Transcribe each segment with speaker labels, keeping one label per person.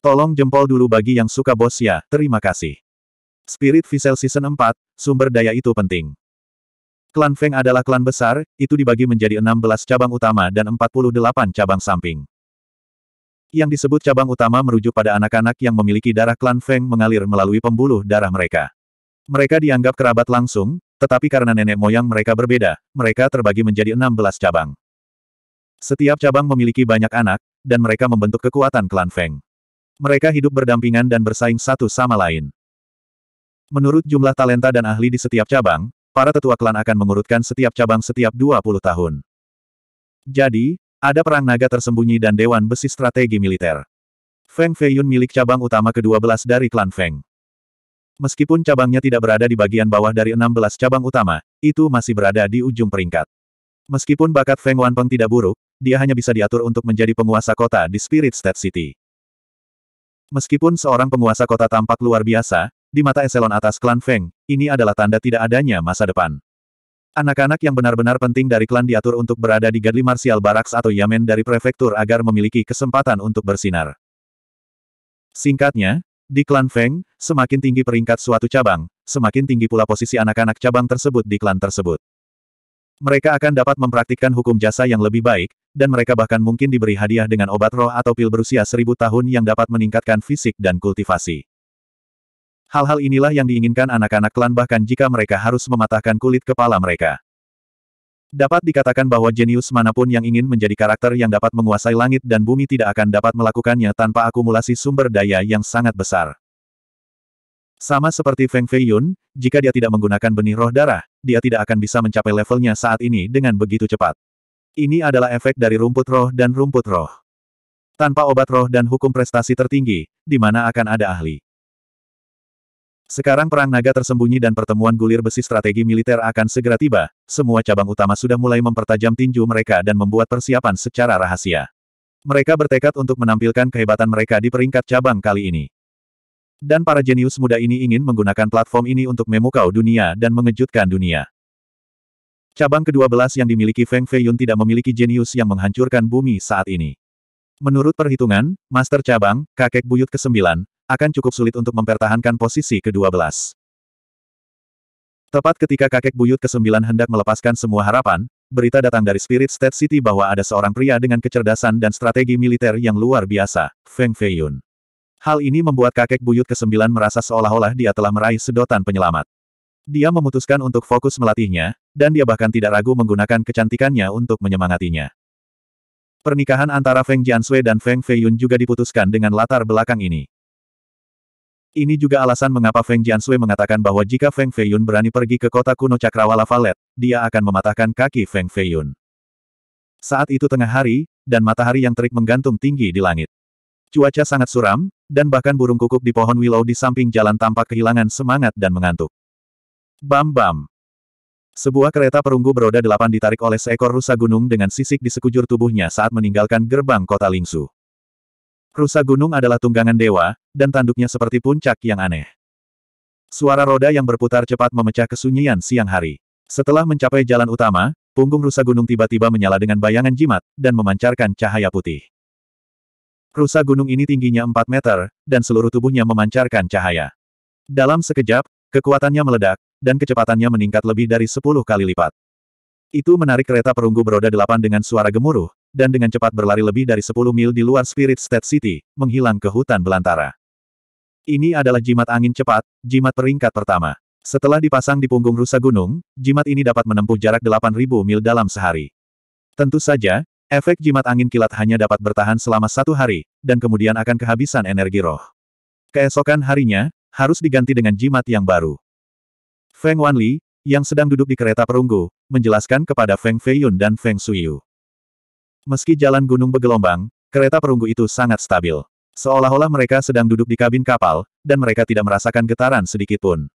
Speaker 1: Tolong jempol dulu bagi yang suka bos ya, terima kasih. Spirit Vessel Season 4, sumber daya itu penting. Klan Feng adalah klan besar, itu dibagi menjadi 16 cabang utama dan 48 cabang samping. Yang disebut cabang utama merujuk pada anak-anak yang memiliki darah klan Feng mengalir melalui pembuluh darah mereka. Mereka dianggap kerabat langsung, tetapi karena nenek moyang mereka berbeda, mereka terbagi menjadi 16 cabang. Setiap cabang memiliki banyak anak, dan mereka membentuk kekuatan klan Feng. Mereka hidup berdampingan dan bersaing satu sama lain. Menurut jumlah talenta dan ahli di setiap cabang, para tetua klan akan mengurutkan setiap cabang setiap 20 tahun. Jadi, ada perang naga tersembunyi dan dewan besi strategi militer. Feng Feiyun milik cabang utama ke-12 dari klan Feng. Meskipun cabangnya tidak berada di bagian bawah dari 16 cabang utama, itu masih berada di ujung peringkat. Meskipun bakat Feng Wanpeng tidak buruk, dia hanya bisa diatur untuk menjadi penguasa kota di Spirit State City. Meskipun seorang penguasa kota tampak luar biasa, di mata eselon atas klan Feng, ini adalah tanda tidak adanya masa depan. Anak-anak yang benar-benar penting dari klan diatur untuk berada di Gadli Martial Barracks atau Yamen dari prefektur agar memiliki kesempatan untuk bersinar. Singkatnya, di klan Feng, semakin tinggi peringkat suatu cabang, semakin tinggi pula posisi anak-anak cabang tersebut di klan tersebut. Mereka akan dapat mempraktikkan hukum jasa yang lebih baik, dan mereka bahkan mungkin diberi hadiah dengan obat roh atau pil berusia seribu tahun yang dapat meningkatkan fisik dan kultivasi. Hal-hal inilah yang diinginkan anak-anak klan bahkan jika mereka harus mematahkan kulit kepala mereka. Dapat dikatakan bahwa jenius mana pun yang ingin menjadi karakter yang dapat menguasai langit dan bumi tidak akan dapat melakukannya tanpa akumulasi sumber daya yang sangat besar. Sama seperti Feng Fei Yun, jika dia tidak menggunakan benih roh darah, dia tidak akan bisa mencapai levelnya saat ini dengan begitu cepat. Ini adalah efek dari rumput roh dan rumput roh. Tanpa obat roh dan hukum prestasi tertinggi, di mana akan ada ahli. Sekarang perang naga tersembunyi dan pertemuan gulir besi strategi militer akan segera tiba, semua cabang utama sudah mulai mempertajam tinju mereka dan membuat persiapan secara rahasia. Mereka bertekad untuk menampilkan kehebatan mereka di peringkat cabang kali ini. Dan para jenius muda ini ingin menggunakan platform ini untuk memukau dunia dan mengejutkan dunia. Cabang ke-12 yang dimiliki Feng Feiyun tidak memiliki jenius yang menghancurkan bumi saat ini. Menurut perhitungan, Master Cabang, kakek buyut ke-9, akan cukup sulit untuk mempertahankan posisi ke-12. Tepat ketika kakek buyut ke-9 hendak melepaskan semua harapan, berita datang dari Spirit State City bahwa ada seorang pria dengan kecerdasan dan strategi militer yang luar biasa, Feng Feiyun. Hal ini membuat kakek buyut ke-9 merasa seolah-olah dia telah meraih sedotan penyelamat. Dia memutuskan untuk fokus melatihnya, dan dia bahkan tidak ragu menggunakan kecantikannya untuk menyemangatinya. Pernikahan antara Feng Jiansui dan Feng Feiyun juga diputuskan dengan latar belakang ini. Ini juga alasan mengapa Feng Jiansui mengatakan bahwa jika Feng Feiyun berani pergi ke kota kuno Cakrawala Valet, dia akan mematahkan kaki Feng Feiyun. Saat itu tengah hari, dan matahari yang terik menggantung tinggi di langit. Cuaca sangat suram, dan bahkan burung kukuk di pohon willow di samping jalan tampak kehilangan semangat dan mengantuk. Bam-bam. Sebuah kereta perunggu beroda delapan ditarik oleh seekor rusa gunung dengan sisik di sekujur tubuhnya saat meninggalkan gerbang kota Lingsu. Rusa gunung adalah tunggangan dewa, dan tanduknya seperti puncak yang aneh. Suara roda yang berputar cepat memecah kesunyian siang hari. Setelah mencapai jalan utama, punggung rusa gunung tiba-tiba menyala dengan bayangan jimat, dan memancarkan cahaya putih. Rusa gunung ini tingginya 4 meter, dan seluruh tubuhnya memancarkan cahaya. Dalam sekejap, kekuatannya meledak, dan kecepatannya meningkat lebih dari 10 kali lipat. Itu menarik kereta perunggu beroda delapan dengan suara gemuruh, dan dengan cepat berlari lebih dari 10 mil di luar Spirit State City, menghilang ke hutan belantara. Ini adalah jimat angin cepat, jimat peringkat pertama. Setelah dipasang di punggung rusa gunung, jimat ini dapat menempuh jarak 8.000 mil dalam sehari. Tentu saja, efek jimat angin kilat hanya dapat bertahan selama satu hari, dan kemudian akan kehabisan energi roh. Keesokan harinya, harus diganti dengan jimat yang baru. Feng Wanli, yang sedang duduk di kereta perunggu, menjelaskan kepada Feng Feiyun dan Feng Suyu. Meski jalan gunung bergelombang, kereta perunggu itu sangat stabil. Seolah-olah mereka sedang duduk di kabin kapal, dan mereka tidak merasakan getaran sedikitpun.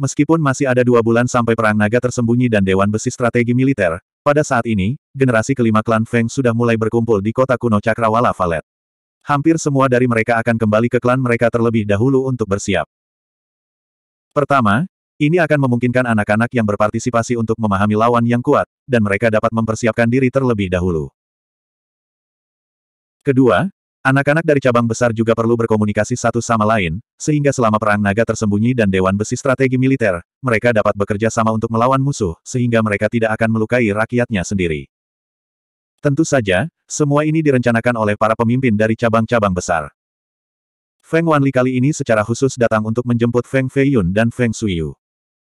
Speaker 1: Meskipun masih ada dua bulan sampai Perang Naga tersembunyi dan Dewan Besi Strategi Militer, pada saat ini, generasi kelima klan Feng sudah mulai berkumpul di kota kuno Cakrawala Valet. Hampir semua dari mereka akan kembali ke klan mereka terlebih dahulu untuk bersiap. Pertama, ini akan memungkinkan anak-anak yang berpartisipasi untuk memahami lawan yang kuat, dan mereka dapat mempersiapkan diri terlebih dahulu. Kedua, Anak-anak dari cabang besar juga perlu berkomunikasi satu sama lain, sehingga selama perang naga tersembunyi dan dewan besi strategi militer, mereka dapat bekerja sama untuk melawan musuh, sehingga mereka tidak akan melukai rakyatnya sendiri. Tentu saja, semua ini direncanakan oleh para pemimpin dari cabang-cabang besar. Feng Wanli kali ini secara khusus datang untuk menjemput Feng Feiyun dan Feng Suiyu.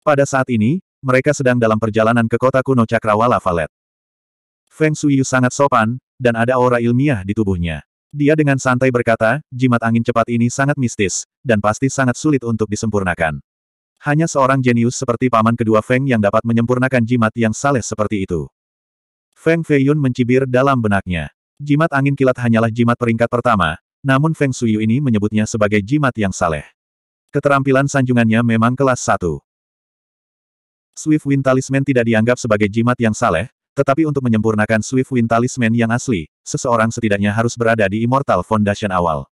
Speaker 1: Pada saat ini, mereka sedang dalam perjalanan ke kota kuno Cakrawala Valet. Feng Suiyu sangat sopan, dan ada aura ilmiah di tubuhnya. Dia dengan santai berkata, jimat angin cepat ini sangat mistis, dan pasti sangat sulit untuk disempurnakan. Hanya seorang jenius seperti paman kedua Feng yang dapat menyempurnakan jimat yang saleh seperti itu. Feng Feiyun mencibir dalam benaknya. Jimat angin kilat hanyalah jimat peringkat pertama, namun Feng Suyu ini menyebutnya sebagai jimat yang saleh. Keterampilan sanjungannya memang kelas satu. Swift Wind Talisman tidak dianggap sebagai jimat yang saleh, tetapi untuk menyempurnakan Swift Wind Talisman yang asli, seseorang setidaknya harus berada di Immortal Foundation awal.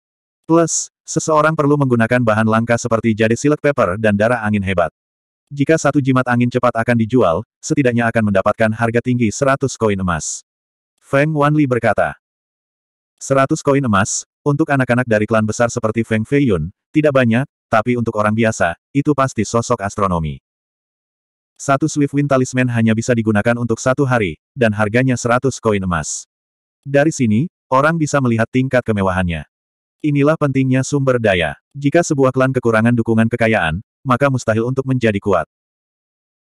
Speaker 1: Plus, seseorang perlu menggunakan bahan langka seperti jade silk pepper dan darah angin hebat. Jika satu jimat angin cepat akan dijual, setidaknya akan mendapatkan harga tinggi 100 koin emas. Feng Wanli berkata. 100 koin emas, untuk anak-anak dari klan besar seperti Feng Feiyun, tidak banyak, tapi untuk orang biasa, itu pasti sosok astronomi. Satu Swift Wind Talisman hanya bisa digunakan untuk satu hari, dan harganya 100 koin emas. Dari sini, orang bisa melihat tingkat kemewahannya. Inilah pentingnya sumber daya. Jika sebuah klan kekurangan dukungan kekayaan, maka mustahil untuk menjadi kuat.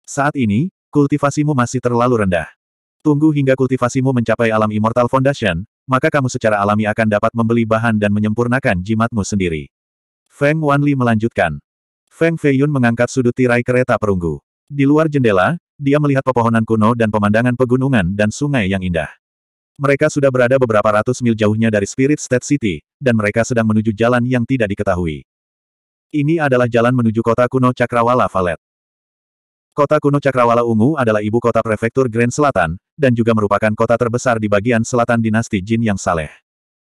Speaker 1: Saat ini, kultivasimu masih terlalu rendah. Tunggu hingga kultivasimu mencapai alam Immortal Foundation, maka kamu secara alami akan dapat membeli bahan dan menyempurnakan jimatmu sendiri. Feng Wanli melanjutkan. Feng Feiyun mengangkat sudut tirai kereta perunggu. Di luar jendela, dia melihat pepohonan kuno dan pemandangan pegunungan dan sungai yang indah. Mereka sudah berada beberapa ratus mil jauhnya dari Spirit State City, dan mereka sedang menuju jalan yang tidak diketahui. Ini adalah jalan menuju kota kuno Cakrawala Valet. Kota kuno Cakrawala Ungu adalah ibu kota prefektur Grand Selatan, dan juga merupakan kota terbesar di bagian selatan dinasti Jin yang saleh.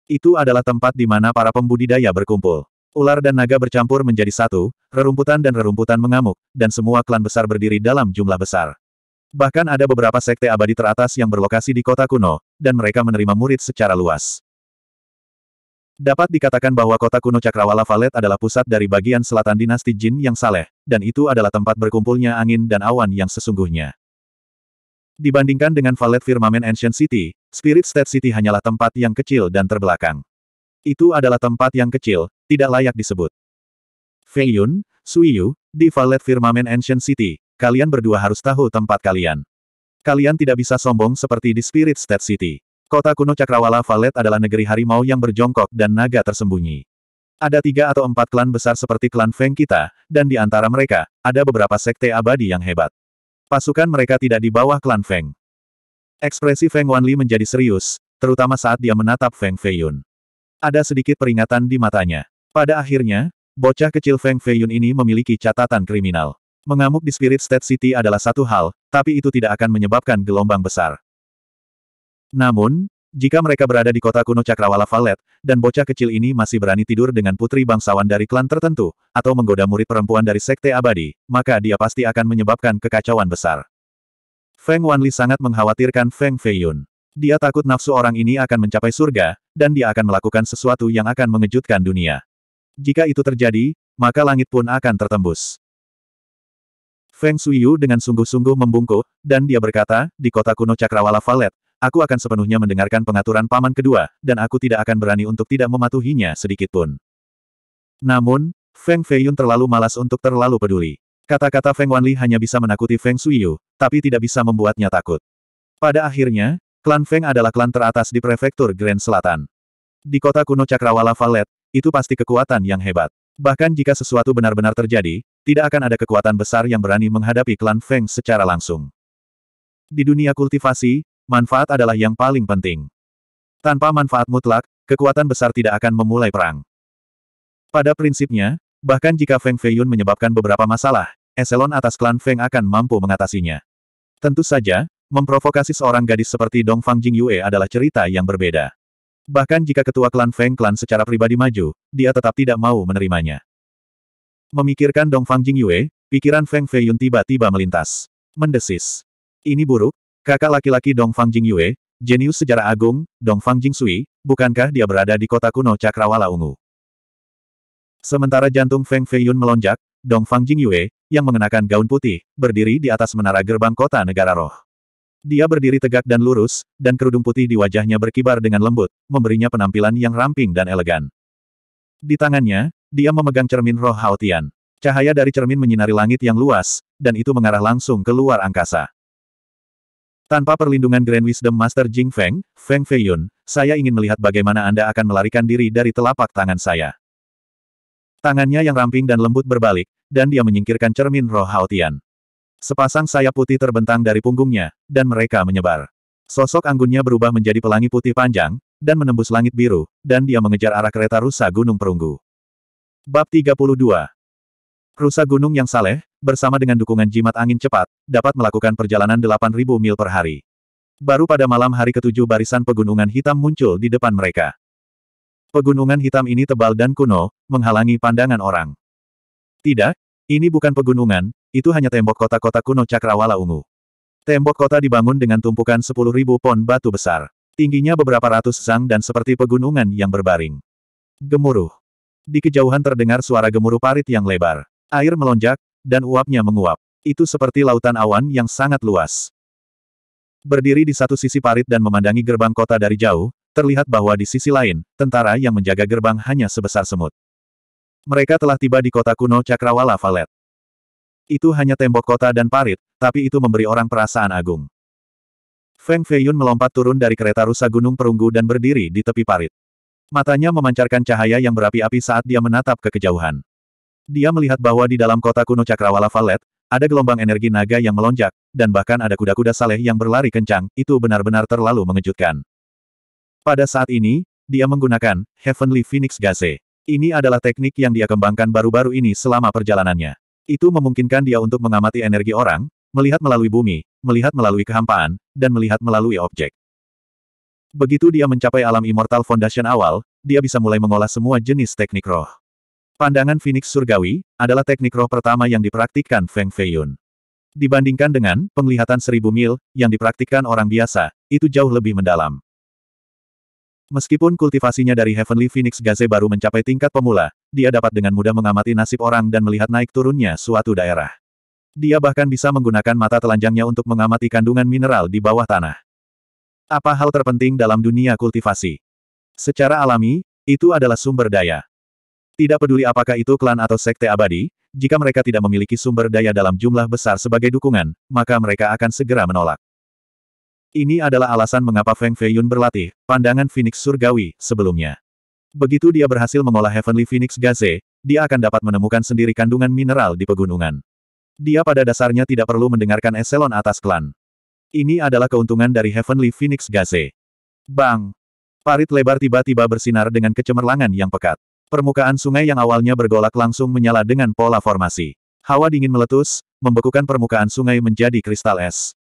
Speaker 1: Itu adalah tempat di mana para pembudidaya berkumpul. Ular dan naga bercampur menjadi satu, rerumputan dan rerumputan mengamuk, dan semua klan besar berdiri dalam jumlah besar. Bahkan ada beberapa sekte abadi teratas yang berlokasi di kota kuno, dan mereka menerima murid secara luas. Dapat dikatakan bahwa kota kuno Cakrawala Valet adalah pusat dari bagian selatan dinasti Jin yang saleh, dan itu adalah tempat berkumpulnya angin dan awan yang sesungguhnya. Dibandingkan dengan Valet Firmament Ancient City, Spirit State City hanyalah tempat yang kecil dan terbelakang. Itu adalah tempat yang kecil, tidak layak disebut. Fei Yun, Sui Yu, di Valet Firmament Ancient City, kalian berdua harus tahu tempat kalian. Kalian tidak bisa sombong seperti di Spirit State City. Kota kuno Cakrawala Valet adalah negeri harimau yang berjongkok dan naga tersembunyi. Ada tiga atau empat klan besar seperti klan Feng kita, dan di antara mereka, ada beberapa sekte abadi yang hebat. Pasukan mereka tidak di bawah klan Feng. Ekspresi Feng Wanli menjadi serius, terutama saat dia menatap Feng Feiyun. Ada sedikit peringatan di matanya. Pada akhirnya, bocah kecil Feng Feiyun ini memiliki catatan kriminal. Mengamuk di Spirit State City adalah satu hal, tapi itu tidak akan menyebabkan gelombang besar. Namun, jika mereka berada di kota kuno Cakrawala Valet, dan bocah kecil ini masih berani tidur dengan putri bangsawan dari klan tertentu, atau menggoda murid perempuan dari Sekte Abadi, maka dia pasti akan menyebabkan kekacauan besar. Feng Wanli sangat mengkhawatirkan Feng Feiyun. Dia takut nafsu orang ini akan mencapai surga, dan dia akan melakukan sesuatu yang akan mengejutkan dunia. Jika itu terjadi, maka langit pun akan tertembus. Feng Shuiyu dengan sungguh-sungguh membungkuk, dan dia berkata, di kota kuno Cakrawala Valet, aku akan sepenuhnya mendengarkan pengaturan paman kedua, dan aku tidak akan berani untuk tidak mematuhinya sedikitpun. Namun, Feng Feiyun terlalu malas untuk terlalu peduli. Kata-kata Feng Wanli hanya bisa menakuti Feng Shuiyu, tapi tidak bisa membuatnya takut. Pada akhirnya, klan Feng adalah klan teratas di prefektur Grand Selatan. Di kota kuno Cakrawala Valet, itu pasti kekuatan yang hebat. Bahkan jika sesuatu benar-benar terjadi, tidak akan ada kekuatan besar yang berani menghadapi klan Feng secara langsung. Di dunia kultivasi, manfaat adalah yang paling penting. Tanpa manfaat mutlak, kekuatan besar tidak akan memulai perang. Pada prinsipnya, bahkan jika Feng Feiyun menyebabkan beberapa masalah, eselon atas klan Feng akan mampu mengatasinya. Tentu saja, memprovokasi seorang gadis seperti Dong Fang Jingyue adalah cerita yang berbeda. Bahkan jika ketua klan Feng klan secara pribadi maju, dia tetap tidak mau menerimanya. Memikirkan Dong Fang Jingyue, pikiran Feng Feiyun tiba-tiba melintas. Mendesis. Ini buruk, kakak laki-laki Dong Fang Jingyue, jenius sejarah agung, Dongfang Jingsui, bukankah dia berada di kota kuno Cakrawala Ungu? Sementara jantung Feng Feiyun melonjak, Dongfang Jingyue, yang mengenakan gaun putih, berdiri di atas menara gerbang kota negara roh. Dia berdiri tegak dan lurus, dan kerudung putih di wajahnya berkibar dengan lembut, memberinya penampilan yang ramping dan elegan. Di tangannya, dia memegang cermin roh Haotian. Cahaya dari cermin menyinari langit yang luas, dan itu mengarah langsung ke luar angkasa. Tanpa perlindungan Grand Wisdom Master Jing Feng, Feng Feiyun, saya ingin melihat bagaimana Anda akan melarikan diri dari telapak tangan saya. Tangannya yang ramping dan lembut berbalik, dan dia menyingkirkan cermin roh Haotian. Sepasang sayap putih terbentang dari punggungnya, dan mereka menyebar. Sosok anggunnya berubah menjadi pelangi putih panjang, dan menembus langit biru, dan dia mengejar arah kereta rusa Gunung Perunggu. Bab 32 Rusa gunung yang saleh, bersama dengan dukungan jimat angin cepat, dapat melakukan perjalanan 8.000 mil per hari. Baru pada malam hari ketujuh barisan pegunungan hitam muncul di depan mereka. Pegunungan hitam ini tebal dan kuno, menghalangi pandangan orang. Tidak, ini bukan pegunungan, itu hanya tembok kota-kota kuno Cakrawala Ungu. Tembok kota dibangun dengan tumpukan 10.000 pon batu besar. Tingginya beberapa ratus zang dan seperti pegunungan yang berbaring. Gemuruh. Di kejauhan terdengar suara gemuruh parit yang lebar. Air melonjak, dan uapnya menguap. Itu seperti lautan awan yang sangat luas. Berdiri di satu sisi parit dan memandangi gerbang kota dari jauh, terlihat bahwa di sisi lain, tentara yang menjaga gerbang hanya sebesar semut. Mereka telah tiba di kota kuno Cakrawala Valet. Itu hanya tembok kota dan parit, tapi itu memberi orang perasaan agung. Feng Feiyun melompat turun dari kereta rusa gunung perunggu dan berdiri di tepi parit. Matanya memancarkan cahaya yang berapi-api saat dia menatap ke kejauhan. Dia melihat bahwa di dalam kota kuno Cakrawala Valet, ada gelombang energi naga yang melonjak, dan bahkan ada kuda-kuda saleh yang berlari kencang, itu benar-benar terlalu mengejutkan. Pada saat ini, dia menggunakan Heavenly Phoenix Gaze. Ini adalah teknik yang dia kembangkan baru-baru ini selama perjalanannya. Itu memungkinkan dia untuk mengamati energi orang, melihat melalui bumi, melihat melalui kehampaan, dan melihat melalui objek. Begitu dia mencapai alam Immortal Foundation awal, dia bisa mulai mengolah semua jenis teknik roh. Pandangan Phoenix Surgawi, adalah teknik roh pertama yang dipraktikkan Feng Feiyun. Dibandingkan dengan penglihatan seribu mil, yang dipraktikkan orang biasa, itu jauh lebih mendalam. Meskipun kultivasinya dari Heavenly Phoenix Gaze baru mencapai tingkat pemula, dia dapat dengan mudah mengamati nasib orang dan melihat naik turunnya suatu daerah. Dia bahkan bisa menggunakan mata telanjangnya untuk mengamati kandungan mineral di bawah tanah. Apa hal terpenting dalam dunia kultivasi? Secara alami, itu adalah sumber daya. Tidak peduli apakah itu klan atau sekte abadi, jika mereka tidak memiliki sumber daya dalam jumlah besar sebagai dukungan, maka mereka akan segera menolak. Ini adalah alasan mengapa Feng Feiyun berlatih, pandangan Phoenix Surgawi, sebelumnya. Begitu dia berhasil mengolah Heavenly Phoenix Gaze, dia akan dapat menemukan sendiri kandungan mineral di pegunungan. Dia pada dasarnya tidak perlu mendengarkan eselon atas klan. Ini adalah keuntungan dari Heavenly Phoenix Gaze. Bang! Parit lebar tiba-tiba bersinar dengan kecemerlangan yang pekat. Permukaan sungai yang awalnya bergolak langsung menyala dengan pola formasi. Hawa dingin meletus, membekukan permukaan sungai menjadi kristal es.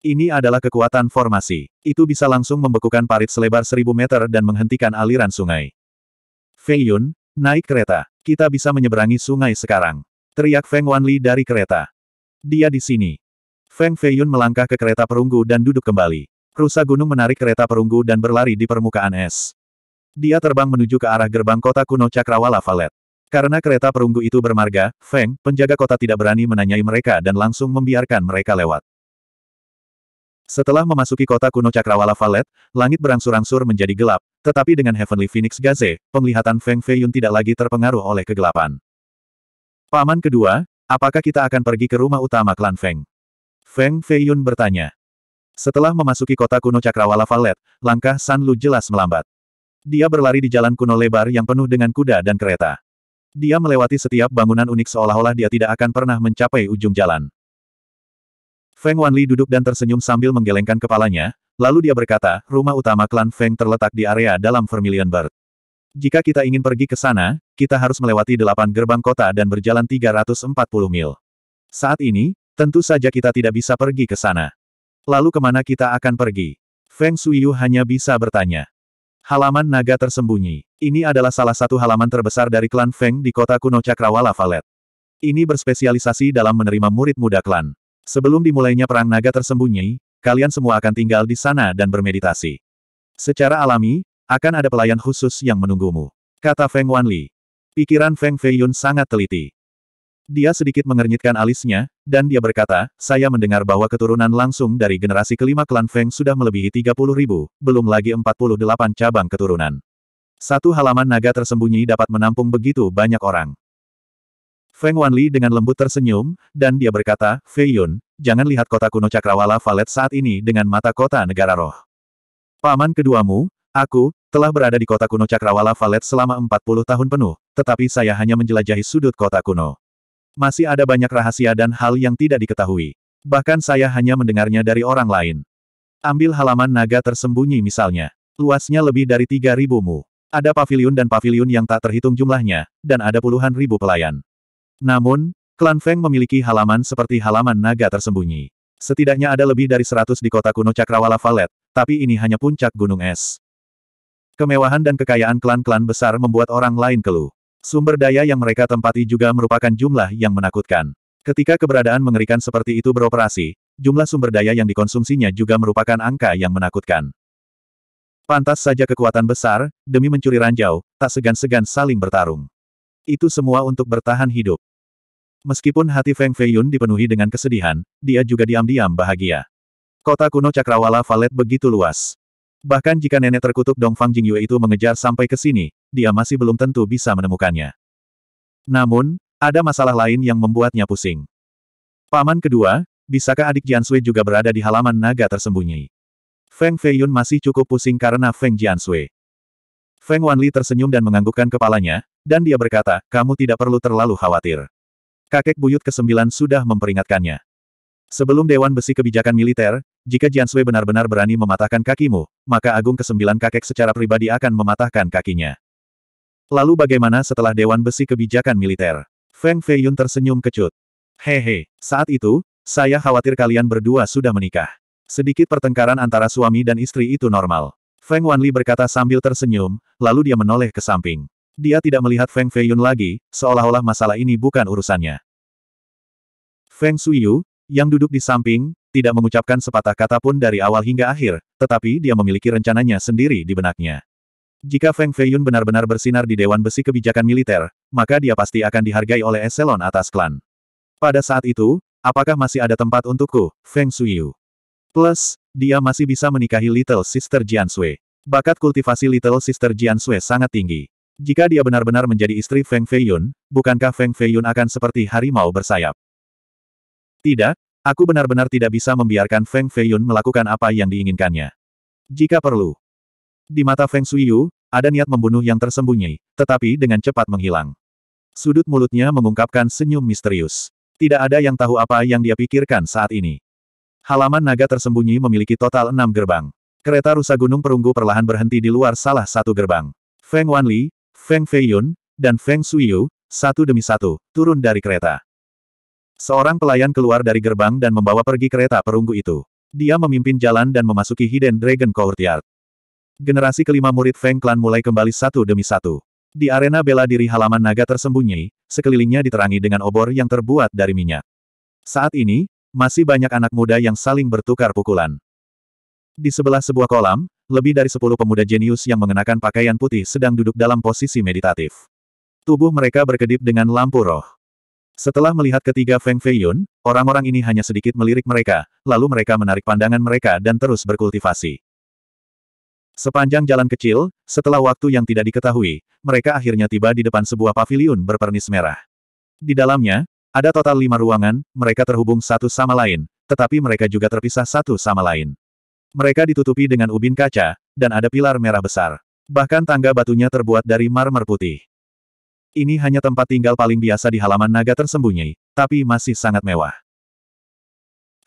Speaker 1: Ini adalah kekuatan formasi. Itu bisa langsung membekukan parit selebar seribu meter dan menghentikan aliran sungai. Fei Yun, naik kereta. Kita bisa menyeberangi sungai sekarang. Teriak Feng Wanli dari kereta. Dia di sini. Feng Fei Yun melangkah ke kereta perunggu dan duduk kembali. Rusa gunung menarik kereta perunggu dan berlari di permukaan es. Dia terbang menuju ke arah gerbang kota kuno Cakrawala Valet. Karena kereta perunggu itu bermarga, Feng, penjaga kota tidak berani menanyai mereka dan langsung membiarkan mereka lewat. Setelah memasuki kota kuno Cakrawala Valet, langit berangsur-angsur menjadi gelap, tetapi dengan Heavenly Phoenix Gaze, penglihatan Feng Feiyun tidak lagi terpengaruh oleh kegelapan. Paman kedua, apakah kita akan pergi ke rumah utama klan Feng? Feng Feiyun bertanya. Setelah memasuki kota kuno Cakrawala Valet, langkah San Lu jelas melambat. Dia berlari di jalan kuno lebar yang penuh dengan kuda dan kereta. Dia melewati setiap bangunan unik seolah-olah dia tidak akan pernah mencapai ujung jalan. Feng Wanli duduk dan tersenyum sambil menggelengkan kepalanya, lalu dia berkata, rumah utama klan Feng terletak di area dalam Vermilion Bird. Jika kita ingin pergi ke sana, kita harus melewati delapan gerbang kota dan berjalan 340 mil. Saat ini, tentu saja kita tidak bisa pergi ke sana. Lalu ke mana kita akan pergi? Feng Shuiyu hanya bisa bertanya. Halaman naga tersembunyi. Ini adalah salah satu halaman terbesar dari klan Feng di kota kuno Cakrawala Valet. Ini berspesialisasi dalam menerima murid muda klan. Sebelum dimulainya perang naga tersembunyi, kalian semua akan tinggal di sana dan bermeditasi. Secara alami, akan ada pelayan khusus yang menunggumu. Kata Feng Wanli. Pikiran Feng Feiyun sangat teliti. Dia sedikit mengernyitkan alisnya, dan dia berkata, saya mendengar bahwa keturunan langsung dari generasi kelima klan Feng sudah melebihi 30 ribu, belum lagi 48 cabang keturunan. Satu halaman naga tersembunyi dapat menampung begitu banyak orang. Feng Wanli dengan lembut tersenyum, dan dia berkata, Fei Yun, jangan lihat kota kuno Cakrawala Valet saat ini dengan mata kota negara roh. Paman keduamu, aku, telah berada di kota kuno Cakrawala Valet selama 40 tahun penuh, tetapi saya hanya menjelajahi sudut kota kuno. Masih ada banyak rahasia dan hal yang tidak diketahui. Bahkan saya hanya mendengarnya dari orang lain. Ambil halaman naga tersembunyi misalnya. Luasnya lebih dari 3.000 mu. Ada pavilion dan pavilion yang tak terhitung jumlahnya, dan ada puluhan ribu pelayan. Namun, klan Feng memiliki halaman seperti halaman naga tersembunyi. Setidaknya ada lebih dari seratus di kota kuno Cakrawala Valet, tapi ini hanya puncak gunung es. Kemewahan dan kekayaan klan-klan besar membuat orang lain keluh. Sumber daya yang mereka tempati juga merupakan jumlah yang menakutkan. Ketika keberadaan mengerikan seperti itu beroperasi, jumlah sumber daya yang dikonsumsinya juga merupakan angka yang menakutkan. Pantas saja kekuatan besar, demi mencuri ranjau, tak segan-segan saling bertarung. Itu semua untuk bertahan hidup. Meskipun hati Feng Feiyun dipenuhi dengan kesedihan, dia juga diam-diam bahagia. Kota kuno Cakrawala Valet begitu luas. Bahkan jika nenek terkutuk Dongfang Jingyue itu mengejar sampai ke sini, dia masih belum tentu bisa menemukannya. Namun, ada masalah lain yang membuatnya pusing. Paman kedua, bisakah adik Jiansui juga berada di halaman naga tersembunyi? Feng Feiyun masih cukup pusing karena Feng Jiansui. Feng Wanli tersenyum dan menganggukkan kepalanya, dan dia berkata, kamu tidak perlu terlalu khawatir. Kakek buyut ke-9 sudah memperingatkannya. Sebelum Dewan Besi Kebijakan Militer, jika Jiansui benar-benar berani mematahkan kakimu, maka Agung ke-9 kakek secara pribadi akan mematahkan kakinya. Lalu bagaimana setelah Dewan Besi Kebijakan Militer? Feng Feiyun tersenyum kecut. Hehe, saat itu, saya khawatir kalian berdua sudah menikah. Sedikit pertengkaran antara suami dan istri itu normal. Feng Wanli berkata sambil tersenyum, lalu dia menoleh ke samping. Dia tidak melihat Feng Feiyun lagi, seolah-olah masalah ini bukan urusannya. Feng Suyu, yang duduk di samping, tidak mengucapkan sepatah kata pun dari awal hingga akhir, tetapi dia memiliki rencananya sendiri di benaknya. Jika Feng Feiyun benar-benar bersinar di Dewan Besi Kebijakan Militer, maka dia pasti akan dihargai oleh eselon atas klan. Pada saat itu, apakah masih ada tempat untukku, Feng Suyu? Plus, dia masih bisa menikahi Little Sister Jian Sui. Bakat kultivasi Little Sister Jian Sui sangat tinggi. Jika dia benar-benar menjadi istri Feng Feiyun, bukankah Feng Feiyun akan seperti harimau bersayap? Tidak, aku benar-benar tidak bisa membiarkan Feng Feiyun melakukan apa yang diinginkannya. Jika perlu. Di mata Feng Shuiyu, ada niat membunuh yang tersembunyi, tetapi dengan cepat menghilang. Sudut mulutnya mengungkapkan senyum misterius. Tidak ada yang tahu apa yang dia pikirkan saat ini. Halaman naga tersembunyi memiliki total enam gerbang. Kereta rusa gunung perunggu perlahan berhenti di luar salah satu gerbang. Feng Wanli, Feng Feiyun, dan Feng Shuiyu, satu demi satu, turun dari kereta. Seorang pelayan keluar dari gerbang dan membawa pergi kereta perunggu itu. Dia memimpin jalan dan memasuki Hidden Dragon Courtyard. Generasi kelima murid Feng Clan mulai kembali satu demi satu. Di arena bela diri halaman naga tersembunyi, sekelilingnya diterangi dengan obor yang terbuat dari minyak. Saat ini, masih banyak anak muda yang saling bertukar pukulan. Di sebelah sebuah kolam, lebih dari sepuluh pemuda jenius yang mengenakan pakaian putih sedang duduk dalam posisi meditatif. Tubuh mereka berkedip dengan lampu roh. Setelah melihat ketiga Feng Feiyun, orang-orang ini hanya sedikit melirik mereka, lalu mereka menarik pandangan mereka dan terus berkultivasi. Sepanjang jalan kecil, setelah waktu yang tidak diketahui, mereka akhirnya tiba di depan sebuah pavilion berpernis merah. Di dalamnya, ada total lima ruangan, mereka terhubung satu sama lain, tetapi mereka juga terpisah satu sama lain. Mereka ditutupi dengan ubin kaca, dan ada pilar merah besar. Bahkan tangga batunya terbuat dari marmer putih. Ini hanya tempat tinggal paling biasa di halaman naga tersembunyi, tapi masih sangat mewah.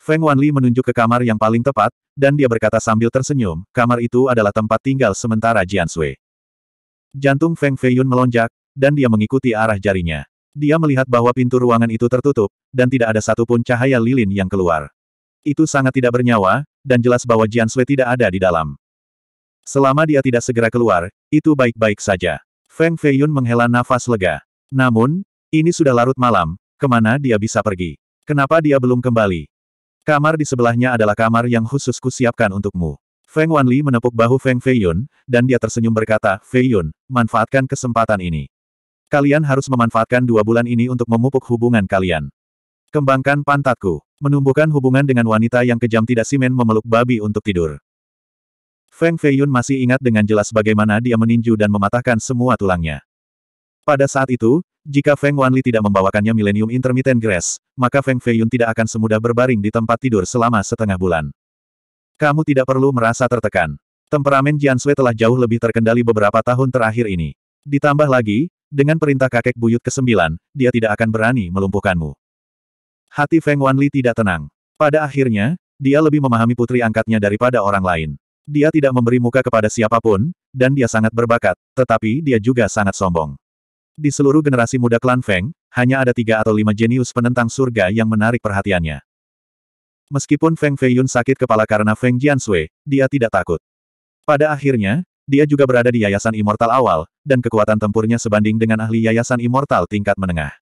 Speaker 1: Feng Wanli menunjuk ke kamar yang paling tepat, dan dia berkata sambil tersenyum, kamar itu adalah tempat tinggal sementara Jian Sui. Jantung Feng Feiyun melonjak, dan dia mengikuti arah jarinya. Dia melihat bahwa pintu ruangan itu tertutup, dan tidak ada satupun cahaya lilin yang keluar. Itu sangat tidak bernyawa, dan jelas bahwa Jian Sui tidak ada di dalam. Selama dia tidak segera keluar, itu baik-baik saja. Feng Feiyun menghela nafas lega. Namun, ini sudah larut malam, ke mana dia bisa pergi? Kenapa dia belum kembali? Kamar di sebelahnya adalah kamar yang khusus kusiapkan untukmu. Feng Wanli menepuk bahu Feng Feiyun, dan dia tersenyum berkata, Feiyun, manfaatkan kesempatan ini. Kalian harus memanfaatkan dua bulan ini untuk memupuk hubungan kalian. Kembangkan pantatku. Menumbuhkan hubungan dengan wanita yang kejam tidak simen memeluk babi untuk tidur. Feng Feiyun masih ingat dengan jelas bagaimana dia meninju dan mematahkan semua tulangnya. Pada saat itu, jika Feng Wanli tidak membawakannya Millennium Intermittent Grass, maka Feng Feiyun tidak akan semudah berbaring di tempat tidur selama setengah bulan. Kamu tidak perlu merasa tertekan. Temperamen Jian Sui telah jauh lebih terkendali beberapa tahun terakhir ini. Ditambah lagi, dengan perintah kakek buyut ke-9, dia tidak akan berani melumpuhkanmu. Hati Feng Wanli tidak tenang. Pada akhirnya, dia lebih memahami putri angkatnya daripada orang lain. Dia tidak memberi muka kepada siapa pun, dan dia sangat berbakat, tetapi dia juga sangat sombong. Di seluruh generasi muda klan Feng, hanya ada tiga atau lima jenius penentang surga yang menarik perhatiannya. Meskipun Feng Feiyun sakit kepala karena Feng Jiansui, dia tidak takut. Pada akhirnya, dia juga berada di Yayasan Immortal awal, dan kekuatan tempurnya sebanding dengan ahli Yayasan Immortal tingkat menengah.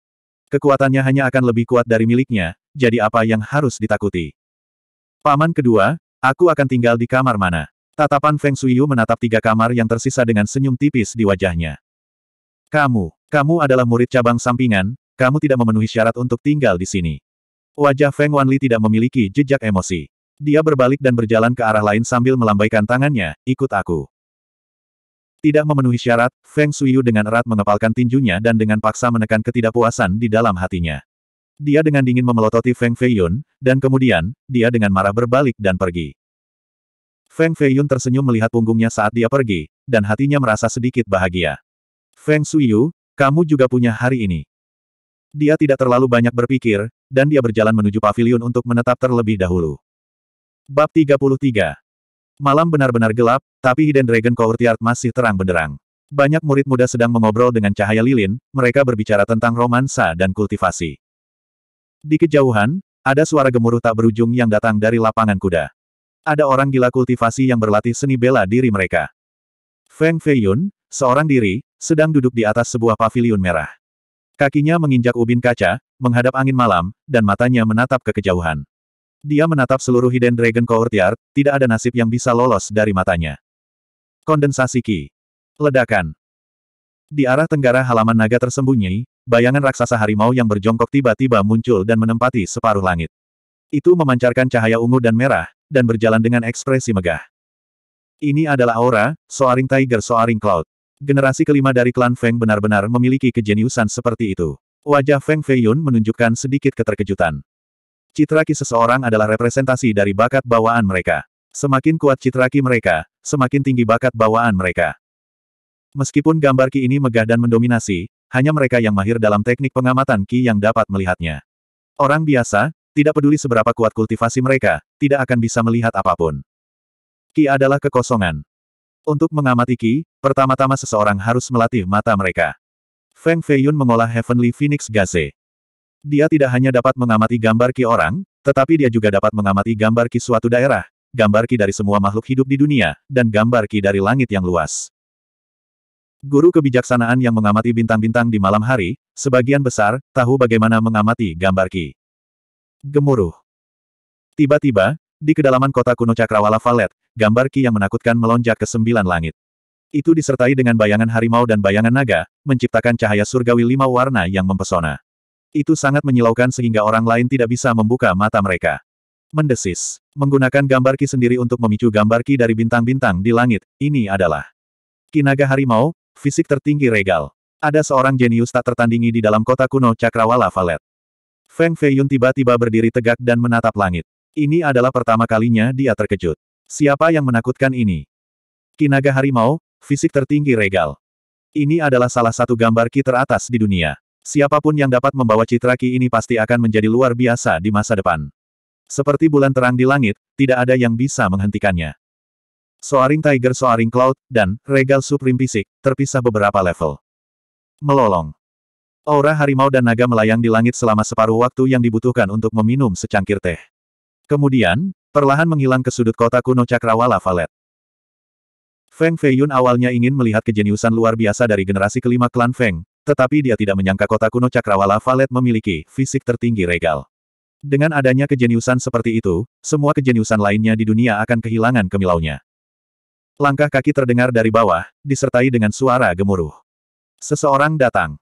Speaker 1: Kekuatannya hanya akan lebih kuat dari miliknya, jadi apa yang harus ditakuti? Paman kedua, aku akan tinggal di kamar mana? Tatapan Feng Shuiyu menatap tiga kamar yang tersisa dengan senyum tipis di wajahnya. Kamu, kamu adalah murid cabang sampingan, kamu tidak memenuhi syarat untuk tinggal di sini. Wajah Feng Wanli tidak memiliki jejak emosi. Dia berbalik dan berjalan ke arah lain sambil melambaikan tangannya, ikut aku. Tidak memenuhi syarat, Feng Shuiyu dengan erat mengepalkan tinjunya dan dengan paksa menekan ketidakpuasan di dalam hatinya. Dia dengan dingin memelototi Feng Feiyun, dan kemudian, dia dengan marah berbalik dan pergi. Feng Feiyun tersenyum melihat punggungnya saat dia pergi, dan hatinya merasa sedikit bahagia. Feng Shuiyu, kamu juga punya hari ini. Dia tidak terlalu banyak berpikir, dan dia berjalan menuju pavilion untuk menetap terlebih dahulu. Bab 33 Malam benar-benar gelap, tapi Hidden Dragon Courtyard masih terang benderang. Banyak murid muda sedang mengobrol dengan cahaya lilin, mereka berbicara tentang romansa dan kultivasi. Di kejauhan, ada suara gemuruh tak berujung yang datang dari lapangan kuda. Ada orang gila kultivasi yang berlatih seni bela diri mereka. Feng Feiyun, seorang diri, sedang duduk di atas sebuah pavilion merah. Kakinya menginjak ubin kaca, menghadap angin malam, dan matanya menatap ke kejauhan. Dia menatap seluruh Hidden Dragon Courtyard, tidak ada nasib yang bisa lolos dari matanya. Kondensasi Ki. Ledakan. Di arah tenggara halaman naga tersembunyi, bayangan raksasa harimau yang berjongkok tiba-tiba muncul dan menempati separuh langit. Itu memancarkan cahaya ungu dan merah, dan berjalan dengan ekspresi megah. Ini adalah aura, Soaring Tiger Soaring Cloud. Generasi kelima dari klan Feng benar-benar memiliki kejeniusan seperti itu. Wajah Feng Feiyun menunjukkan sedikit keterkejutan. Citra ki seseorang adalah representasi dari bakat bawaan mereka. Semakin kuat citra ki mereka, semakin tinggi bakat bawaan mereka. Meskipun gambar ki ini megah dan mendominasi, hanya mereka yang mahir dalam teknik pengamatan ki yang dapat melihatnya. Orang biasa, tidak peduli seberapa kuat kultivasi mereka, tidak akan bisa melihat apa pun. Ki adalah kekosongan. Untuk mengamati Ki, pertama-tama seseorang harus melatih mata mereka. Feng Feiyun mengolah Heavenly Phoenix Gaze. Dia tidak hanya dapat mengamati gambar Ki orang, tetapi dia juga dapat mengamati gambar Ki suatu daerah, gambar Ki dari semua makhluk hidup di dunia, dan gambar Ki dari langit yang luas. Guru kebijaksanaan yang mengamati bintang-bintang di malam hari, sebagian besar, tahu bagaimana mengamati gambar Ki. Gemuruh. Tiba-tiba, di kedalaman kota kuno Cakrawala Valet, gambar Ki yang menakutkan melonjak ke sembilan langit. Itu disertai dengan bayangan harimau dan bayangan naga, menciptakan cahaya surgawi lima warna yang mempesona. Itu sangat menyilaukan sehingga orang lain tidak bisa membuka mata mereka. Mendesis. Menggunakan gambar Ki sendiri untuk memicu gambar Ki dari bintang-bintang di langit, ini adalah Ki Naga Harimau, fisik tertinggi regal. Ada seorang jenius tak tertandingi di dalam kota kuno Cakrawala Valet. Feng Feiyun tiba-tiba berdiri tegak dan menatap langit. Ini adalah pertama kalinya dia terkejut. Siapa yang menakutkan ini? Kinaga harimau, fisik tertinggi regal. Ini adalah salah satu gambar ki teratas di dunia. Siapa pun yang dapat membawa citra ki ini pasti akan menjadi luar biasa di masa depan. Seperti bulan terang di langit, tidak ada yang bisa menghentikannya. Soaring Tiger Soaring Cloud, dan Regal Supreme Fisik, terpisah beberapa level. Melolong. Aura harimau dan naga melayang di langit selama separuh waktu yang dibutuhkan untuk meminum secangkir teh. Kemudian, perlahan menghilang ke sudut kota kuno Cakrawala Valet. Feng Feiyun awalnya ingin melihat kejeniusan luar biasa dari generasi kelima klan Feng, tetapi dia tidak menyangka kota kuno Cakrawala Valet memiliki fisik tertinggi regal. Dengan adanya kejeniusan seperti itu, semua kejeniusan lainnya di dunia akan kehilangan kemilaunya. Langkah kaki terdengar dari bawah, disertai dengan suara gemuruh. Seseorang datang.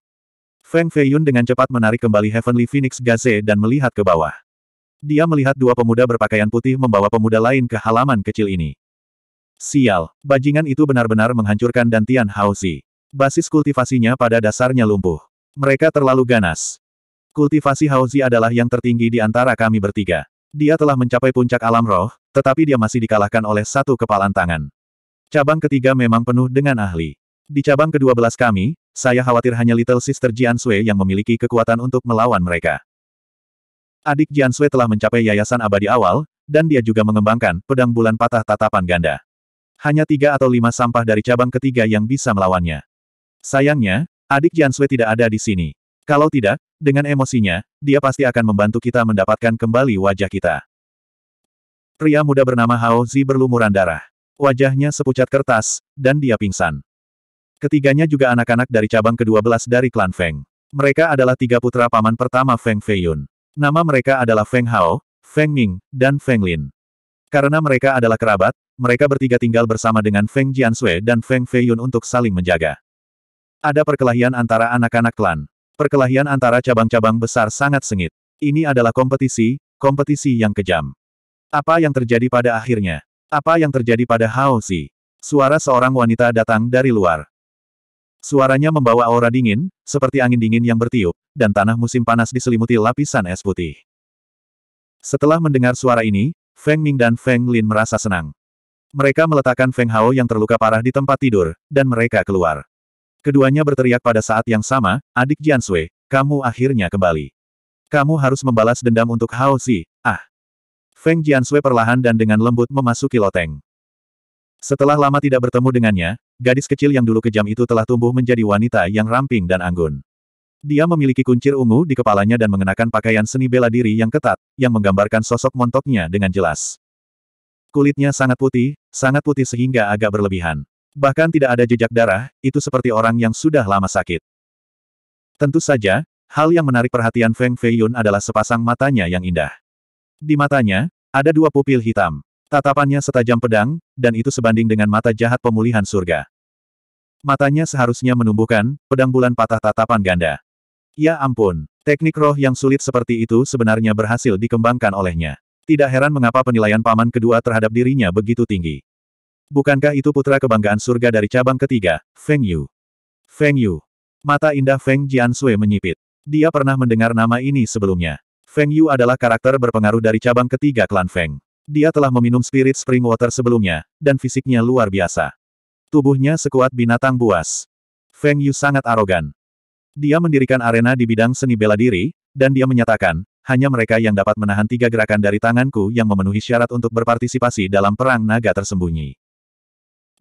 Speaker 1: Feng Feiyun dengan cepat menarik kembali Heavenly Phoenix Gaze dan melihat ke bawah. Dia melihat dua pemuda berpakaian putih membawa pemuda lain ke halaman kecil ini. Sial, bajingan itu benar-benar menghancurkan Dantian Haozi. Basis kultivasinya pada dasarnya lumpuh. Mereka terlalu ganas. Kultivasi Haozi adalah yang tertinggi di antara kami bertiga. Dia telah mencapai puncak alam roh, tetapi dia masih dikalahkan oleh satu kepalan tangan. Cabang ketiga memang penuh dengan ahli. Di cabang kedua belas kami, saya khawatir hanya Little Sister Jian Sui yang memiliki kekuatan untuk melawan mereka. Adik Jian Sui telah mencapai yayasan abadi awal, dan dia juga mengembangkan pedang bulan patah tatapan ganda. Hanya tiga atau lima sampah dari cabang ketiga yang bisa melawannya. Sayangnya, adik Jian Sui tidak ada di sini. Kalau tidak, dengan emosinya, dia pasti akan membantu kita mendapatkan kembali wajah kita. Pria muda bernama Hao Zi berlumuran darah. Wajahnya sepucat kertas, dan dia pingsan. Ketiganya juga anak-anak dari cabang ke-12 dari klan Feng. Mereka adalah tiga putra paman pertama Feng Feiyun. Nama mereka adalah Feng Hao, Feng Ming, dan Feng Lin. Karena mereka adalah kerabat, mereka bertiga tinggal bersama dengan Feng Jiansui dan Feng Feiyun untuk saling menjaga. Ada perkelahian antara anak-anak klan. Perkelahian antara cabang-cabang besar sangat sengit. Ini adalah kompetisi, kompetisi yang kejam. Apa yang terjadi pada akhirnya? Apa yang terjadi pada Hao Xi? Suara seorang wanita datang dari luar. Suaranya membawa aura dingin, seperti angin dingin yang bertiup, dan tanah musim panas diselimuti lapisan es putih. Setelah mendengar suara ini, Feng Ming dan Feng Lin merasa senang. Mereka meletakkan Feng Hao yang terluka parah di tempat tidur, dan mereka keluar. Keduanya berteriak pada saat yang sama, adik Jian Sui, kamu akhirnya kembali. Kamu harus membalas dendam untuk Hao Xi, ah. Feng Jian Sui perlahan dan dengan lembut memasuki loteng. Setelah lama tidak bertemu dengannya, gadis kecil yang dulu kejam itu telah tumbuh menjadi wanita yang ramping dan anggun. Dia memiliki kuncir ungu di kepalanya dan mengenakan pakaian seni bela diri yang ketat, yang menggambarkan sosok montoknya dengan jelas. Kulitnya sangat putih, sangat putih sehingga agak berlebihan. Bahkan tidak ada jejak darah, itu seperti orang yang sudah lama sakit. Tentu saja, hal yang menarik perhatian Feng Feiyun adalah sepasang matanya yang indah. Di matanya, ada dua pupil hitam. Tatapannya setajam pedang, dan itu sebanding dengan mata jahat pemulihan surga. Matanya seharusnya menumbuhkan, pedang bulan patah tatapan ganda. Ya ampun, teknik roh yang sulit seperti itu sebenarnya berhasil dikembangkan olehnya. Tidak heran mengapa penilaian paman kedua terhadap dirinya begitu tinggi. Bukankah itu putra kebanggaan surga dari cabang ketiga, Feng Yu? Feng Yu. Mata indah Feng Jiansui menyipit. Dia pernah mendengar nama ini sebelumnya. Feng Yu adalah karakter berpengaruh dari cabang ketiga klan Feng. Dia telah meminum spirit spring water sebelumnya, dan fisiknya luar biasa. Tubuhnya sekuat binatang buas. Feng Yu sangat arogan. Dia mendirikan arena di bidang seni bela diri, dan dia menyatakan, hanya mereka yang dapat menahan tiga gerakan dari tanganku yang memenuhi syarat untuk berpartisipasi dalam perang naga tersembunyi.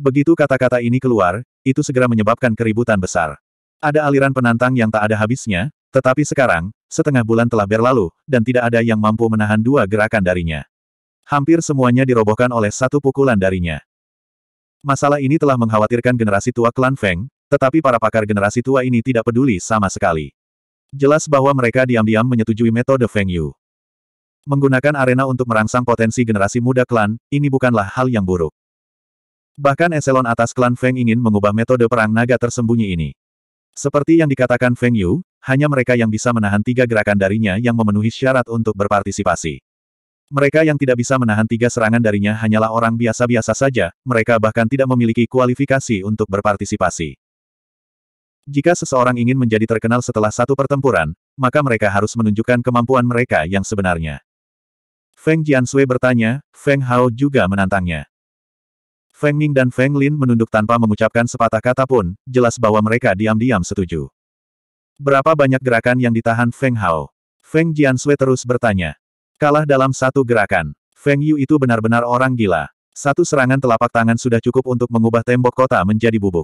Speaker 1: Begitu kata-kata ini keluar, itu segera menyebabkan keributan besar. Ada aliran penantang yang tak ada habisnya, tetapi sekarang, setengah bulan telah berlalu, dan tidak ada yang mampu menahan dua gerakan darinya. Hampir semuanya dirobohkan oleh satu pukulan darinya. Masalah ini telah mengkhawatirkan generasi tua klan Feng, tetapi para pakar generasi tua ini tidak peduli sama sekali. Jelas bahwa mereka diam-diam menyetujui metode Feng Yu. Menggunakan arena untuk merangsang potensi generasi muda klan, ini bukanlah hal yang buruk. Bahkan eselon atas klan Feng ingin mengubah metode perang naga tersembunyi ini. Seperti yang dikatakan Feng Yu, hanya mereka yang bisa menahan tiga gerakan darinya yang memenuhi syarat untuk berpartisipasi. Mereka yang tidak bisa menahan tiga serangan darinya hanyalah orang biasa-biasa saja, mereka bahkan tidak memiliki kualifikasi untuk berpartisipasi. Jika seseorang ingin menjadi terkenal setelah satu pertempuran, maka mereka harus menunjukkan kemampuan mereka yang sebenarnya. Feng Jiansui bertanya, Feng Hao juga menantangnya. Feng Ming dan Feng Lin menunduk tanpa mengucapkan sepatah kata pun, jelas bahwa mereka diam-diam setuju. Berapa banyak gerakan yang ditahan Feng Hao? Feng Jiansui terus bertanya. Kalah dalam satu gerakan. Feng Yu itu benar-benar orang gila. Satu serangan telapak tangan sudah cukup untuk mengubah tembok kota menjadi bubuk.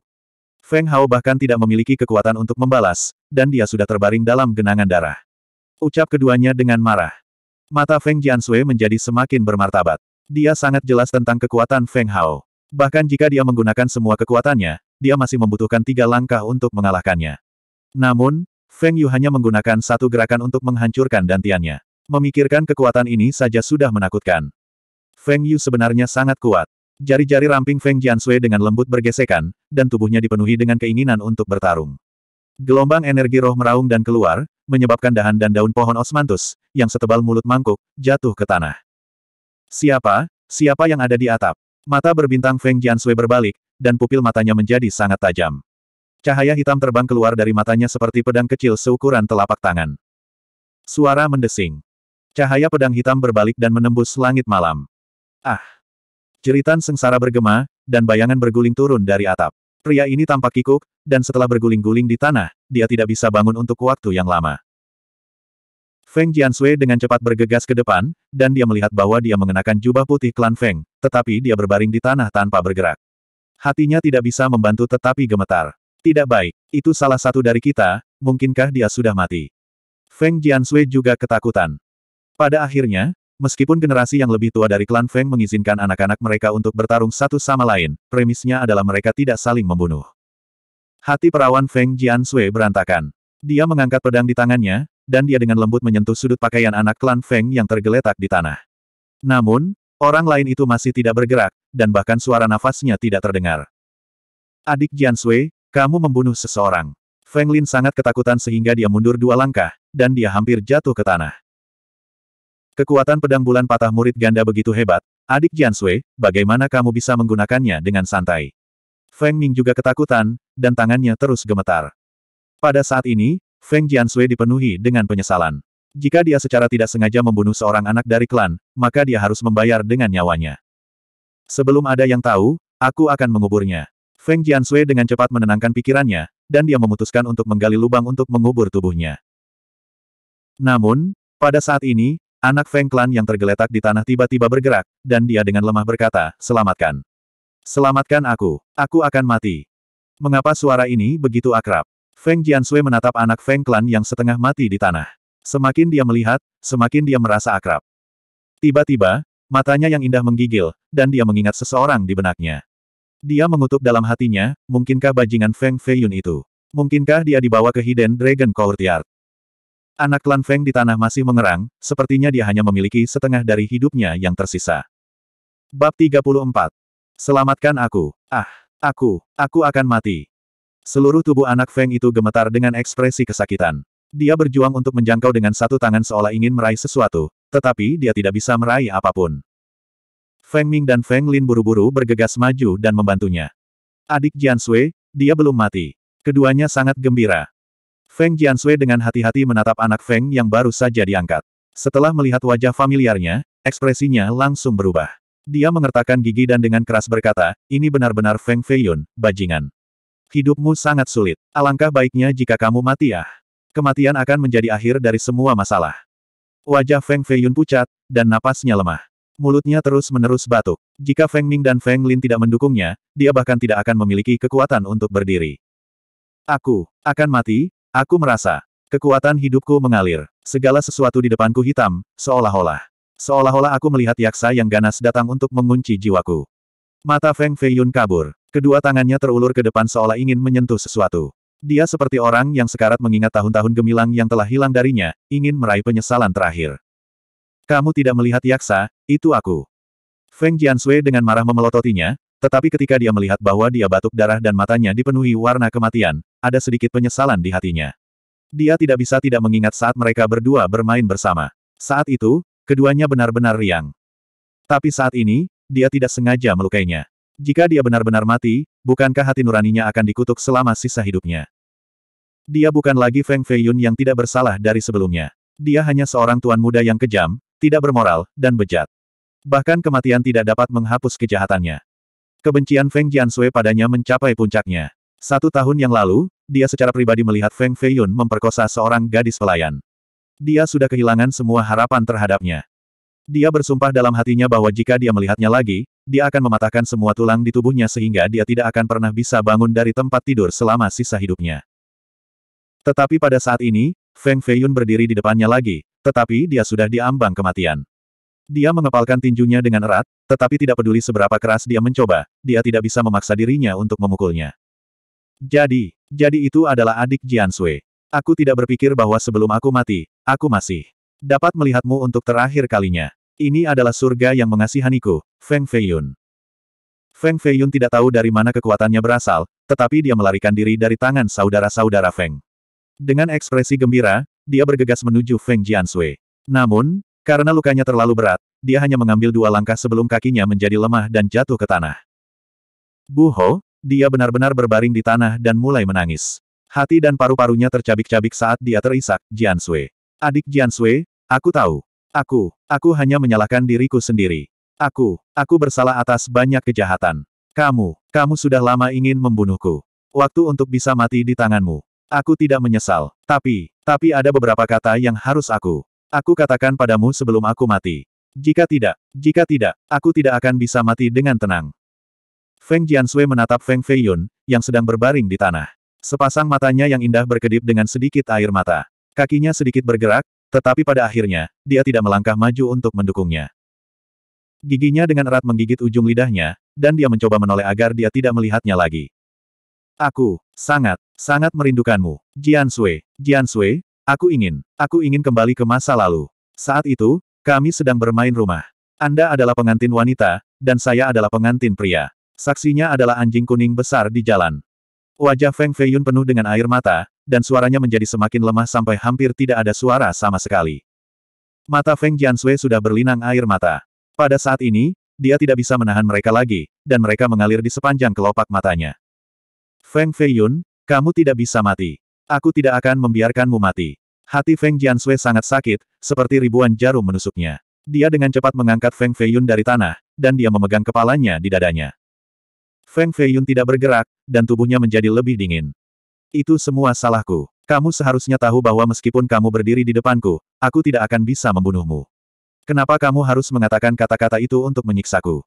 Speaker 1: Feng Hao bahkan tidak memiliki kekuatan untuk membalas, dan dia sudah terbaring dalam genangan darah. Ucap keduanya dengan marah. Mata Feng Jiansui menjadi semakin bermartabat. Dia sangat jelas tentang kekuatan Feng Hao. Bahkan jika dia menggunakan semua kekuatannya, dia masih membutuhkan tiga langkah untuk mengalahkannya. Namun, Feng Yu hanya menggunakan satu gerakan untuk menghancurkan dantiannya. Memikirkan kekuatan ini saja sudah menakutkan. Feng Yu sebenarnya sangat kuat. Jari-jari ramping Feng Jiansui dengan lembut bergesekan, dan tubuhnya dipenuhi dengan keinginan untuk bertarung. Gelombang energi roh meraung dan keluar, menyebabkan dahan dan daun pohon osmanthus, yang setebal mulut mangkuk, jatuh ke tanah. Siapa? Siapa yang ada di atap? Mata berbintang Feng Jiansui berbalik, dan pupil matanya menjadi sangat tajam. Cahaya hitam terbang keluar dari matanya seperti pedang kecil seukuran telapak tangan. Suara mendesing. Cahaya pedang hitam berbalik dan menembus langit malam. Ah! Jeritan sengsara bergema, dan bayangan berguling turun dari atap. Pria ini tampak kikuk, dan setelah berguling-guling di tanah, dia tidak bisa bangun untuk waktu yang lama. Feng Jiansui dengan cepat bergegas ke depan, dan dia melihat bahwa dia mengenakan jubah putih klan Feng, tetapi dia berbaring di tanah tanpa bergerak. Hatinya tidak bisa membantu tetapi gemetar. Tidak baik, itu salah satu dari kita, mungkinkah dia sudah mati? Feng Jiansui juga ketakutan. Pada akhirnya, meskipun generasi yang lebih tua dari klan Feng mengizinkan anak-anak mereka untuk bertarung satu sama lain, premisnya adalah mereka tidak saling membunuh. Hati perawan Feng Jiansui berantakan. Dia mengangkat pedang di tangannya, dan dia dengan lembut menyentuh sudut pakaian anak klan Feng yang tergeletak di tanah. Namun, orang lain itu masih tidak bergerak, dan bahkan suara nafasnya tidak terdengar. Adik Jiansui, kamu membunuh seseorang. Feng Lin sangat ketakutan sehingga dia mundur dua langkah, dan dia hampir jatuh ke tanah. Kekuatan pedang bulan patah murid ganda begitu hebat, adik Jiansui, bagaimana kamu bisa menggunakannya dengan santai? Feng Ming juga ketakutan, dan tangannya terus gemetar. Pada saat ini, Feng Jiansui dipenuhi dengan penyesalan. Jika dia secara tidak sengaja membunuh seorang anak dari klan, maka dia harus membayar dengan nyawanya. Sebelum ada yang tahu, aku akan menguburnya. Feng Jiansui dengan cepat menenangkan pikirannya, dan dia memutuskan untuk menggali lubang untuk mengubur tubuhnya. Namun, pada saat ini, Anak Feng Clan yang tergeletak di tanah tiba-tiba bergerak, dan dia dengan lemah berkata, selamatkan. Selamatkan aku, aku akan mati. Mengapa suara ini begitu akrab? Feng Jiansui menatap anak Feng Clan yang setengah mati di tanah. Semakin dia melihat, semakin dia merasa akrab. Tiba-tiba, matanya yang indah menggigil, dan dia mengingat seseorang di benaknya. Dia mengutuk dalam hatinya, mungkinkah bajingan Feng Feiyun itu? Mungkinkah dia dibawa ke Hidden Dragon Courtyard? Anak klan Feng di tanah masih mengerang, sepertinya dia hanya memiliki setengah dari hidupnya yang tersisa. Bab 34. Selamatkan aku. Ah, aku, aku akan mati. Seluruh tubuh anak Feng itu gemetar dengan ekspresi kesakitan. Dia berjuang untuk menjangkau dengan satu tangan seolah ingin meraih sesuatu, tetapi dia tidak bisa meraih apa pun. Feng Ming dan Feng Lin buru-buru bergegas maju dan membantunya. Adik Jian Sui, dia belum mati. Keduanya sangat gembira. Feng Jiansui dengan hati-hati menatap anak Feng yang baru saja diangkat. Setelah melihat wajah familiarnya, ekspresinya langsung berubah. Dia mengertakkan gigi dan dengan keras berkata, ini benar-benar Feng Feiyun, bajingan. Hidupmu sangat sulit. Alangkah baiknya jika kamu mati ya. Kematian akan menjadi akhir dari semua masalah. Wajah Feng Feiyun pucat, dan napasnya lemah. Mulutnya terus-menerus batuk. Jika Feng Ming dan Feng Lin tidak mendukungnya, dia bahkan tidak akan memiliki kekuatan untuk berdiri. Aku akan mati, Aku merasa, kekuatan hidupku mengalir. Segala sesuatu di depanku hitam, seolah-olah. Seolah-olah aku melihat yaksa yang ganas datang untuk mengunci jiwaku. Mata Feng Feiyun kabur. Kedua tangannya terulur ke depan seolah ingin menyentuh sesuatu. Dia seperti orang yang sekarat mengingat tahun-tahun gemilang yang telah hilang darinya, ingin meraih penyesalan terakhir. Kamu tidak melihat yaksa, itu aku. Feng Jiansui dengan marah memelototinya, tetapi ketika dia melihat bahwa dia batuk darah dan matanya dipenuhi warna kematian, ada sedikit penyesalan di hatinya. Dia tidak bisa tidak mengingat saat mereka berdua bermain bersama. Saat itu, keduanya benar-benar riang. Tapi saat ini, dia tidak sengaja melukainya. Jika dia benar-benar mati, bukankah hati nuraninya akan dikutuk selama sisa hidupnya? Dia bukan lagi Feng Feiyun yang tidak bersalah dari sebelumnya. Dia hanya seorang tuan muda yang kejam, tidak bermoral, dan bejat. Bahkan kematian tidak dapat menghapus kejahatannya. Kebencian Feng Jiansui padanya mencapai puncaknya. Satu tahun yang lalu, dia secara pribadi melihat Feng Feiyun memperkosa seorang gadis pelayan. Dia sudah kehilangan semua harapan terhadapnya. Dia bersumpah dalam hatinya bahwa jika dia melihatnya lagi, dia akan mematahkan semua tulang di tubuhnya sehingga dia tidak akan pernah bisa bangun dari tempat tidur selama sisa hidupnya. Tetapi pada saat ini, Feng Feiyun berdiri di depannya lagi, tetapi dia sudah diambang kematian. Dia mengepalkan tinjunya dengan erat, tetapi tidak peduli seberapa keras dia mencoba, dia tidak bisa memaksa dirinya untuk memukulnya. Jadi, jadi itu adalah adik Jian Sui. Aku tidak berpikir bahwa sebelum aku mati, aku masih. Dapat melihatmu untuk terakhir kalinya. Ini adalah surga yang mengasihaniku, Feng Feiyun. Feng Feiyun tidak tahu dari mana kekuatannya berasal, tetapi dia melarikan diri dari tangan saudara-saudara Feng. Dengan ekspresi gembira, dia bergegas menuju Feng Jiansui. Namun, karena lukanya terlalu berat, dia hanya mengambil dua langkah sebelum kakinya menjadi lemah dan jatuh ke tanah. Bu Ho, dia benar-benar berbaring di tanah dan mulai menangis. Hati dan paru-parunya tercabik-cabik saat dia terisak, Jiansui. Adik Jiansui, aku tahu. Aku, aku hanya menyalahkan diriku sendiri. Aku, aku bersalah atas banyak kejahatan. Kamu, kamu sudah lama ingin membunuhku. Waktu untuk bisa mati di tanganmu. Aku tidak menyesal. Tapi, tapi ada beberapa kata yang harus aku. Aku katakan padamu sebelum aku mati. Jika tidak, jika tidak, aku tidak akan bisa mati dengan tenang. Feng Jiansui menatap Feng Feiyun, yang sedang berbaring di tanah. Sepasang matanya yang indah berkedip dengan sedikit air mata. Kakinya sedikit bergerak, tetapi pada akhirnya, dia tidak melangkah maju untuk mendukungnya. Giginya dengan erat menggigit ujung lidahnya, dan dia mencoba menoleh agar dia tidak melihatnya lagi. Aku, sangat, sangat merindukanmu. Jian Sui, Jian Sui, aku ingin, aku ingin kembali ke masa lalu. Saat itu, kami sedang bermain rumah. Anda adalah pengantin wanita, dan saya adalah pengantin pria. Saksinya adalah anjing kuning besar di jalan. Wajah Feng Feiyun penuh dengan air mata, dan suaranya menjadi semakin lemah sampai hampir tidak ada suara sama sekali. Mata Feng Jiansui sudah berlinang air mata. Pada saat ini, dia tidak bisa menahan mereka lagi, dan mereka mengalir di sepanjang kelopak matanya. Feng Feiyun, kamu tidak bisa mati. Aku tidak akan membiarkanmu mati. Hati Feng Jiansui sangat sakit, seperti ribuan jarum menusuknya. Dia dengan cepat mengangkat Feng Feiyun dari tanah, dan dia memegang kepalanya di dadanya. Feng Feiyun tidak bergerak, dan tubuhnya menjadi lebih dingin. Itu semua salahku. Kamu seharusnya tahu bahwa meskipun kamu berdiri di depanku, aku tidak akan bisa membunuhmu. Kenapa kamu harus mengatakan kata-kata itu untuk menyiksaku?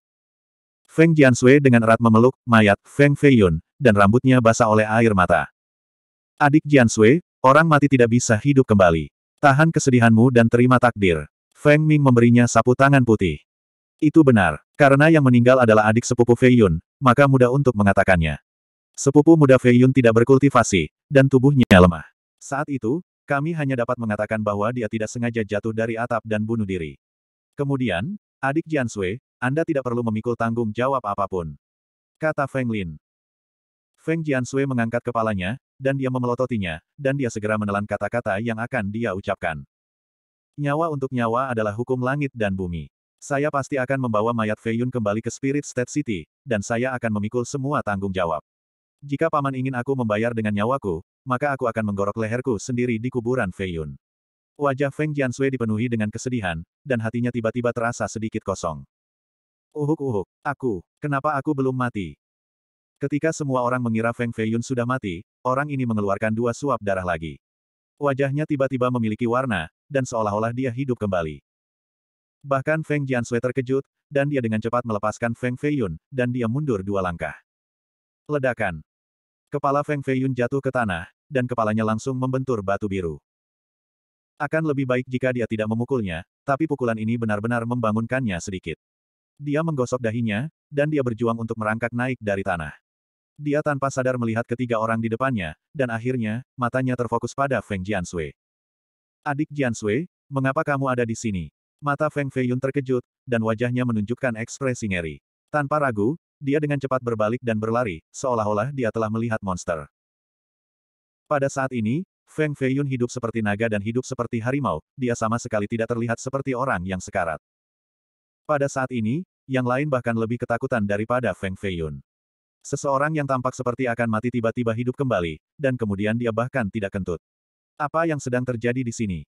Speaker 1: Feng Jiansui dengan erat memeluk mayat Feng Feiyun, dan rambutnya basah oleh air mata. Adik Jiansui, orang mati tidak bisa hidup kembali. Tahan kesedihanmu dan terima takdir. Feng Ming memberinya sapu tangan putih. Itu benar, karena yang meninggal adalah adik sepupu Feiyun, maka mudah untuk mengatakannya. Sepupu muda Fei Yun tidak berkultivasi, dan tubuhnya lemah. Saat itu, kami hanya dapat mengatakan bahwa dia tidak sengaja jatuh dari atap dan bunuh diri. Kemudian, adik Jian Sui, Anda tidak perlu memikul tanggung jawab apa pun. Kata Feng Lin. Feng Jian Sui mengangkat kepalanya, dan dia memelototinya, dan dia segera menelan kata-kata yang akan dia ucapkan. Nyawa untuk nyawa adalah hukum langit dan bumi. Saya pasti akan membawa mayat Fei Yun kembali ke Spirit State City, dan saya akan memikul semua tanggung jawab. Jika paman ingin aku membayar dengan nyawaku, maka aku akan menggorok leherku sendiri di kuburan Fei Yun. Wajah Feng Jiansui dipenuhi dengan kesedihan, dan hatinya tiba-tiba terasa sedikit kosong. Uhuk-uhuk, aku, kenapa aku belum mati? Ketika semua orang mengira Feng Fei Yun sudah mati, orang ini mengeluarkan dua suap darah lagi. Wajahnya tiba-tiba memiliki warna, dan seolah-olah dia hidup kembali. Bahkan Feng Jiansui terkejut, dan dia dengan cepat melepaskan Feng Fei Yun, dan dia mundur dua langkah. Ledakan. Kepala Feng Feiyun jatuh ke tanah, dan kepalanya langsung membentur batu biru. Akan lebih baik jika dia tidak memukulnya, tapi pukulan ini benar-benar membangunkannya sedikit. Dia menggosok dahinya, dan dia berjuang untuk merangkak naik dari tanah. Dia tanpa sadar melihat ketiga orang di depannya, dan akhirnya, matanya terfokus pada Feng Jiansui. Adik Jiansui, mengapa kamu ada di sini? Mata Feng Feiyun terkejut, dan wajahnya menunjukkan ekspresi ngeri. Tanpa ragu, dia dengan cepat berbalik dan berlari, seolah-olah dia telah melihat monster. Pada saat ini, Feng Feiyun hidup seperti naga dan hidup seperti harimau, dia sama sekali tidak terlihat seperti orang yang sekarat. Pada saat ini, yang lain bahkan lebih ketakutan daripada Feng Feiyun. Seseorang yang tampak seperti akan mati tiba-tiba hidup kembali, dan kemudian dia bahkan tidak kentut. Apa yang sedang terjadi di sini?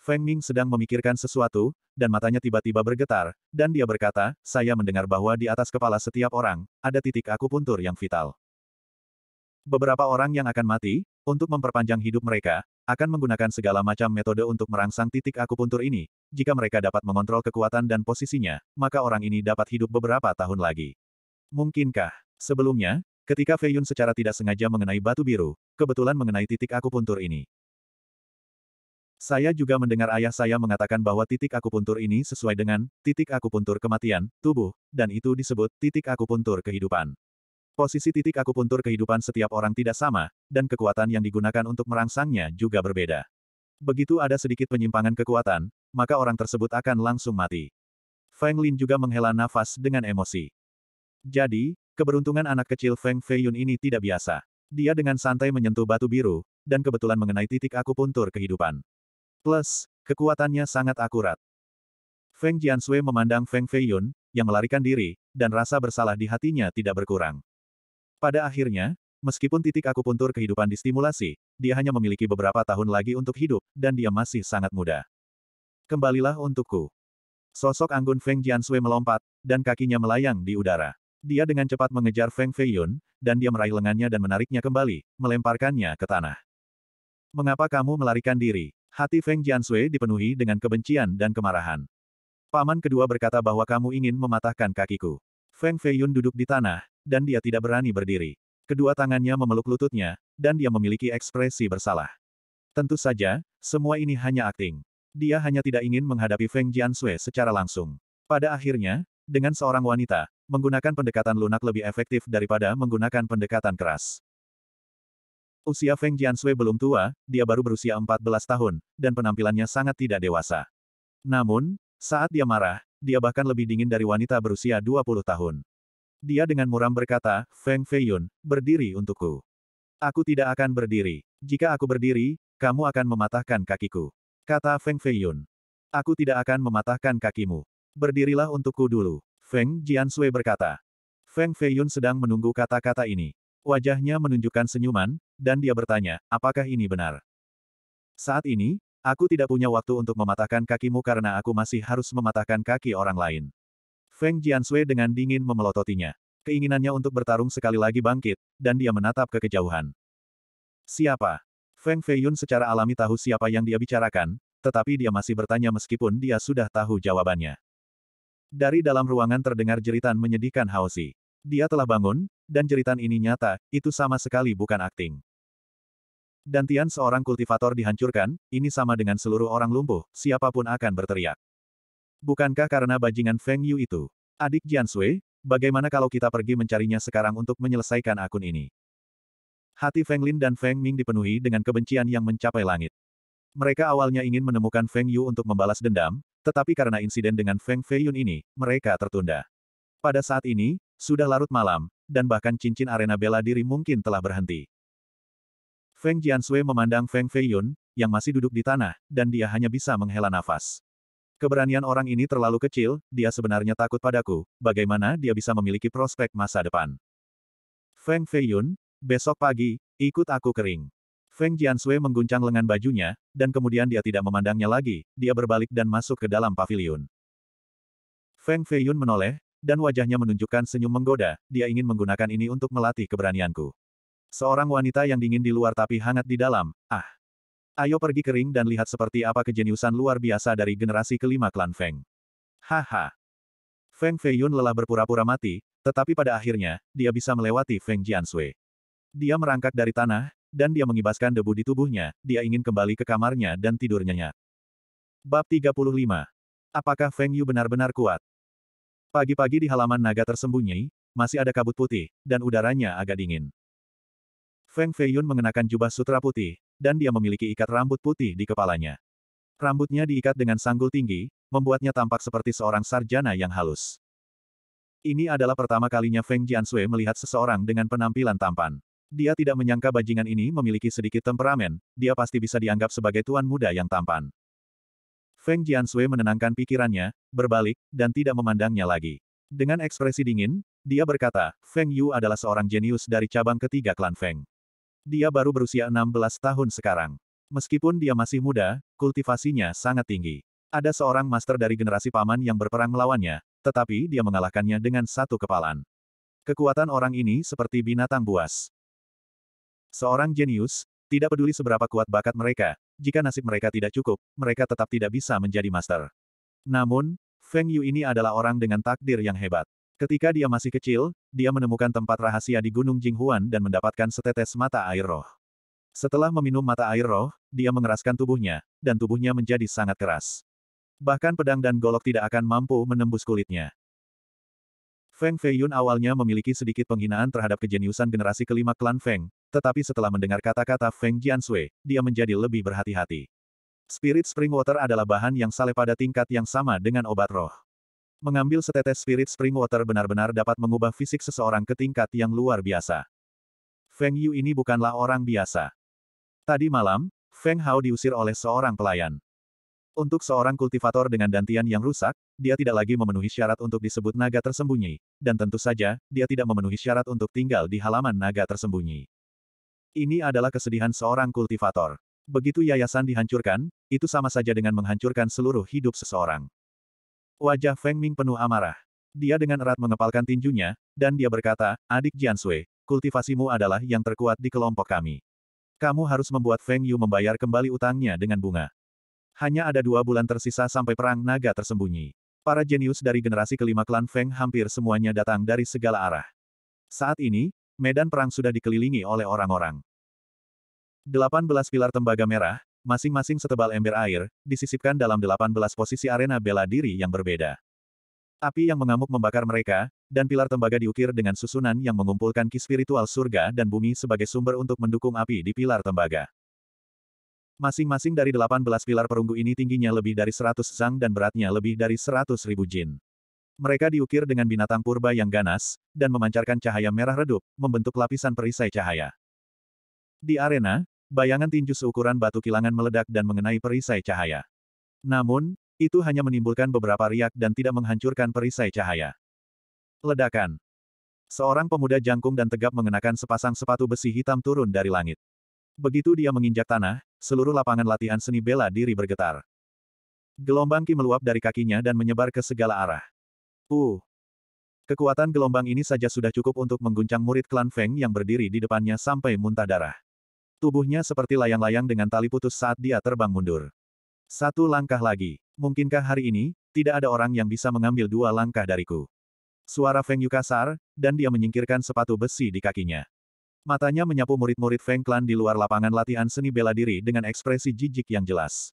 Speaker 1: Feng Ming sedang memikirkan sesuatu, dan matanya tiba-tiba bergetar, dan dia berkata, saya mendengar bahwa di atas kepala setiap orang, ada titik akupuntur yang vital. Beberapa orang yang akan mati, untuk memperpanjang hidup mereka, akan menggunakan segala macam metode untuk merangsang titik akupuntur ini. Jika mereka dapat mengontrol kekuatan dan posisinya, maka orang ini dapat hidup beberapa tahun lagi. Mungkinkah, sebelumnya, ketika Fei Yun secara tidak sengaja mengenai batu biru, kebetulan mengenai titik akupuntur ini. Saya juga mendengar ayah saya mengatakan bahwa titik akupuntur ini sesuai dengan titik akupuntur kematian, tubuh, dan itu disebut titik akupuntur kehidupan. Posisi titik akupuntur kehidupan setiap orang tidak sama, dan kekuatan yang digunakan untuk merangsangnya juga berbeda. Begitu ada sedikit penyimpangan kekuatan, maka orang tersebut akan langsung mati. Feng Lin juga menghela nafas dengan emosi. Jadi, keberuntungan anak kecil Feng Feiyun ini tidak biasa. Dia dengan santai menyentuh batu biru, dan kebetulan mengenai titik akupuntur kehidupan. Plus, kekuatannya sangat akurat. Feng Jiansui memandang Feng Feiyun, yang melarikan diri, dan rasa bersalah di hatinya tidak berkurang. Pada akhirnya, meskipun titik akupuntur kehidupan distimulasi, dia hanya memiliki beberapa tahun lagi untuk hidup, dan dia masih sangat muda. Kembalilah untukku. Sosok anggun Feng Jiansui melompat, dan kakinya melayang di udara. Dia dengan cepat mengejar Feng Feiyun, dan dia meraih lengannya dan menariknya kembali, melemparkannya ke tanah. Mengapa kamu melarikan diri? Hati Feng Jiansui dipenuhi dengan kebencian dan kemarahan. Paman kedua berkata bahwa kamu ingin mematahkan kakiku. Feng Feiyun duduk di tanah, dan dia tidak berani berdiri. Kedua tangannya memeluk lututnya, dan dia memiliki ekspresi bersalah. Tentu saja, semua ini hanya akting. Dia hanya tidak ingin menghadapi Feng Jiansui secara langsung. Pada akhirnya, dengan seorang wanita, menggunakan pendekatan lunak lebih efektif daripada menggunakan pendekatan keras. Usia Feng Jiansui belum tua, dia baru berusia 14 tahun, dan penampilannya sangat tidak dewasa. Namun, saat dia marah, dia bahkan lebih dingin dari wanita berusia 20 tahun. Dia dengan muram berkata, Feng Feiyun, berdiri untukku. Aku tidak akan berdiri. Jika aku berdiri, kamu akan mematahkan kakiku. Kata Feng Feiyun. Aku tidak akan mematahkan kakimu. Berdirilah untukku dulu. Feng Jiansui berkata. Feng Feiyun sedang menunggu kata-kata ini. Wajahnya menunjukkan senyuman, dan dia bertanya, apakah ini benar? Saat ini, aku tidak punya waktu untuk mematahkan kakimu karena aku masih harus mematahkan kaki orang lain. Feng Jiansui dengan dingin memelototinya. Keinginannya untuk bertarung sekali lagi bangkit, dan dia menatap ke kejauhan. Siapa? Feng Feiyun secara alami tahu siapa yang dia bicarakan, tetapi dia masih bertanya meskipun dia sudah tahu jawabannya. Dari dalam ruangan terdengar jeritan menyedihkan Haosi. Dia telah bangun, dan jeritan ini nyata, itu sama sekali bukan akting. Dantian seorang kultivator dihancurkan, ini sama dengan seluruh orang lumpuh, siapa pun akan berteriak. Bukankah karena bajingan Feng Yu itu? Adik Jian Sui, bagaimana kalau kita pergi mencarinya sekarang untuk menyelesaikan akun ini? Hati Feng Lin dan Feng Ming dipenuhi dengan kebencian yang mencapai langit. Mereka awalnya ingin menemukan Feng Yu untuk membalas dendam, tetapi karena insiden dengan Feng Feiyun ini, mereka tertunda. Pada saat ini, sudah larut malam, dan bahkan cincin arena bela diri mungkin telah berhenti. Feng Jiansui memandang Feng Feiyun, yang masih duduk di tanah, dan dia hanya bisa menghela nafas. Keberanian orang ini terlalu kecil, dia sebenarnya takut padaku, bagaimana dia bisa memiliki prospek masa depan. Feng Feiyun, besok pagi, ikut aku kering. Feng Jiansui mengguncang lengan bajunya, dan kemudian dia tidak memandangnya lagi, dia berbalik dan masuk ke dalam pavilion. Feng Feiyun menoleh, dan wajahnya menunjukkan senyum menggoda, dia ingin menggunakan ini untuk melatih keberanianku. Seorang wanita yang dingin di luar tapi hangat di dalam, ah. Ayo pergi kering dan lihat seperti apa kejeniusan luar biasa dari generasi kelima klan Feng. Haha. Feng Feiyun lelah berpura-pura mati, tetapi pada akhirnya, dia bisa melewati Feng Jiansui. Dia merangkak dari tanah, dan dia mengibaskan debu di tubuhnya, dia ingin kembali ke kamarnya dan tidur nyenyak. Bab 35. Apakah Feng Yu benar-benar kuat? Pagi-pagi di halaman naga tersembunyi, masih ada kabut putih, dan udaranya agak dingin. Feng Feiyun mengenakan jubah sutra putih, dan dia memiliki ikat rambut putih di kepalanya. Rambutnya diikat dengan sanggul tinggi, membuatnya tampak seperti seorang sarjana yang halus. Ini adalah pertama kalinya Feng Jiansui melihat seseorang dengan penampilan tampan. Dia tidak menyangka bajingan ini memiliki sedikit temperamen, dia pasti bisa dianggap sebagai tuan muda yang tampan. Feng Jiansui menenangkan pikirannya, berbalik, dan tidak memandangnya lagi. Dengan ekspresi dingin, dia berkata, Feng Yu adalah seorang jenius dari cabang ketiga klan Feng. Dia baru berusia 16 tahun sekarang. Meskipun dia masih muda, kultivasinya sangat tinggi. Ada seorang master dari generasi paman yang berperang melawannya, tetapi dia mengalahkannya dengan satu kepalan. Kekuatan orang ini seperti binatang buas. Seorang jenius, tidak peduli seberapa kuat bakat mereka, jika nasib mereka tidak cukup, mereka tetap tidak bisa menjadi master. Namun, Feng Yu ini adalah orang dengan takdir yang hebat. Ketika dia masih kecil, dia menemukan tempat rahasia di Gunung Jinghuan dan mendapatkan setetes mata air roh. Setelah meminum mata air roh, dia mengeraskan tubuhnya, dan tubuhnya menjadi sangat keras. Bahkan pedang dan golok tidak akan mampu menembus kulitnya. Feng Feiyun awalnya memiliki sedikit penghinaan terhadap kejeniusan generasi kelima klan Feng, tetapi setelah mendengar kata-kata Feng Jiansui, dia menjadi lebih berhati-hati. Spirit Spring Water adalah bahan yang saleh pada tingkat yang sama dengan obat roh. Mengambil setetes Spirit Spring Water benar-benar dapat mengubah fisik seseorang ke tingkat yang luar biasa. Feng Yu ini bukanlah orang biasa. Tadi malam, Feng Hao diusir oleh seorang pelayan. Untuk seorang kultivator dengan dantian yang rusak, dia tidak lagi memenuhi syarat untuk disebut naga tersembunyi, dan tentu saja, dia tidak memenuhi syarat untuk tinggal di halaman naga tersembunyi. Ini adalah kesedihan seorang kultivator. Begitu yayasan dihancurkan, itu sama saja dengan menghancurkan seluruh hidup seseorang. Wajah Feng Ming penuh amarah. Dia dengan erat mengepalkan tinjunya, dan dia berkata, adik Jiansui, kultivasimu adalah yang terkuat di kelompok kami. Kamu harus membuat Feng Yu membayar kembali utangnya dengan bunga. Hanya ada dua bulan tersisa sampai perang naga tersembunyi. Para jenius dari generasi kelima klan Feng hampir semuanya datang dari segala arah. Saat ini, medan perang sudah dikelilingi oleh orang-orang. 18 pilar tembaga merah, masing-masing setebal ember air, disisipkan dalam 18 posisi arena bela diri yang berbeda. Api yang mengamuk membakar mereka, dan pilar tembaga diukir dengan susunan yang mengumpulkan ki spiritual surga dan bumi sebagai sumber untuk mendukung api di pilar tembaga. Masing-masing dari 18 pilar perunggu ini tingginya lebih dari 100 zang dan beratnya lebih dari 100 ribu jin. Mereka diukir dengan binatang purba yang ganas, dan memancarkan cahaya merah redup, membentuk lapisan perisai cahaya. Di arena, bayangan tinju seukuran batu kilangan meledak dan mengenai perisai cahaya. Namun, itu hanya menimbulkan beberapa riak dan tidak menghancurkan perisai cahaya. Ledakan. Seorang pemuda jangkung dan tegap mengenakan sepasang sepatu besi hitam turun dari langit. Begitu dia menginjak tanah, seluruh lapangan latihan seni bela diri bergetar. Gelombang ki meluap dari kakinya dan menyebar ke segala arah. Uh! Kekuatan gelombang ini saja sudah cukup untuk mengguncang murid klan Feng yang berdiri di depannya sampai muntah darah. Tubuhnya seperti layang-layang dengan tali putus saat dia terbang mundur. Satu langkah lagi. Mungkinkah hari ini, tidak ada orang yang bisa mengambil dua langkah dariku? Suara Feng Yu kasar, dan dia menyingkirkan sepatu besi di kakinya. Matanya menyapu murid-murid Feng Clan di luar lapangan latihan seni bela diri dengan ekspresi jijik yang jelas.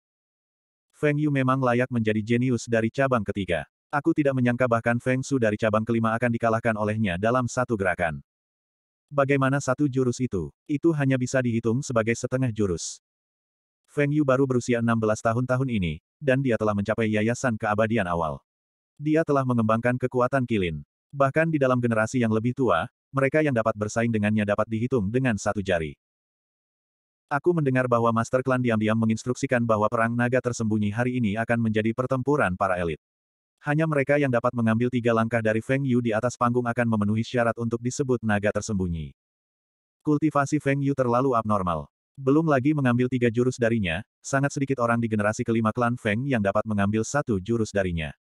Speaker 1: Feng Yu memang layak menjadi jenius dari cabang ketiga. Aku tidak menyangka bahkan Feng Su dari cabang kelima akan dikalahkan olehnya dalam satu gerakan. Bagaimana satu jurus itu? Itu hanya bisa dihitung sebagai setengah jurus. Feng Yu baru berusia 16 tahun tahun ini, dan dia telah mencapai yayasan keabadian awal. Dia telah mengembangkan kekuatan kilin. Bahkan di dalam generasi yang lebih tua, mereka yang dapat bersaing dengannya dapat dihitung dengan satu jari. Aku mendengar bahwa Master Klan diam-diam menginstruksikan bahwa perang naga tersembunyi hari ini akan menjadi pertempuran para elit. Hanya mereka yang dapat mengambil tiga langkah dari Feng Yu di atas panggung akan memenuhi syarat untuk disebut naga tersembunyi. Kultivasi Feng Yu terlalu abnormal. Belum lagi mengambil tiga jurus darinya, sangat sedikit orang di generasi kelima klan Feng yang dapat mengambil satu jurus darinya.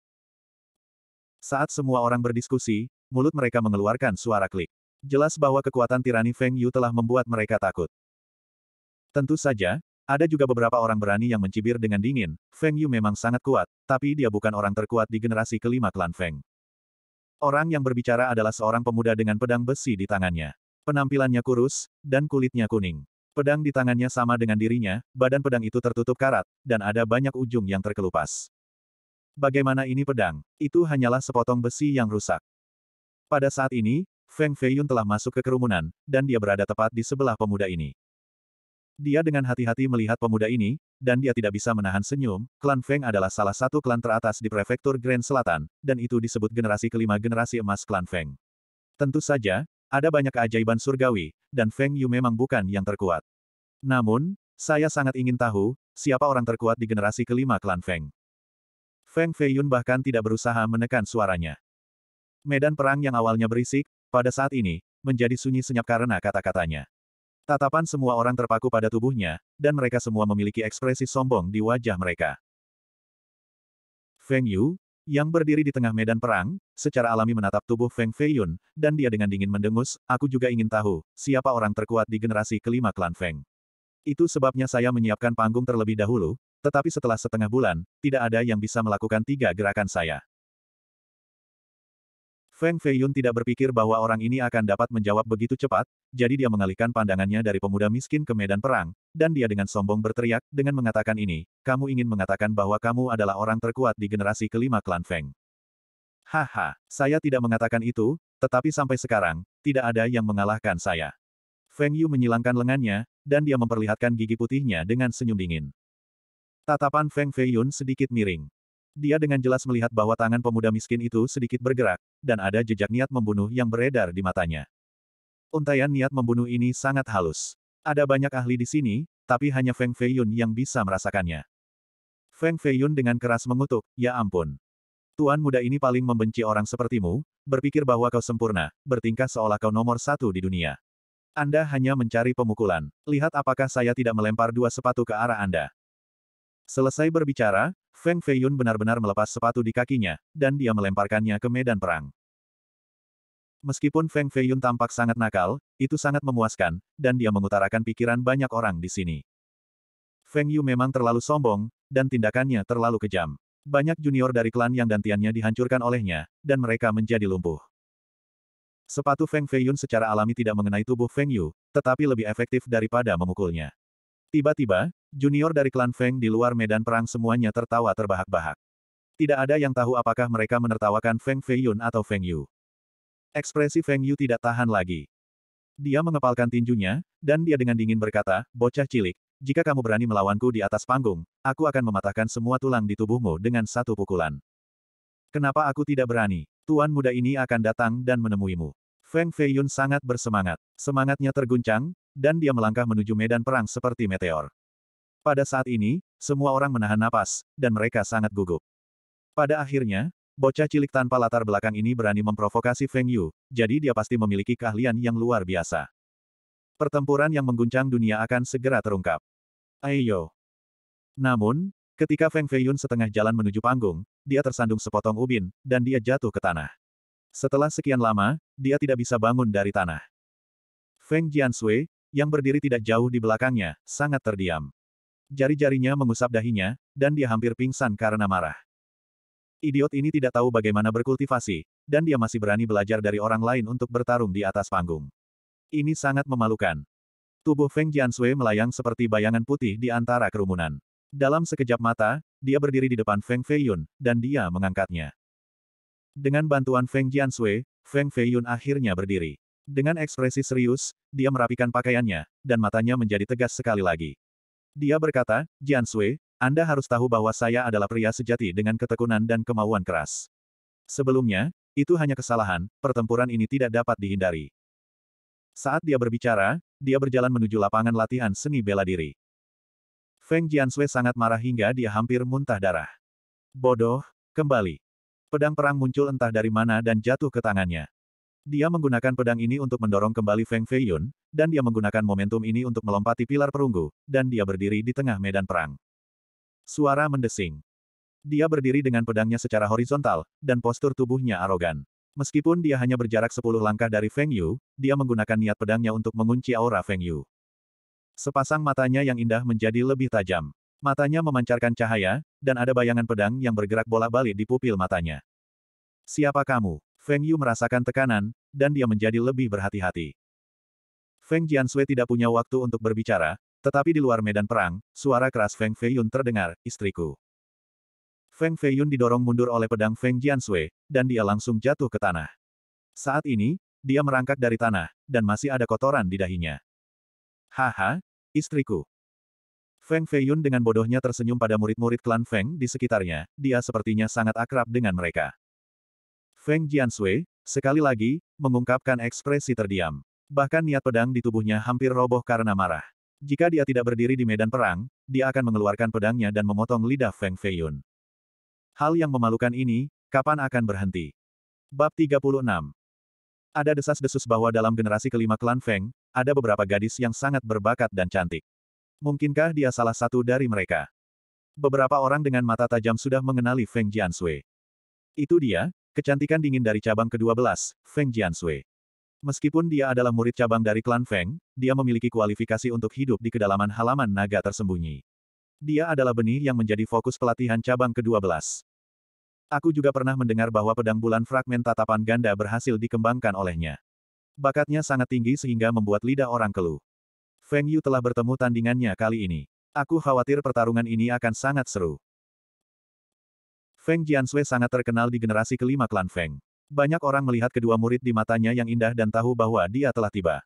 Speaker 1: Saat semua orang berdiskusi, mulut mereka mengeluarkan suara klik. Jelas bahwa kekuatan tirani Feng Yu telah membuat mereka takut. Tentu saja, ada juga beberapa orang berani yang mencibir dengan dingin, Feng Yu memang sangat kuat, tapi dia bukan orang terkuat di generasi kelima klan Feng. Orang yang berbicara adalah seorang pemuda dengan pedang besi di tangannya. Penampilannya kurus, dan kulitnya kuning. Pedang di tangannya sama dengan dirinya, badan pedang itu tertutup karat, dan ada banyak ujung yang terkelupas. Bagaimana ini pedang? Itu hanyalah sepotong besi yang rusak. Pada saat ini, Feng Feiyun telah masuk ke kerumunan, dan dia berada tepat di sebelah pemuda ini. Dia dengan hati-hati melihat pemuda ini, dan dia tidak bisa menahan senyum, klan Feng adalah salah satu klan teratas di prefektur Grand Selatan, dan itu disebut generasi kelima generasi emas klan Feng. Tentu saja, ada banyak keajaiban surgawi, dan Feng Yu memang bukan yang terkuat. Namun, saya sangat ingin tahu, siapa orang terkuat di generasi kelima klan Feng. Feng Feiyun bahkan tidak berusaha menekan suaranya. Medan perang yang awalnya berisik, pada saat ini, menjadi sunyi senyap karena kata-katanya. Tatapan semua orang terpaku pada tubuhnya, dan mereka semua memiliki ekspresi sombong di wajah mereka. Feng Yu, yang berdiri di tengah medan perang, secara alami menatap tubuh Feng Feiyun, dan dia dengan dingin mendengus, aku juga ingin tahu, siapa orang terkuat di generasi kelima klan Feng. Itu sebabnya saya menyiapkan panggung terlebih dahulu, tetapi setelah setengah bulan, tidak ada yang bisa melakukan tiga gerakan saya. Feng Feiyun tidak berpikir bahwa orang ini akan dapat menjawab begitu cepat, jadi dia mengalihkan pandangannya dari pemuda miskin ke medan perang, dan dia dengan sombong berteriak, dengan mengatakan ini, kamu ingin mengatakan bahwa kamu adalah orang terkuat di generasi kelima klan Feng. Haha, saya tidak mengatakan itu, tetapi sampai sekarang, tidak ada yang mengalahkan saya. Feng Yu menyilangkan lengannya, dan dia memperlihatkan gigi putihnya dengan senyum dingin. Tatapan Feng Feiyun sedikit miring. Dia dengan jelas melihat bahwa tangan pemuda miskin itu sedikit bergerak, dan ada jejak niat membunuh yang beredar di matanya. Untaian niat membunuh ini sangat halus. Ada banyak ahli di sini, tapi hanya Feng Feiyun yang bisa merasakannya. Feng Feiyun dengan keras mengutuk, ya ampun. Tuan muda ini paling membenci orang sepertimu, berpikir bahwa kau sempurna, bertingkah seolah kau nomor satu di dunia. Anda hanya mencari pemukulan. Lihat apakah saya tidak melempar dua sepatu ke arah Anda. Selesai berbicara, Feng Feiyun benar-benar melepas sepatu di kakinya, dan dia melemparkannya ke medan perang. Meskipun Feng Feiyun tampak sangat nakal, itu sangat memuaskan, dan dia mengutarakan pikiran banyak orang di sini. Feng Yu memang terlalu sombong, dan tindakannya terlalu kejam. Banyak junior dari klan yang gantiannya dihancurkan olehnya, dan mereka menjadi lumpuh. Sepatu Feng Feiyun secara alami tidak mengenai tubuh Feng Yu, tetapi lebih efektif daripada memukulnya. Tiba-tiba, junior dari klan Feng di luar medan perang semuanya tertawa terbahak-bahak. Tidak ada yang tahu apakah mereka menertawakan Feng Feiyun atau Feng Yu. Ekspresi Feng Yu tidak tahan lagi. Dia mengepalkan tinjunya, dan dia dengan dingin berkata, bocah cilik, jika kamu berani melawanku di atas panggung, aku akan mematahkan semua tulang di tubuhmu dengan satu pukulan. Kenapa aku tidak berani? Tuan muda ini akan datang dan menemuimu. Feng Feiyun sangat bersemangat. Semangatnya terguncang, dan dia melangkah menuju medan perang seperti meteor. Pada saat ini, semua orang menahan napas, dan mereka sangat gugup. Pada akhirnya, bocah cilik tanpa latar belakang ini berani memprovokasi Feng Yu, jadi dia pasti memiliki keahlian yang luar biasa. Pertempuran yang mengguncang dunia akan segera terungkap. Ayo. Namun, ketika Feng Feiyun setengah jalan menuju panggung, dia tersandung sepotong ubin, dan dia jatuh ke tanah. Setelah sekian lama, dia tidak bisa bangun dari tanah. Feng Jiansui, yang berdiri tidak jauh di belakangnya, sangat terdiam. Jari-jarinya mengusap dahinya, dan dia hampir pingsan karena marah. Idiot ini tidak tahu bagaimana berkultivasi, dan dia masih berani belajar dari orang lain untuk bertarung di atas panggung. Ini sangat memalukan. Tubuh Feng Jiansui melayang seperti bayangan putih di antara kerumunan. Dalam sekejap mata, dia berdiri di depan Feng Feiyun, dan dia mengangkatnya. Dengan bantuan Feng Jiansui, Feng Feiyun akhirnya berdiri. Dengan ekspresi serius, dia merapikan pakaiannya, dan matanya menjadi tegas sekali lagi. Dia berkata, Jian Sui, Anda harus tahu bahwa saya adalah pria sejati dengan ketekunan dan kemauan keras. Sebelumnya, itu hanya kesalahan, pertempuran ini tidak dapat dihindari. Saat dia berbicara, dia berjalan menuju lapangan latihan seni bela diri. Feng Jiansui sangat marah hingga dia hampir muntah darah. Bodoh, kembali. Pedang perang muncul entah dari mana dan jatuh ke tangannya. Dia menggunakan pedang ini untuk mendorong kembali Feng Feiyun, dan dia menggunakan momentum ini untuk melompati pilar perunggu, dan dia berdiri di tengah medan perang. Suara mendesing. Dia berdiri dengan pedangnya secara horizontal, dan postur tubuhnya arogan. Meskipun dia hanya berjarak 10 langkah dari Feng Yu, dia menggunakan niat pedangnya untuk mengunci aura Feng Yu. Sepasang matanya yang indah menjadi lebih tajam. Matanya memancarkan cahaya, dan ada bayangan pedang yang bergerak bolak-balik di pupil matanya. Siapa kamu? Feng Yu merasakan tekanan, dan dia menjadi lebih berhati-hati. Feng Jiansui tidak punya waktu untuk berbicara, tetapi di luar medan perang, suara keras Feng Feiyun terdengar, istriku. Feng Feiyun didorong mundur oleh pedang Feng Jiansui, dan dia langsung jatuh ke tanah. Saat ini, dia merangkak dari tanah, dan masih ada kotoran di dahinya. Haha, istriku. Feng Feiyun dengan bodohnya tersenyum pada murid-murid klan Feng di sekitarnya, dia sepertinya sangat akrab dengan mereka. Feng Jiansui, sekali lagi, mengungkapkan ekspresi terdiam. Bahkan niat pedang di tubuhnya hampir roboh karena marah. Jika dia tidak berdiri di medan perang, dia akan mengeluarkan pedangnya dan memotong lidah Feng Feiyun. Hal yang memalukan ini, kapan akan berhenti? Bab 36 Ada desas-desus bahwa dalam generasi kelima klan Feng, ada beberapa gadis yang sangat berbakat dan cantik. Mungkinkah dia salah satu dari mereka? Beberapa orang dengan mata tajam sudah mengenali Feng Jiansui. Itu dia, Kecantikan dingin dari cabang ke-12, Feng Jiansui. Meskipun dia adalah murid cabang dari klan Feng, dia memiliki kualifikasi untuk hidup di kedalaman halaman naga tersembunyi. Dia adalah benih yang menjadi fokus pelatihan cabang ke-12. Aku juga pernah mendengar bahwa pedang bulan fragmen tatapan ganda berhasil dikembangkan olehnya. Bakatnya sangat tinggi sehingga membuat lidah orang keluh. Feng Yu telah bertemu tandingannya kali ini. Aku khawatir pertarungan ini akan sangat seru. Feng Jiansui sangat terkenal di generasi kelima klan Feng. Banyak orang melihat kedua murid di matanya yang indah dan tahu bahwa dia telah tiba.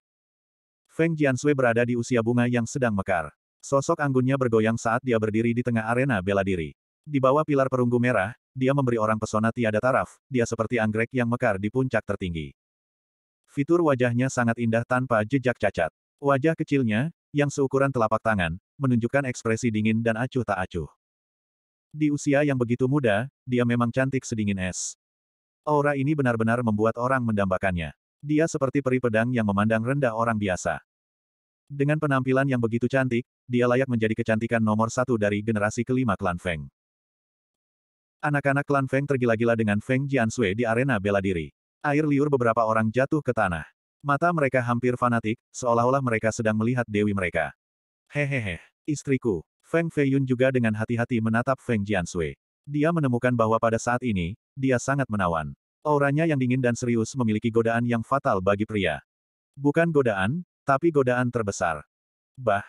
Speaker 1: Feng Jiansui berada di usia bunga yang sedang mekar. Sosok anggunnya bergoyang saat dia berdiri di tengah arena bela diri. Di bawah pilar perunggu merah, dia memberi orang pesona tiada taraf, dia seperti anggrek yang mekar di puncak tertinggi. Fitur wajahnya sangat indah tanpa jejak cacat. Wajah kecilnya, yang seukuran telapak tangan, menunjukkan ekspresi dingin dan acuh tak acuh. Di usia yang begitu muda, dia memang cantik sedingin es. Aura ini benar-benar membuat orang mendambakannya. Dia seperti peri pedang yang memandang rendah orang biasa. Dengan penampilan yang begitu cantik, dia layak menjadi kecantikan nomor satu dari generasi kelima klan Feng. Anak-anak klan Feng tergila-gila dengan Feng Jiansui di arena bela diri. Air liur beberapa orang jatuh ke tanah. Mata mereka hampir fanatik, seolah-olah mereka sedang melihat dewi mereka. Hehehe, istriku. Feng Feiyun juga dengan hati-hati menatap Feng Jiansui. Dia menemukan bahwa pada saat ini, dia sangat menawan. Auranya yang dingin dan serius memiliki godaan yang fatal bagi pria. Bukan godaan, tapi godaan terbesar. Bah.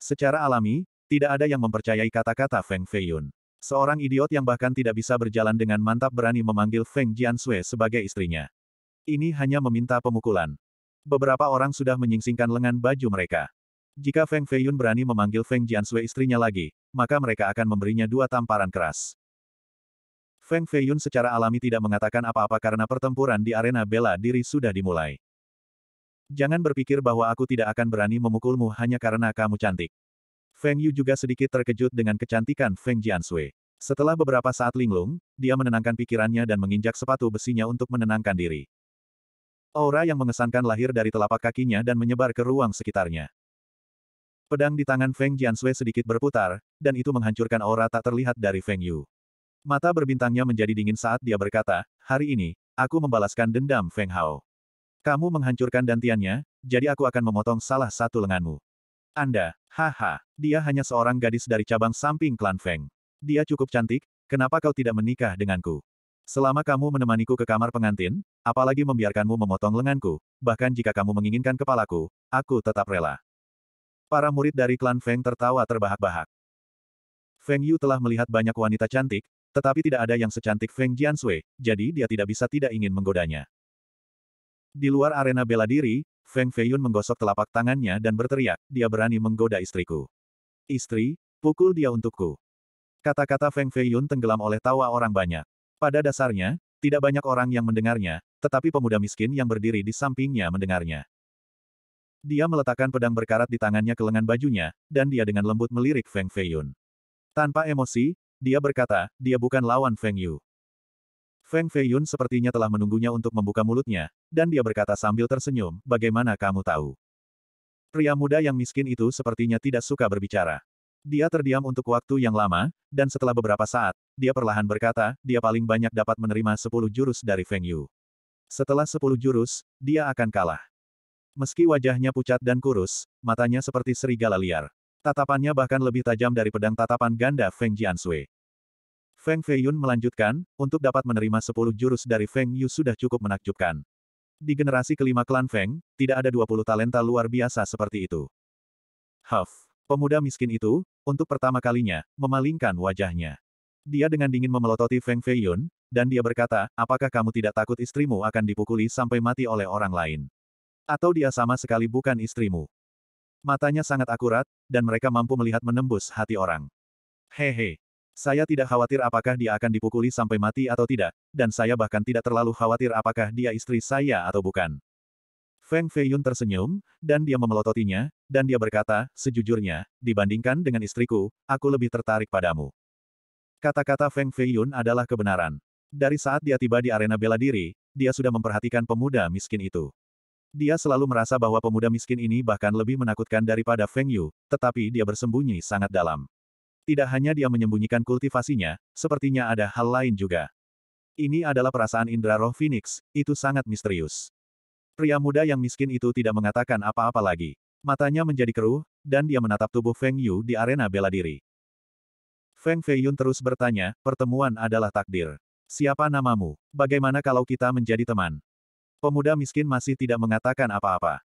Speaker 1: Secara alami, tidak ada yang mempercayai kata-kata Feng Feiyun. Seorang idiot yang bahkan tidak bisa berjalan dengan mantap berani memanggil Feng Jiansui sebagai istrinya. Ini hanya meminta pemukulan. Beberapa orang sudah menyingsingkan lengan baju mereka. Jika Feng Feiyun berani memanggil Feng Jiansui istrinya lagi, maka mereka akan memberinya dua tamparan keras. Feng Feiyun secara alami tidak mengatakan apa-apa karena pertempuran di arena bela diri sudah dimulai. Jangan berpikir bahwa aku tidak akan berani memukulmu hanya karena kamu cantik. Feng Yu juga sedikit terkejut dengan kecantikan Feng Jiansui. Setelah beberapa saat linglung, dia menenangkan pikirannya dan menginjak sepatu besinya untuk menenangkan diri. Aura yang mengesankan lahir dari telapak kakinya dan menyebar ke ruang sekitarnya. Pedang di tangan Feng Jiansui sedikit berputar, dan itu menghancurkan aura tak terlihat dari Feng Yu. Mata berbintangnya menjadi dingin saat dia berkata, hari ini, aku membalaskan dendam Feng Hao. Kamu menghancurkan dantiannya, jadi aku akan memotong salah satu lenganmu. Anda, haha, dia hanya seorang gadis dari cabang samping klan Feng. Dia cukup cantik, kenapa kau tidak menikah denganku? Selama kamu menemaniku ke kamar pengantin, apalagi membiarkanmu memotong lenganku, bahkan jika kamu menginginkan kepalaku, aku tetap rela. Para murid dari klan Feng tertawa terbahak-bahak. Feng Yu telah melihat banyak wanita cantik, tetapi tidak ada yang secantik Feng Jiansui, jadi dia tidak bisa tidak ingin menggodanya. Di luar arena bela diri, Feng Feiyun menggosok telapak tangannya dan berteriak, dia berani menggoda istriku. Istri, pukul dia untukku. Kata-kata Feng Feiyun tenggelam oleh tawa orang banyak. Pada dasarnya, tidak banyak orang yang mendengarnya, tetapi pemuda miskin yang berdiri di sampingnya mendengarnya. Dia meletakkan pedang berkarat di tangannya ke lengan bajunya, dan dia dengan lembut melirik Feng Feiyun. Tanpa emosi, dia berkata, dia bukan lawan Feng Yu. Feng Feiyun sepertinya telah menunggunya untuk membuka mulutnya, dan dia berkata sambil tersenyum, bagaimana kamu tahu? Pria muda yang miskin itu sepertinya tidak suka berbicara. Dia terdiam untuk waktu yang lama, dan setelah beberapa saat, dia perlahan berkata, dia paling banyak dapat menerima 10 jurus dari Feng Yu. Setelah 10 jurus, dia akan kalah. Meski wajahnya pucat dan kurus, matanya seperti serigala liar. Tatapannya bahkan lebih tajam dari pedang tatapan ganda Feng Jiansui. Feng Feiyun melanjutkan, untuk dapat menerima 10 jurus dari Feng Yu sudah cukup menakjubkan. Di generasi kelima klan Feng, tidak ada 20 talenta luar biasa seperti itu. Huff. Pemuda miskin itu, untuk pertama kalinya, memalingkan wajahnya. Dia dengan dingin memelototi Feng Feiyun, dan dia berkata, apakah kamu tidak takut istrimu akan dipukuli sampai mati oleh orang lain? Atau dia sama sekali bukan istrimu? Matanya sangat akurat, dan mereka mampu melihat menembus hati orang. Hehe, saya tidak khawatir apakah dia akan dipukuli sampai mati atau tidak, dan saya bahkan tidak terlalu khawatir apakah dia istri saya atau bukan. Feng Feiyun tersenyum, dan dia memelototinya, dan dia berkata, sejujurnya, dibandingkan dengan istriku, aku lebih tertarik padamu. Kata-kata Feng Feiyun adalah kebenaran. Dari saat dia tiba di arena bela diri, dia sudah memperhatikan pemuda miskin itu. Dia selalu merasa bahwa pemuda miskin ini bahkan lebih menakutkan daripada Feng Yu, tetapi dia bersembunyi sangat dalam. Tidak hanya dia menyembunyikan kultivasinya, sepertinya ada hal lain juga. Ini adalah perasaan indera roh Phoenix, itu sangat misterius. Pria muda yang miskin itu tidak mengatakan apa-apa lagi. Matanya menjadi keruh, dan dia menatap tubuh Feng Yu di arena bela diri. Feng Feiyun terus bertanya, pertemuan adalah takdir. Siapa namamu? Bagaimana kalau kita menjadi teman? Pemuda miskin masih tidak mengatakan apa-apa.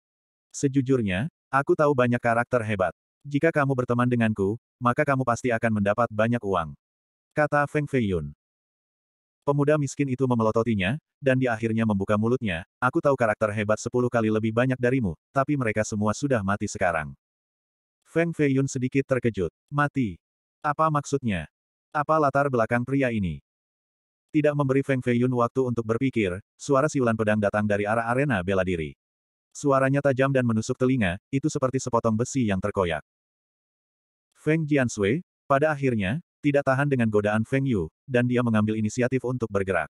Speaker 1: Sejujurnya, aku tahu banyak karakter hebat. Jika kamu berteman denganku, maka kamu pasti akan mendapat banyak uang. Kata Feng Feiyun. Pemuda miskin itu memelototinya, dan di akhirnya membuka mulutnya, aku tahu karakter hebat sepuluh kali lebih banyak darimu, tapi mereka semua sudah mati sekarang. Feng Feiyun sedikit terkejut. Mati. Apa maksudnya? Apa latar belakang pria ini? Tidak memberi Feng Feiyun waktu untuk berpikir, suara siulan pedang datang dari arah arena bela diri. Suaranya tajam dan menusuk telinga, itu seperti sepotong besi yang terkoyak. Feng Jiansui, pada akhirnya, tidak tahan dengan godaan Feng Yu, dan dia mengambil inisiatif untuk bergerak.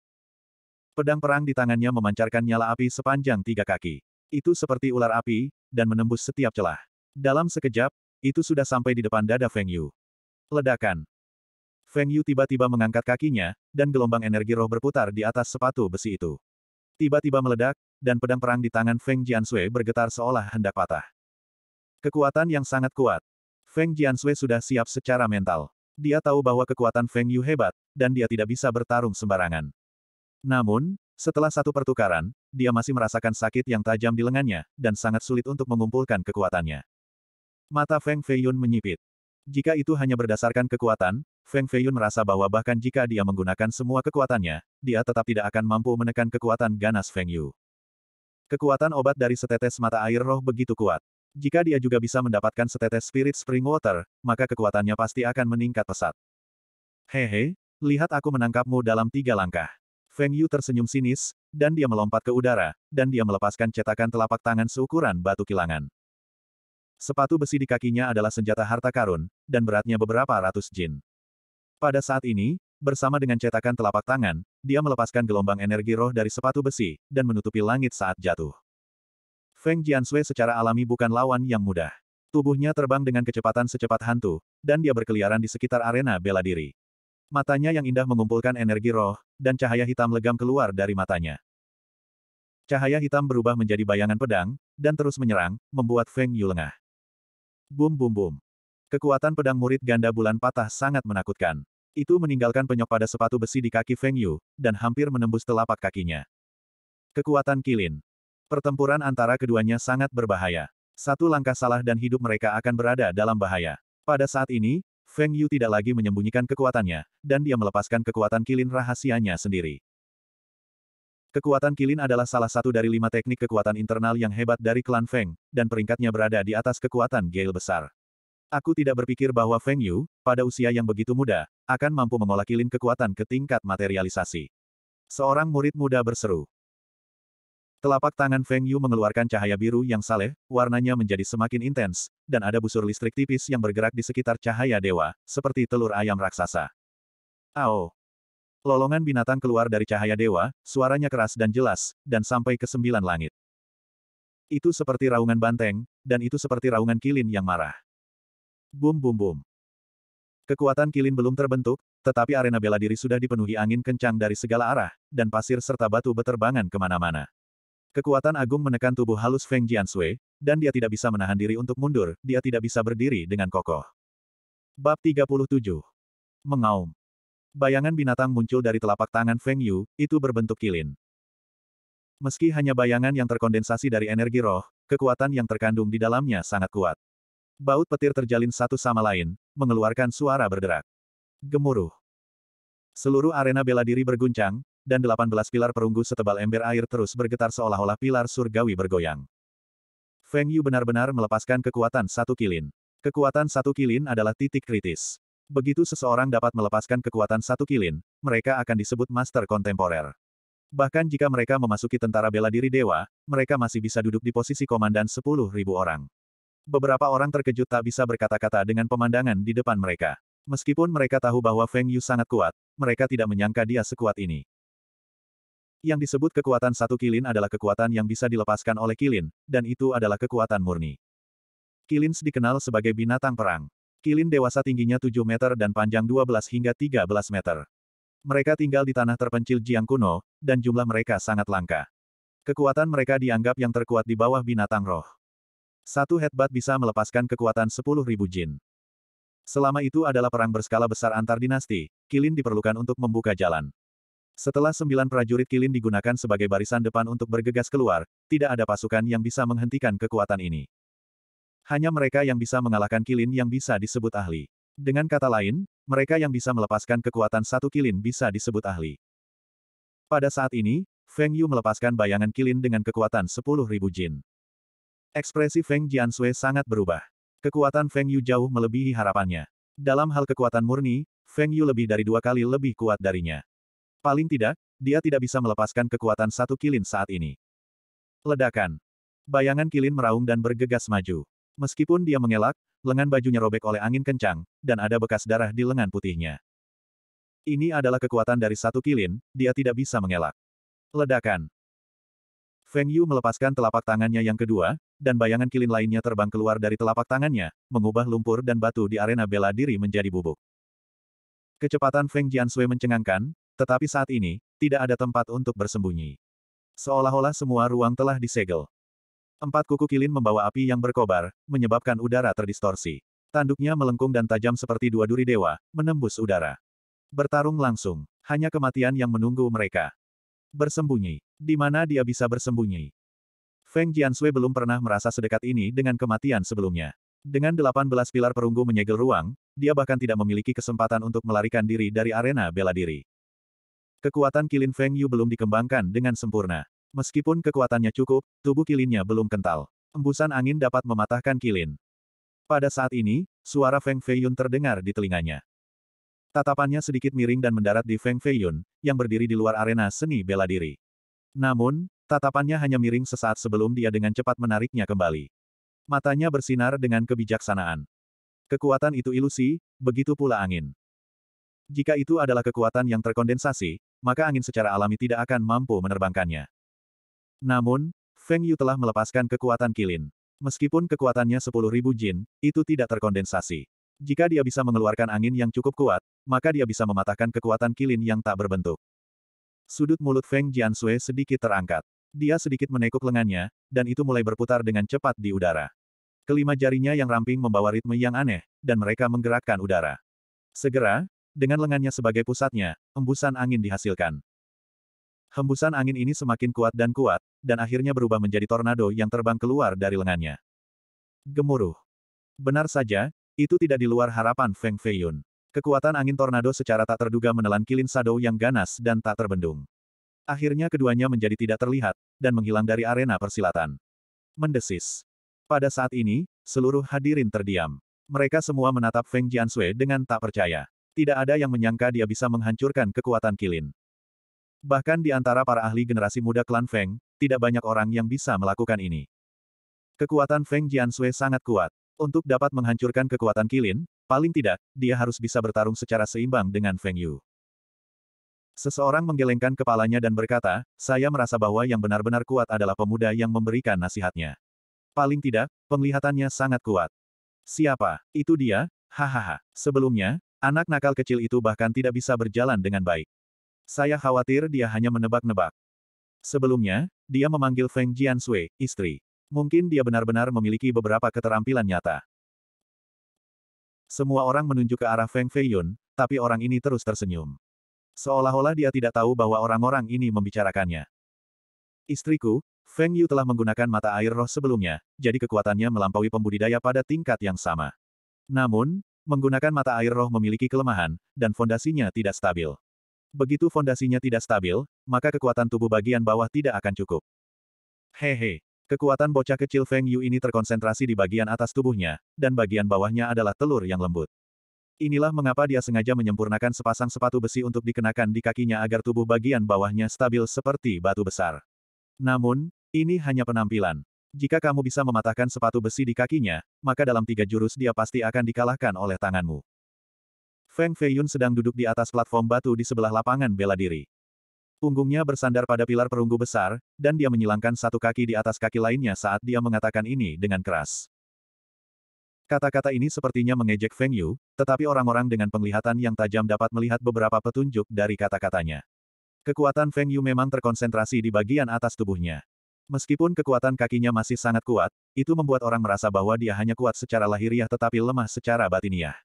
Speaker 1: Pedang perang di tangannya memancarkan nyala api sepanjang tiga kaki. Itu seperti ular api, dan menembus setiap celah. Dalam sekejap, itu sudah sampai di depan dada Feng Yu. Ledakan. Feng Yu tiba-tiba mengangkat kakinya, dan gelombang energi roh berputar di atas sepatu besi itu. Tiba-tiba meledak, dan pedang perang di tangan Feng Jiansui bergetar seolah hendak patah. Kekuatan yang sangat kuat. Feng Jiansui sudah siap secara mental. Dia tahu bahwa kekuatan Feng Yu hebat, dan dia tidak bisa bertarung sembarangan. Namun, setelah satu pertukaran, dia masih merasakan sakit yang tajam di lengannya, dan sangat sulit untuk mengumpulkan kekuatannya. Mata Feng Feiyun menyipit. Jika itu hanya berdasarkan kekuatan, Feng Feiyun merasa bahwa bahkan jika dia menggunakan semua kekuatannya, dia tetap tidak akan mampu menekan kekuatan ganas Feng Yu. Kekuatan obat dari setetes mata air roh begitu kuat. Jika dia juga bisa mendapatkan setetes spirit spring water, maka kekuatannya pasti akan meningkat pesat. Hehe, lihat aku menangkapmu dalam tiga langkah. Feng Yu tersenyum sinis, dan dia melompat ke udara, dan dia melepaskan cetakan telapak tangan seukuran batu kilangan. Sepatu besi di kakinya adalah senjata harta karun, dan beratnya beberapa ratus jin. Pada saat ini, bersama dengan cetakan telapak tangan, dia melepaskan gelombang energi roh dari sepatu besi, dan menutupi langit saat jatuh. Feng Jiansui secara alami bukan lawan yang mudah. Tubuhnya terbang dengan kecepatan secepat hantu, dan dia berkeliaran di sekitar arena bela diri. Matanya yang indah mengumpulkan energi roh, dan cahaya hitam legam keluar dari matanya. Cahaya hitam berubah menjadi bayangan pedang, dan terus menyerang, membuat Feng Yu lengah. Bum bum bum. Kekuatan pedang murid ganda bulan patah sangat menakutkan. Itu meninggalkan penyok pada sepatu besi di kaki Feng Yu, dan hampir menembus telapak kakinya. Kekuatan kilin. Pertempuran antara keduanya sangat berbahaya. Satu langkah salah dan hidup mereka akan berada dalam bahaya. Pada saat ini, Feng Yu tidak lagi menyembunyikan kekuatannya, dan dia melepaskan kekuatan kilin rahasianya sendiri. Kekuatan kilin adalah salah satu dari lima teknik kekuatan internal yang hebat dari klan Feng, dan peringkatnya berada di atas kekuatan Gale besar. Aku tidak berpikir bahwa Feng Yu, pada usia yang begitu muda, akan mampu mengolah kilin kekuatan ke tingkat materialisasi. Seorang murid muda berseru. Telapak tangan Feng Yu mengeluarkan cahaya biru yang saleh, warnanya menjadi semakin intens, dan ada busur listrik tipis yang bergerak di sekitar cahaya dewa, seperti telur ayam raksasa. Ao! Lolongan binatang keluar dari cahaya dewa, suaranya keras dan jelas, dan sampai ke sembilan langit. Itu seperti raungan banteng, dan itu seperti raungan kilin yang marah. Bum bum bum. Kekuatan kilin belum terbentuk, tetapi arena bela diri sudah dipenuhi angin kencang dari segala arah, dan pasir serta batu beterbangan ke mana-mana. Kekuatan agung menekan tubuh halus Feng Jiansui, dan dia tidak bisa menahan diri untuk mundur, dia tidak bisa berdiri dengan kokoh. Bab 37. Mengaum. Bayangan binatang muncul dari telapak tangan Feng Yu, itu berbentuk kilin. Meski hanya bayangan yang terkondensasi dari energi roh, kekuatan yang terkandung di dalamnya sangat kuat. Baut petir terjalin satu sama lain, mengeluarkan suara berderak. Gemuruh. Seluruh arena bela diri berguncang, dan 18 pilar perunggu setebal ember air terus bergetar seolah-olah pilar surgawi bergoyang. Feng Yu benar-benar melepaskan kekuatan satu kilin. Kekuatan satu kilin adalah titik kritis. Begitu seseorang dapat melepaskan kekuatan satu kilin, mereka akan disebut master kontemporer. Bahkan jika mereka memasuki tentara bela diri dewa, mereka masih bisa duduk di posisi komandan 10.000 orang. Beberapa orang terkejut tak bisa berkata-kata dengan pemandangan di depan mereka. Meskipun mereka tahu bahwa Feng Yu sangat kuat, mereka tidak menyangka dia sekuat ini. Yang disebut kekuatan satu kilin adalah kekuatan yang bisa dilepaskan oleh kilin, dan itu adalah kekuatan murni. Kilins dikenal sebagai binatang perang. Kilin dewasa tingginya 7 meter dan panjang 12 hingga 13 meter. Mereka tinggal di tanah terpencil Jiang kuno, dan jumlah mereka sangat langka. Kekuatan mereka dianggap yang terkuat di bawah binatang roh. Satu headbutt bisa melepaskan kekuatan 10.000 jin. Selama itu adalah perang berskala besar antar dinasti, Kilin diperlukan untuk membuka jalan. Setelah sembilan prajurit Kilin digunakan sebagai barisan depan untuk bergegas keluar, tidak ada pasukan yang bisa menghentikan kekuatan ini. Hanya mereka yang bisa mengalahkan kilin yang bisa disebut ahli. Dengan kata lain, mereka yang bisa melepaskan kekuatan satu kilin bisa disebut ahli. Pada saat ini, Feng Yu melepaskan bayangan kilin dengan kekuatan 10.000 jin. Ekspresi Feng Jiansui sangat berubah. Kekuatan Feng Yu jauh melebihi harapannya. Dalam hal kekuatan murni, Feng Yu lebih dari dua kali lebih kuat darinya. Paling tidak, dia tidak bisa melepaskan kekuatan satu kilin saat ini. Ledakan. Bayangan kilin meraung dan bergegas maju. Meskipun dia mengelak, lengan bajunya robek oleh angin kencang, dan ada bekas darah di lengan putihnya. Ini adalah kekuatan dari satu kilin, dia tidak bisa mengelak. Ledakan. Feng Yu melepaskan telapak tangannya yang kedua, dan bayangan kilin lainnya terbang keluar dari telapak tangannya, mengubah lumpur dan batu di arena bela diri menjadi bubuk. Kecepatan Feng Jiansui mencengangkan, tetapi saat ini, tidak ada tempat untuk bersembunyi. Seolah-olah semua ruang telah disegel. Empat kuku kilin membawa api yang berkobar, menyebabkan udara terdistorsi. Tanduknya melengkung dan tajam seperti dua duri dewa, menembus udara. Bertarung langsung. Hanya kematian yang menunggu mereka. Bersembunyi. Di mana dia bisa bersembunyi? Feng Jiansui belum pernah merasa sedekat ini dengan kematian sebelumnya. Dengan 18 pilar perunggu menyegel ruang, dia bahkan tidak memiliki kesempatan untuk melarikan diri dari arena bela diri. Kekuatan kilin Feng Yu belum dikembangkan dengan sempurna. Meskipun kekuatannya cukup, tubuh kilinnya belum kental. Embusan angin dapat mematahkan kilin. Pada saat ini, suara Feng Feiyun terdengar di telinganya. Tatapannya sedikit miring dan mendarat di Feng Feiyun, yang berdiri di luar arena seni bela diri. Namun, tatapannya hanya miring sesaat sebelum dia dengan cepat menariknya kembali. Matanya bersinar dengan kebijaksanaan. Kekuatan itu ilusi, begitu pula angin. Jika itu adalah kekuatan yang terkondensasi, maka angin secara alami tidak akan mampu menerbangkannya. Namun, Feng Yu telah melepaskan kekuatan kilin. Meskipun kekuatannya 10.000 jin, itu tidak terkondensasi. Jika dia bisa mengeluarkan angin yang cukup kuat, maka dia bisa mematahkan kekuatan kilin yang tak berbentuk. Sudut mulut Feng Jiansui sedikit terangkat. Dia sedikit menekuk lengannya, dan itu mulai berputar dengan cepat di udara. Kelima jarinya yang ramping membawa ritme yang aneh, dan mereka menggerakkan udara. Segera, dengan lengannya sebagai pusatnya, embusan angin dihasilkan. Hembusan angin ini semakin kuat dan kuat, dan akhirnya berubah menjadi tornado yang terbang keluar dari lengannya. Gemuruh. Benar saja, itu tidak di luar harapan Feng Feiyun. Kekuatan angin tornado secara tak terduga menelan kilin Shadow yang ganas dan tak terbendung. Akhirnya keduanya menjadi tidak terlihat, dan menghilang dari arena persilatan. Mendesis. Pada saat ini, seluruh hadirin terdiam. Mereka semua menatap Feng Jiansui dengan tak percaya. Tidak ada yang menyangka dia bisa menghancurkan kekuatan kilin. Bahkan di antara para ahli generasi muda klan Feng, tidak banyak orang yang bisa melakukan ini. Kekuatan Feng Jiansui sangat kuat. Untuk dapat menghancurkan kekuatan kilin, paling tidak, dia harus bisa bertarung secara seimbang dengan Feng Yu. Seseorang menggelengkan kepalanya dan berkata, saya merasa bahwa yang benar-benar kuat adalah pemuda yang memberikan nasihatnya. Paling tidak, penglihatannya sangat kuat. Siapa? Itu dia? Hahaha. Sebelumnya, anak nakal kecil itu bahkan tidak bisa berjalan dengan baik. Saya khawatir dia hanya menebak-nebak. Sebelumnya, dia memanggil Feng Jiansui, istri. Mungkin dia benar-benar memiliki beberapa keterampilan nyata. Semua orang menunjuk ke arah Feng Feiyun, tapi orang ini terus tersenyum. Seolah-olah dia tidak tahu bahwa orang-orang ini membicarakannya. Istriku, Feng Yu telah menggunakan mata air roh sebelumnya, jadi kekuatannya melampaui pembudidaya pada tingkat yang sama. Namun, menggunakan mata air roh memiliki kelemahan, dan fondasinya tidak stabil. Begitu fondasinya tidak stabil, maka kekuatan tubuh bagian bawah tidak akan cukup. Hehe. Kekuatan bocah kecil Feng Yu ini terkonsentrasi di bagian atas tubuhnya, dan bagian bawahnya adalah telur yang lembut. Inilah mengapa dia sengaja menyempurnakan sepasang sepatu besi untuk dikenakan di kakinya agar tubuh bagian bawahnya stabil seperti batu besar. Namun, ini hanya penampilan. Jika kamu bisa mematahkan sepatu besi di kakinya, maka dalam tiga jurus dia pasti akan dikalahkan oleh tanganmu. Feng Feiyun sedang duduk di atas platform batu di sebelah lapangan bela diri. Punggungnya bersandar pada pilar perunggu besar, dan dia menyilangkan satu kaki di atas kaki lainnya saat dia mengatakan ini dengan keras. Kata-kata ini sepertinya mengejek Feng Yu, tetapi orang-orang dengan penglihatan yang tajam dapat melihat beberapa petunjuk dari kata-katanya. Kekuatan Feng Yu memang terkonsentrasi di bagian atas tubuhnya. Meskipun kekuatan kakinya masih sangat kuat, itu membuat orang merasa bahwa dia hanya kuat secara lahiriah tetapi lemah secara batiniah.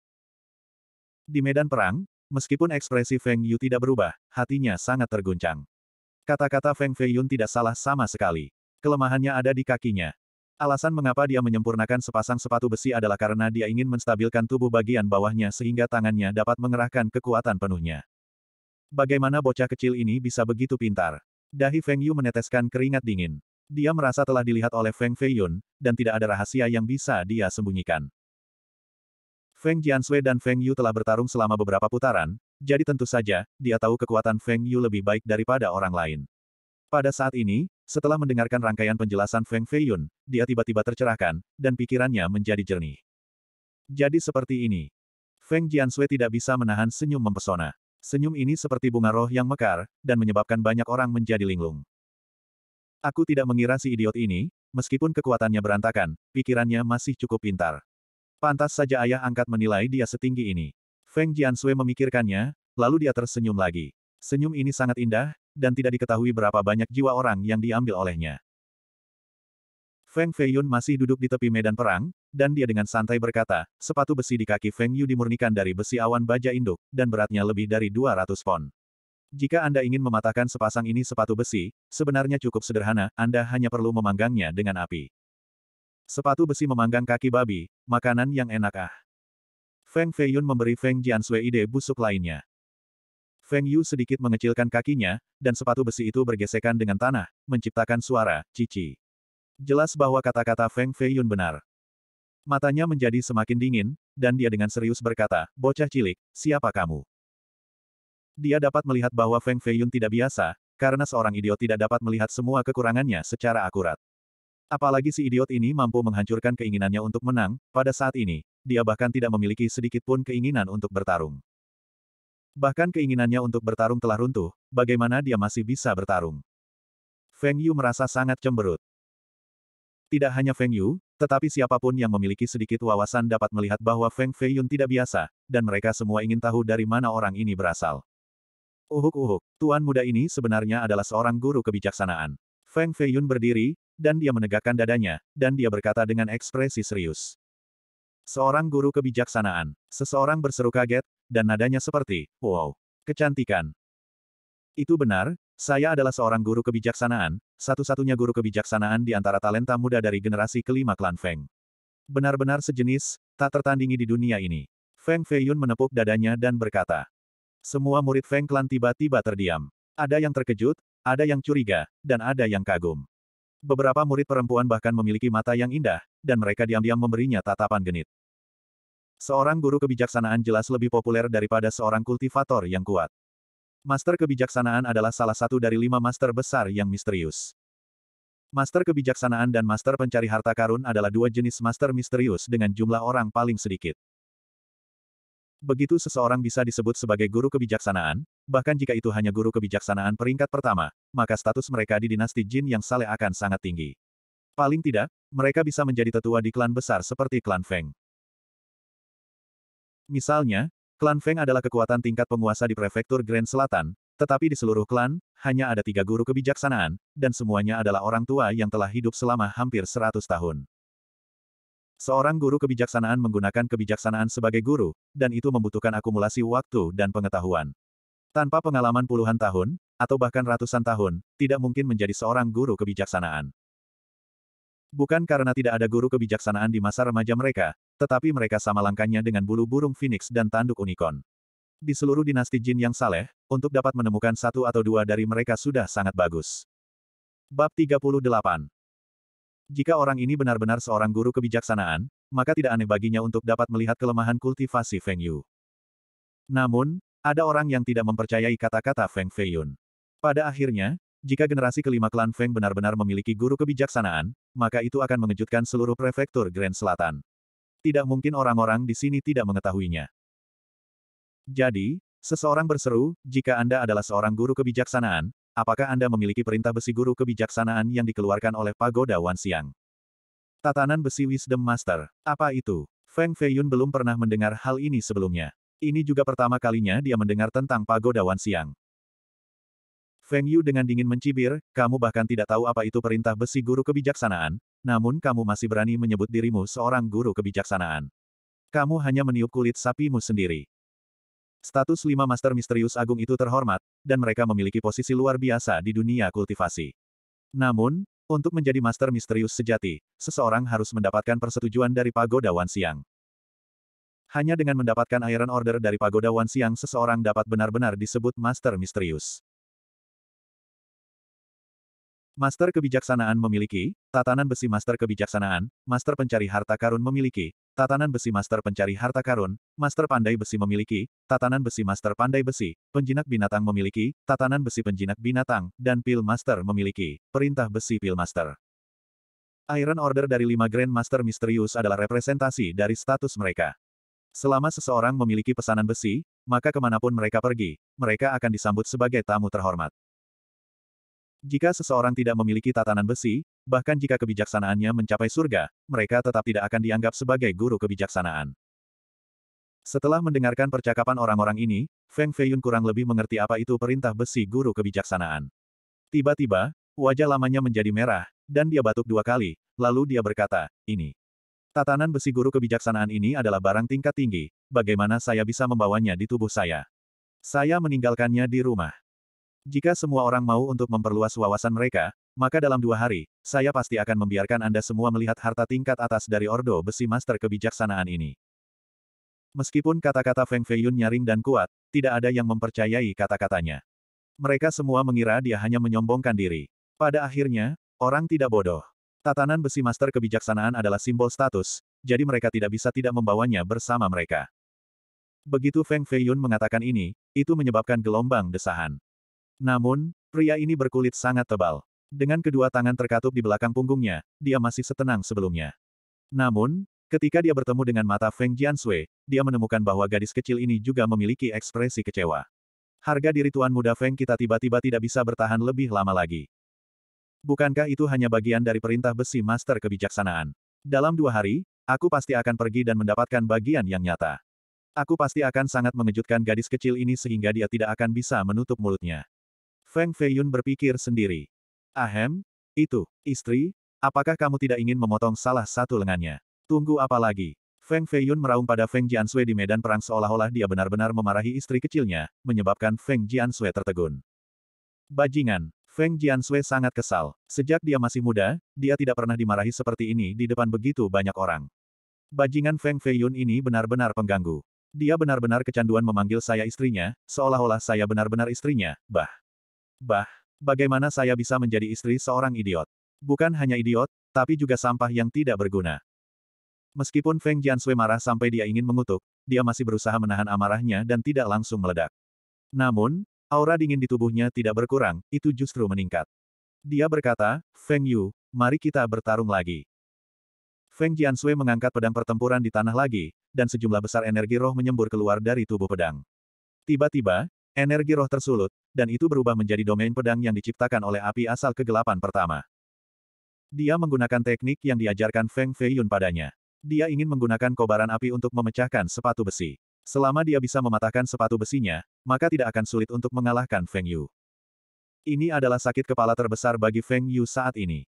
Speaker 1: Di medan perang, meskipun ekspresi Feng Yu tidak berubah, hatinya sangat terguncang. Kata-kata Feng Feiyun tidak salah sama sekali. Kelemahannya ada di kakinya. Alasan mengapa dia menyempurnakan sepasang sepatu besi adalah karena dia ingin menstabilkan tubuh bagian bawahnya sehingga tangannya dapat mengerahkan kekuatan penuhnya. Bagaimana bocah kecil ini bisa begitu pintar? Dahi Feng Yu meneteskan keringat dingin. Dia merasa telah dilihat oleh Feng Feiyun, dan tidak ada rahasia yang bisa dia sembunyikan. Feng Jianshui dan Feng Yu telah bertarung selama beberapa putaran, jadi tentu saja, dia tahu kekuatan Feng Yu lebih baik daripada orang lain. Pada saat ini, setelah mendengarkan rangkaian penjelasan Feng Feiyun, dia tiba-tiba tercerahkan, dan pikirannya menjadi jernih. Jadi seperti ini. Feng Jianshui tidak bisa menahan senyum mempesona. Senyum ini seperti bunga roh yang mekar, dan menyebabkan banyak orang menjadi linglung. Aku tidak mengira si idiot ini, meskipun kekuatannya berantakan, pikirannya masih cukup pintar. Pantas saja ayah angkat menilai dia setinggi ini. Feng Jianshui memikirkannya, lalu dia tersenyum lagi. Senyum ini sangat indah, dan tidak diketahui berapa banyak jiwa orang yang diambil olehnya. Feng Feiyun masih duduk di tepi medan perang, dan dia dengan santai berkata, sepatu besi di kaki Feng Yu dimurnikan dari besi awan baja induk, dan beratnya lebih dari 200 pon. Jika Anda ingin mematahkan sepasang ini sepatu besi, sebenarnya cukup sederhana, Anda hanya perlu memanggangnya dengan api. Sepatu besi memanggang kaki babi, makanan yang enak ah. Feng Feiyun memberi Feng Jianshui ide busuk lainnya. Feng Yu sedikit mengecilkan kakinya, dan sepatu besi itu bergesekan dengan tanah, menciptakan suara, cici. Jelas bahwa kata-kata Feng Feiyun benar. Matanya menjadi semakin dingin, dan dia dengan serius berkata, bocah cilik, siapa kamu? Dia dapat melihat bahwa Feng Feiyun tidak biasa, karena seorang idiot tidak dapat melihat semua kekurangannya secara akurat. Apalagi si idiot ini mampu menghancurkan keinginannya untuk menang, pada saat ini, dia bahkan tidak memiliki sedikit pun keinginan untuk bertarung. Bahkan keinginannya untuk bertarung telah runtuh, bagaimana dia masih bisa bertarung? Feng Yu merasa sangat cemberut. Tidak hanya Feng Yu, tetapi siapa pun yang memiliki sedikit wawasan dapat melihat bahwa Feng Feiyun tidak biasa, dan mereka semua ingin tahu dari mana orang ini berasal. Uhuk-uhuk, tuan muda ini sebenarnya adalah seorang guru kebijaksanaan. Feng Feiyun berdiri, dan dia menegakkan dadanya, dan dia berkata dengan ekspresi serius. Seorang guru kebijaksanaan. Seseorang berseru kaget, dan nadanya seperti, wow, kecantikan. Itu benar, saya adalah seorang guru kebijaksanaan, satu-satunya guru kebijaksanaan di antara talenta muda dari generasi kelima klan Feng. Benar-benar sejenis, tak tertandingi di dunia ini. Feng Feiyun menepuk dadanya dan berkata. Semua murid Feng klan tiba-tiba terdiam. Ada yang terkejut, ada yang curiga, dan ada yang kagum. Beberapa murid perempuan bahkan memiliki mata yang indah, dan mereka diam-diam memberinya tatapan genit. Seorang guru kebijaksanaan jelas lebih populer daripada seorang kultivator yang kuat. Master kebijaksanaan adalah salah satu dari lima master besar yang misterius. Master kebijaksanaan dan master pencari harta karun adalah dua jenis master misterius dengan jumlah orang paling sedikit. Begitu seseorang bisa disebut sebagai guru kebijaksanaan, bahkan jika itu hanya guru kebijaksanaan peringkat pertama, maka status mereka di dinasti Jin yang saleh akan sangat tinggi. Paling tidak, mereka bisa menjadi tetua di klan besar seperti klan Feng. Misalnya, Klan Feng adalah kekuatan tingkat penguasa di prefektur Grand Selatan, tetapi di seluruh klan, hanya ada tiga guru kebijaksanaan, dan semuanya adalah orang tua yang telah hidup selama hampir seratus tahun. Seorang guru kebijaksanaan menggunakan kebijaksanaan sebagai guru, dan itu membutuhkan akumulasi waktu dan pengetahuan. Tanpa pengalaman puluhan tahun, atau bahkan ratusan tahun, tidak mungkin menjadi seorang guru kebijaksanaan. Bukan karena tidak ada guru kebijaksanaan di masa remaja mereka, tetapi mereka sama langkahnya dengan bulu burung phoenix dan tanduk unicorn. Di seluruh dinasti jin yang saleh, untuk dapat menemukan satu atau dua dari mereka sudah sangat bagus. Bab 38 Jika orang ini benar-benar seorang guru kebijaksanaan, maka tidak aneh baginya untuk dapat melihat kelemahan kultivasi Feng Yu. Namun, ada orang yang tidak mempercayai kata-kata Feng Feiyun. Pada akhirnya, jika generasi kelima klan Feng benar-benar memiliki guru kebijaksanaan, maka itu akan mengejutkan seluruh prefektur Grand Selatan. Tidak mungkin orang-orang di sini tidak mengetahuinya. Jadi, seseorang berseru, jika Anda adalah seorang guru kebijaksanaan, apakah Anda memiliki perintah besi guru kebijaksanaan yang dikeluarkan oleh Pagoda Wan Xiang? Tatanan besi Wisdom Master. Apa itu? Feng Feiyun belum pernah mendengar hal ini sebelumnya. Ini juga pertama kalinya dia mendengar tentang Pagoda Wan Xiang. Feng Yu dengan dingin mencibir, kamu bahkan tidak tahu apa itu perintah besi guru kebijaksanaan, namun kamu masih berani menyebut dirimu seorang guru kebijaksanaan. Kamu hanya meniup kulit sapimu sendiri. Status lima Master Misterius Agung itu terhormat, dan mereka memiliki posisi luar biasa di dunia kultivasi. Namun, untuk menjadi Master Misterius sejati, seseorang harus mendapatkan persetujuan dari Pagoda Wan Xiang. Hanya dengan mendapatkan Iron Order dari Pagoda Wan Xiang seseorang dapat benar-benar disebut Master Misterius. Master kebijaksanaan memiliki, tatanan besi master kebijaksanaan, master pencari harta karun memiliki, tatanan besi master pencari harta karun, master pandai besi memiliki, tatanan besi master pandai besi, penjinak binatang memiliki, tatanan besi penjinak binatang, dan pil master memiliki, perintah besi pil master. Iron Order dari lima Grand Master misterius adalah representasi dari status mereka. Selama seseorang memiliki pesanan besi, maka ke mana pun mereka pergi, mereka akan disambut sebagai tamu terhormat. Jika seseorang tidak memiliki tatanan besi, bahkan jika kebijaksanaannya mencapai surga, mereka tetap tidak akan dianggap sebagai guru kebijaksanaan. Setelah mendengarkan percakapan orang-orang ini, Feng Feiyun kurang lebih mengerti apa itu perintah besi guru kebijaksanaan. Tiba-tiba, wajah lamanya menjadi merah, dan dia batuk dua kali, lalu dia berkata, ini. Tatanan besi guru kebijaksanaan ini adalah barang tingkat tinggi, bagaimana saya bisa membawanya di tubuh saya? Saya meninggalkannya di rumah. Jika semua orang mau untuk memperluas wawasan mereka, maka dalam dua hari, saya pasti akan membiarkan Anda semua melihat harta tingkat atas dari Ordo Besi Master Kebijaksanaan ini. Meskipun kata-kata Feng Feiyun nyaring dan kuat, tidak ada yang mempercayai kata-katanya. Mereka semua mengira dia hanya menyombongkan diri. Pada akhirnya, orang tidak bodoh. Tatanan besi master kebijaksanaan adalah simbol status, jadi mereka tidak bisa tidak membawanya bersama mereka. Begitu Feng Feiyun mengatakan ini, itu menyebabkan gelombang desahan. Namun, pria ini berkulit sangat tebal. Dengan kedua tangan terkatup di belakang punggungnya, dia masih setenang sebelumnya. Namun, ketika dia bertemu dengan mata Feng Jiansui, dia menemukan bahwa gadis kecil ini juga memiliki ekspresi kecewa. Harga diri Tuan Muda Feng kita tiba-tiba tidak bisa bertahan lebih lama lagi. Bukankah itu hanya bagian dari perintah besi master kebijaksanaan? Dalam dua hari, aku pasti akan pergi dan mendapatkan bagian yang nyata. Aku pasti akan sangat mengejutkan gadis kecil ini sehingga dia tidak akan bisa menutup mulutnya. Feng Feiyun berpikir sendiri. Ahem, itu, istri, apakah kamu tidak ingin memotong salah satu lengannya? Tunggu apa lagi? Feng Feiyun meraung pada Feng Jiansui di medan perang seolah-olah dia benar-benar memarahi istri kecilnya, menyebabkan Feng Jiansui tertegun. Bajingan, Feng Jiansui sangat kesal. Sejak dia masih muda, dia tidak pernah dimarahi seperti ini di depan begitu banyak orang. Bajingan Feng Feiyun ini benar-benar pengganggu. Dia benar-benar kecanduan memanggil saya istrinya, seolah-olah saya benar-benar istrinya, bah. Bah, bagaimana saya bisa menjadi istri seorang idiot? Bukan hanya idiot, tapi juga sampah yang tidak berguna. Meskipun Feng Jiansui marah sampai dia ingin mengutuk, dia masih berusaha menahan amarahnya dan tidak langsung meledak. Namun, aura dingin di tubuhnya tidak berkurang, itu justru meningkat. Dia berkata, Feng Yu, mari kita bertarung lagi. Feng Jiansui mengangkat pedang pertempuran di tanah lagi, dan sejumlah besar energi roh menyembur keluar dari tubuh pedang. Tiba-tiba, Energi roh tersulut, dan itu berubah menjadi domain pedang yang diciptakan oleh api asal kegelapan pertama. Dia menggunakan teknik yang diajarkan Feng Feiyun padanya. Dia ingin menggunakan kobaran api untuk memecahkan sepatu besi. Selama dia bisa mematahkan sepatu besinya, maka tidak akan sulit untuk mengalahkan Feng Yu. Ini adalah sakit kepala terbesar bagi Feng Yu saat ini.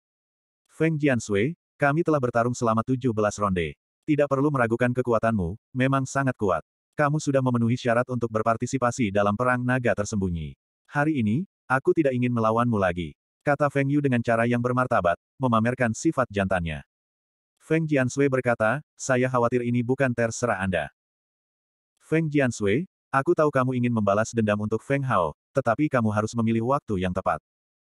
Speaker 1: Feng Jiansui, kami telah bertarung selama 17 ronde. Tidak perlu meragukan kekuatanmu, memang sangat kuat. Kamu sudah memenuhi syarat untuk berpartisipasi dalam perang naga tersembunyi. Hari ini, aku tidak ingin melawanmu lagi. Kata Feng Yu dengan cara yang bermartabat, memamerkan sifat jantannya. Feng Jiansui berkata, saya khawatir ini bukan terserah Anda. Feng Jiansui, aku tahu kamu ingin membalas dendam untuk Feng Hao, tetapi kamu harus memilih waktu yang tepat.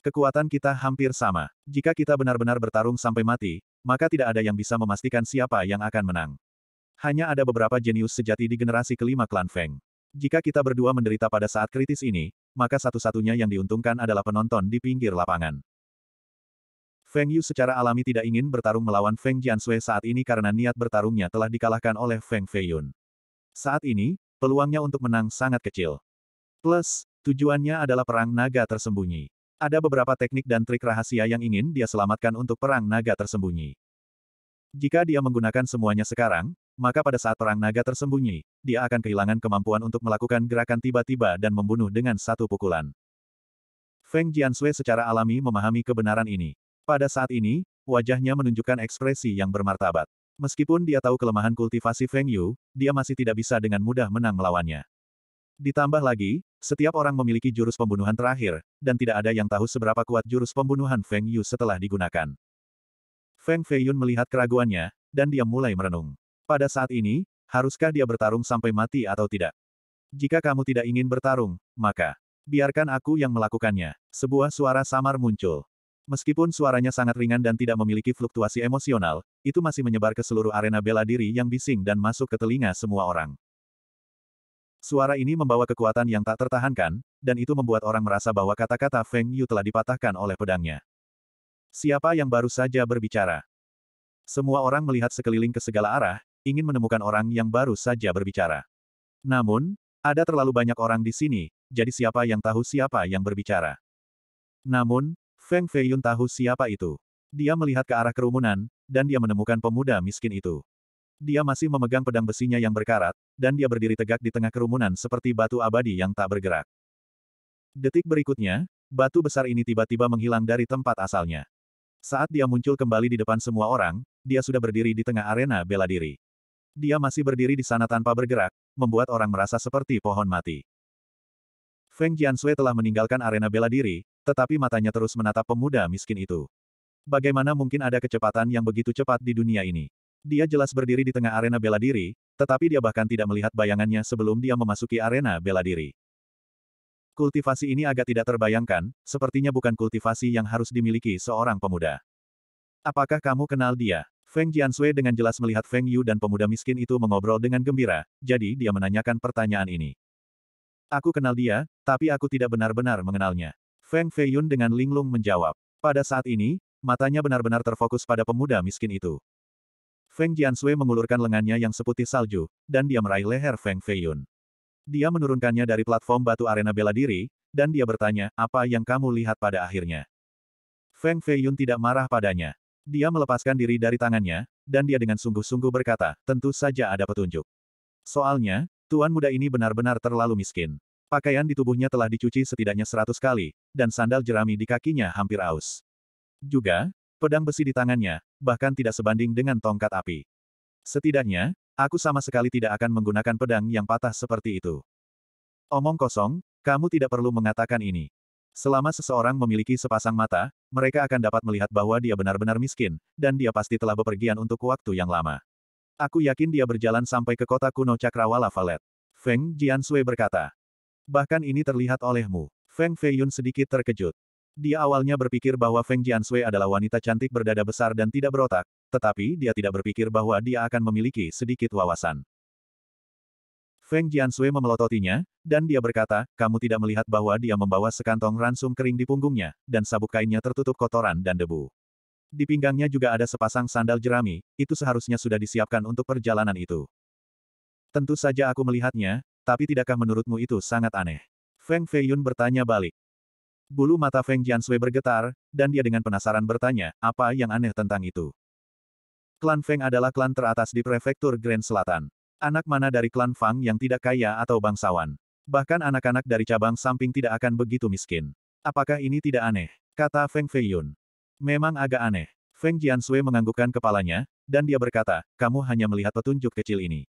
Speaker 1: Kekuatan kita hampir sama. Jika kita benar-benar bertarung sampai mati, maka tidak ada yang bisa memastikan siapa yang akan menang. Hanya ada beberapa jenius sejati di generasi kelima klan Feng. Jika kita berdua menderita pada saat kritis ini, maka satu-satunya yang diuntungkan adalah penonton di pinggir lapangan. Feng Yu secara alami tidak ingin bertarung melawan Feng Jiansui saat ini karena niat bertarungnya telah dikalahkan oleh Feng Feiyun. Saat ini, peluangnya untuk menang sangat kecil. Plus, tujuannya adalah perang naga tersembunyi. Ada beberapa teknik dan trik rahasia yang ingin dia selamatkan untuk perang naga tersembunyi. Jika dia menggunakan semuanya sekarang, maka pada saat perang naga tersembunyi, dia akan kehilangan kemampuan untuk melakukan gerakan tiba-tiba dan membunuh dengan satu pukulan. Feng Jiansui secara alami memahami kebenaran ini. Pada saat ini, wajahnya menunjukkan ekspresi yang bermartabat. Meskipun dia tahu kelemahan kultivasi Feng Yu, dia masih tidak bisa dengan mudah menang melawannya. Ditambah lagi, setiap orang memiliki jurus pembunuhan terakhir, dan tidak ada yang tahu seberapa kuat jurus pembunuhan Feng Yu setelah digunakan. Feng Feiyun melihat keraguannya, dan dia mulai merenung. Pada saat ini, haruskah dia bertarung sampai mati atau tidak? Jika kamu tidak ingin bertarung, maka biarkan aku yang melakukannya. Sebuah suara samar muncul. Meskipun suaranya sangat ringan dan tidak memiliki fluktuasi emosional, itu masih menyebar ke seluruh arena bela diri yang bising dan masuk ke telinga semua orang. Suara ini membawa kekuatan yang tak tertahankan, dan itu membuat orang merasa bahwa kata-kata Feng Yu telah dipatahkan oleh pedangnya. Siapa yang baru saja berbicara? Semua orang melihat sekeliling ke segala arah, ingin menemukan orang yang baru saja berbicara. Namun, ada terlalu banyak orang di sini, jadi siapa yang tahu siapa yang berbicara? Namun, Feng Feiyun tahu siapa itu. Dia melihat ke arah kerumunan, dan dia menemukan pemuda miskin itu. Dia masih memegang pedang besinya yang berkarat, dan dia berdiri tegak di tengah kerumunan seperti batu abadi yang tak bergerak. Detik berikutnya, batu besar ini tiba-tiba menghilang dari tempat asalnya. Saat dia muncul kembali di depan semua orang, dia sudah berdiri di tengah arena bela diri. Dia masih berdiri di sana tanpa bergerak, membuat orang merasa seperti pohon mati. Feng Jiansui telah meninggalkan arena bela diri, tetapi matanya terus menatap pemuda miskin itu. Bagaimana mungkin ada kecepatan yang begitu cepat di dunia ini? Dia jelas berdiri di tengah arena bela diri, tetapi dia bahkan tidak melihat bayangannya sebelum dia memasuki arena bela diri. Kultivasi ini agak tidak terbayangkan, sepertinya bukan kultivasi yang harus dimiliki seorang pemuda. Apakah kamu kenal dia? Feng Jiansui dengan jelas melihat Feng Yu dan pemuda miskin itu mengobrol dengan gembira, jadi dia menanyakan pertanyaan ini. Aku kenal dia, tapi aku tidak benar-benar mengenalnya. Feng Feiyun dengan linglung menjawab. Pada saat ini, matanya benar-benar terfokus pada pemuda miskin itu. Feng Jiansui mengulurkan lengannya yang seputih salju, dan dia meraih leher Feng Feiyun. Dia menurunkannya dari platform batu arena bela diri, dan dia bertanya, apa yang kamu lihat pada akhirnya? Feng Feiyun tidak marah padanya. Dia melepaskan diri dari tangannya, dan dia dengan sungguh-sungguh berkata, tentu saja ada petunjuk. Soalnya, tuan muda ini benar-benar terlalu miskin. Pakaian di tubuhnya telah dicuci setidaknya seratus kali, dan sandal jerami di kakinya hampir aus. Juga, pedang besi di tangannya, bahkan tidak sebanding dengan tongkat api. Setidaknya, aku sama sekali tidak akan menggunakan pedang yang patah seperti itu. Omong kosong, kamu tidak perlu mengatakan ini. Selama seseorang memiliki sepasang mata, mereka akan dapat melihat bahwa dia benar-benar miskin, dan dia pasti telah bepergian untuk waktu yang lama. Aku yakin dia berjalan sampai ke kota kuno Cakrawala Valet. Feng Jiansui berkata. Bahkan ini terlihat olehmu. Feng Feiyun sedikit terkejut. Dia awalnya berpikir bahwa Feng Jiansui adalah wanita cantik berdada besar dan tidak berotak, tetapi dia tidak berpikir bahwa dia akan memiliki sedikit wawasan. Feng Jiansui memelototinya, dan dia berkata, kamu tidak melihat bahwa dia membawa sekantong ransum kering di punggungnya, dan sabuk kainnya tertutup kotoran dan debu. Di pinggangnya juga ada sepasang sandal jerami, itu seharusnya sudah disiapkan untuk perjalanan itu. Tentu saja aku melihatnya, tapi tidakkah menurutmu itu sangat aneh? Feng Feiyun bertanya balik. Bulu mata Feng Jiansui bergetar, dan dia dengan penasaran bertanya, apa yang aneh tentang itu? Klan Feng adalah klan teratas di prefektur Grand Selatan. Anak mana dari klan Fang yang tidak kaya atau bangsawan? Bahkan anak-anak dari cabang samping tidak akan begitu miskin. Apakah ini tidak aneh? Kata Feng Feiyun. Memang agak aneh. Feng Jiansui menganggukkan kepalanya, dan dia berkata, kamu hanya melihat petunjuk kecil ini.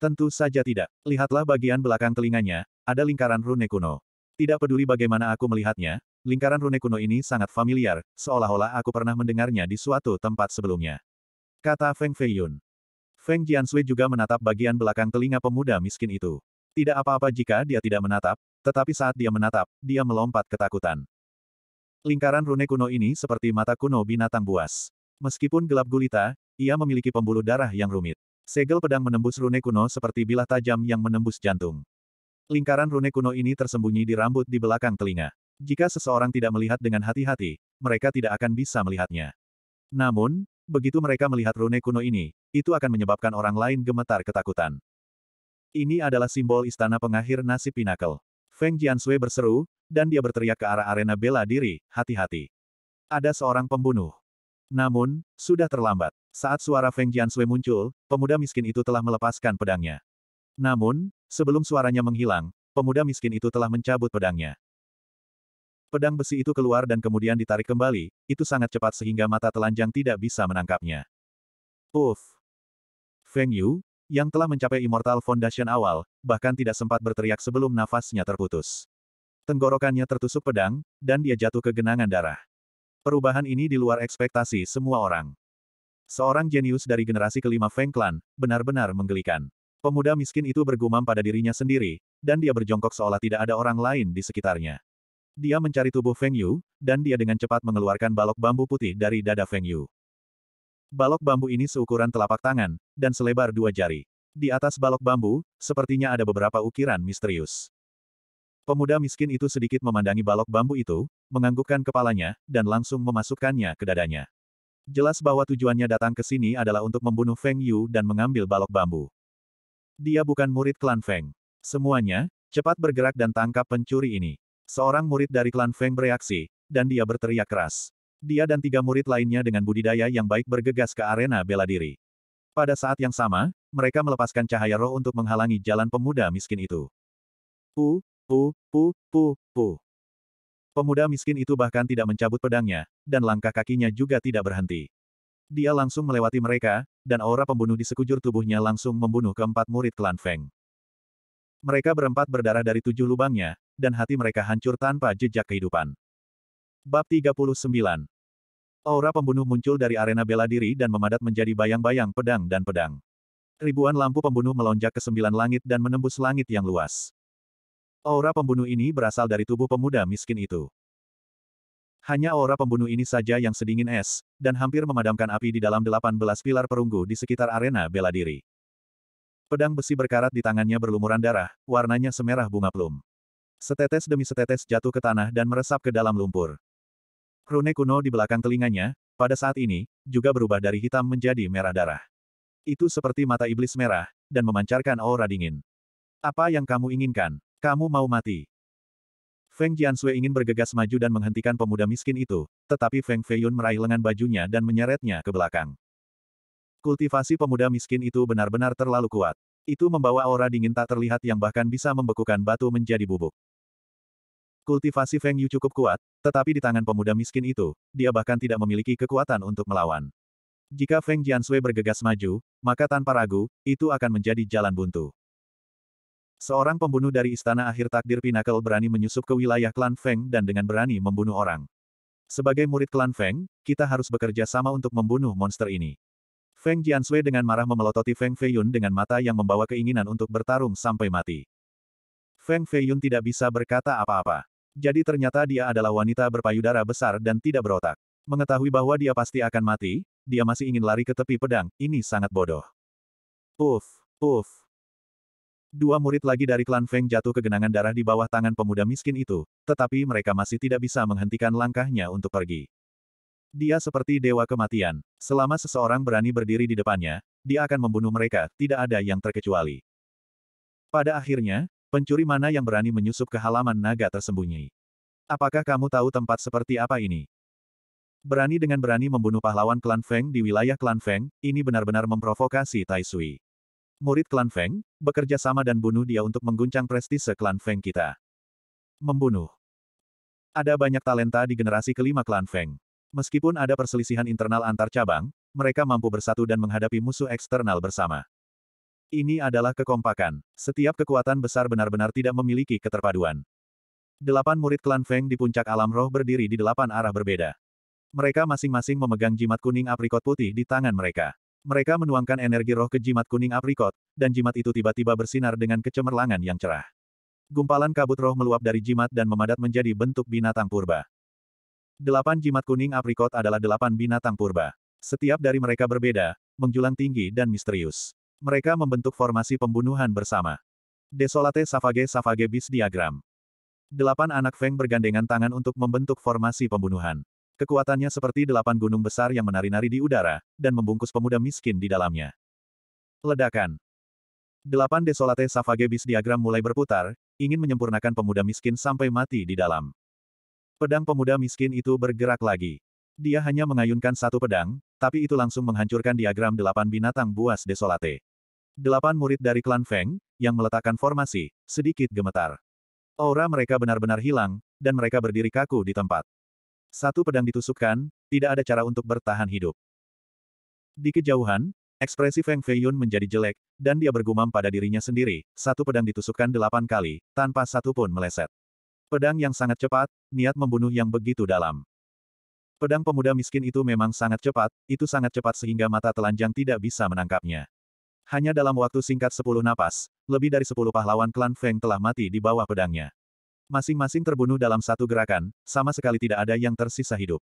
Speaker 1: Tentu saja tidak. Lihatlah bagian belakang telinganya, ada lingkaran rune kuno. Tidak peduli bagaimana aku melihatnya, lingkaran rune kuno ini sangat familiar, seolah-olah aku pernah mendengarnya di suatu tempat sebelumnya. Kata Feng Feiyun. Feng Jiansui juga menatap bagian belakang telinga pemuda miskin itu. Tidak apa-apa jika dia tidak menatap, tetapi saat dia menatap, dia melompat ketakutan. Lingkaran rune kuno ini seperti mata kuno binatang buas. Meskipun gelap gulita, ia memiliki pembuluh darah yang rumit. Segel pedang menembus rune kuno seperti bilah tajam yang menembus jantung. Lingkaran rune kuno ini tersembunyi di rambut di belakang telinga. Jika seseorang tidak melihat dengan hati-hati, mereka tidak akan bisa melihatnya. Namun, begitu mereka melihat rune kuno ini, itu akan menyebabkan orang lain gemetar ketakutan. Ini adalah simbol istana pengakhir nasib Pinnacle. Feng Jiansui berseru, dan dia berteriak ke arah arena bela diri, hati-hati. Ada seorang pembunuh. Namun, sudah terlambat. Saat suara Feng Jiansui muncul, pemuda miskin itu telah melepaskan pedangnya. Namun, sebelum suaranya menghilang, pemuda miskin itu telah mencabut pedangnya. Pedang besi itu keluar dan kemudian ditarik kembali, itu sangat cepat sehingga mata telanjang tidak bisa menangkapnya. Uff! Feng Yu, yang telah mencapai Immortal Foundation awal, bahkan tidak sempat berteriak sebelum nafasnya terputus. Tenggorokannya tertusuk pedang, dan dia jatuh ke genangan darah. Perubahan ini di luar ekspektasi semua orang. Seorang jenius dari generasi kelima Feng Clan, benar-benar menggelikan. Pemuda miskin itu bergumam pada dirinya sendiri, dan dia berjongkok seolah tidak ada orang lain di sekitarnya. Dia mencari tubuh Feng Yu, dan dia dengan cepat mengeluarkan balok bambu putih dari dada Feng Yu. Balok bambu ini seukuran telapak tangan, dan selebar dua jari. Di atas balok bambu, sepertinya ada beberapa ukiran misterius. Pemuda miskin itu sedikit memandangi balok bambu itu, menganggukkan kepalanya, dan langsung memasukkannya ke dadanya. Jelas bahwa tujuannya datang ke sini adalah untuk membunuh Feng Yu dan mengambil balok bambu. Dia bukan murid klan Feng. Semuanya, cepat bergerak dan tangkap pencuri ini. Seorang murid dari klan Feng bereaksi, dan dia berteriak keras. Dia dan tiga murid lainnya dengan budidaya yang baik bergegas ke arena bela diri. Pada saat yang sama, mereka melepaskan cahaya roh untuk menghalangi jalan pemuda miskin itu. Pu, pu, pu, pu, pu. Pemuda miskin itu bahkan tidak mencabut pedangnya, dan langkah kakinya juga tidak berhenti. Dia langsung melewati mereka, dan aura pembunuh di sekujur tubuhnya langsung membunuh keempat murid klan Feng. Mereka berempat berdarah dari tujuh lubangnya, dan hati mereka hancur tanpa jejak kehidupan. Bab 39 Aura pembunuh muncul dari arena bela diri dan memadat menjadi bayang-bayang pedang dan pedang. Ribuan lampu pembunuh melonjak ke sembilan langit dan menembus langit yang luas. Aura pembunuh ini berasal dari tubuh pemuda miskin itu. Hanya aura pembunuh ini saja yang sedingin es, dan hampir memadamkan api di dalam delapan belas pilar perunggu di sekitar arena bela diri. Pedang besi berkarat di tangannya berlumuran darah, warnanya semerah bunga plum. Setetes demi setetes jatuh ke tanah dan meresap ke dalam lumpur. Rune kuno di belakang telinganya, pada saat ini, juga berubah dari hitam menjadi merah darah. Itu seperti mata iblis merah, dan memancarkan aura dingin. Apa yang kamu inginkan? Kamu mau mati. Feng Jiansui ingin bergegas maju dan menghentikan pemuda miskin itu, tetapi Feng Feiyun meraih lengan bajunya dan menyeretnya ke belakang. Kultivasi pemuda miskin itu benar-benar terlalu kuat. Itu membawa aura dingin tak terlihat yang bahkan bisa membekukan batu menjadi bubuk. Kultivasi Feng Yu cukup kuat, tetapi di tangan pemuda miskin itu, dia bahkan tidak memiliki kekuatan untuk melawan. Jika Feng Jiansui bergegas maju, maka tanpa ragu, itu akan menjadi jalan buntu. Seorang pembunuh dari Istana Akhir Takdir Pinnacle berani menyusup ke wilayah klan Feng dan dengan berani membunuh orang. Sebagai murid klan Feng, kita harus bekerja sama untuk membunuh monster ini. Feng Jiansui dengan marah memelototi Feng Feiyun dengan mata yang membawa keinginan untuk bertarung sampai mati. Feng Feiyun tidak bisa berkata apa-apa. Jadi ternyata dia adalah wanita berpayudara besar dan tidak berotak. Mengetahui bahwa dia pasti akan mati, dia masih ingin lari ke tepi pedang, ini sangat bodoh. Puff, puff. Dua murid lagi dari klan Feng jatuh ke genangan darah di bawah tangan pemuda miskin itu, tetapi mereka masih tidak bisa menghentikan langkahnya untuk pergi. Dia seperti dewa kematian. Selama seseorang berani berdiri di depannya, dia akan membunuh mereka, tidak ada yang terkecuali. Pada akhirnya, Pencuri mana yang berani menyusup ke halaman naga tersembunyi? Apakah kamu tahu tempat seperti apa ini? Berani dengan berani membunuh pahlawan klan Feng di wilayah klan Feng, ini benar-benar memprovokasi Tai Sui. Murid klan Feng, bekerja sama dan bunuh dia untuk mengguncang prestise klan Feng kita. Membunuh. Ada banyak talenta di generasi kelima klan Feng. Meskipun ada perselisihan internal antar cabang, mereka mampu bersatu dan menghadapi musuh eksternal bersama. Ini adalah kekompakan. Setiap kekuatan besar benar-benar tidak memiliki keterpaduan. Delapan murid klan Feng di puncak alam roh berdiri di delapan arah berbeda. Mereka masing-masing memegang jimat kuning aprikot putih di tangan mereka. Mereka menuangkan energi roh ke jimat kuning aprikot, dan jimat itu tiba-tiba bersinar dengan kecemerlangan yang cerah. Gumpalan kabut roh meluap dari jimat dan memadat menjadi bentuk binatang purba. Delapan jimat kuning aprikot adalah delapan binatang purba. Setiap dari mereka berbeda, menjulang tinggi dan misterius. Mereka membentuk formasi pembunuhan bersama. Desolate Savage Savage Bis Diagram. Delapan anak Feng bergandengan tangan untuk membentuk formasi pembunuhan. Kekuatannya seperti delapan gunung besar yang menari-nari di udara, dan membungkus pemuda miskin di dalamnya. Ledakan. Delapan Desolate Savage Bis Diagram mulai berputar, ingin menyempurnakan pemuda miskin sampai mati di dalam. Pedang pemuda miskin itu bergerak lagi. Dia hanya mengayunkan satu pedang, tapi itu langsung menghancurkan diagram delapan binatang buas desolate. Delapan murid dari klan Feng, yang meletakkan formasi, sedikit gemetar. Aura mereka benar-benar hilang, dan mereka berdiri kaku di tempat. Satu pedang ditusukkan, tidak ada cara untuk bertahan hidup. Di kejauhan, ekspresi Feng Feiyun menjadi jelek, dan dia bergumam pada dirinya sendiri, satu pedang ditusukkan delapan kali, tanpa satu pun meleset. Pedang yang sangat cepat, niat membunuh yang begitu dalam. Pedang pemuda miskin itu memang sangat cepat, itu sangat cepat sehingga mata telanjang tidak bisa menangkapnya. Hanya dalam waktu singkat sepuluh napas, lebih dari sepuluh pahlawan klan Feng telah mati di bawah pedangnya. Masing-masing terbunuh dalam satu gerakan, sama sekali tidak ada yang tersisa hidup.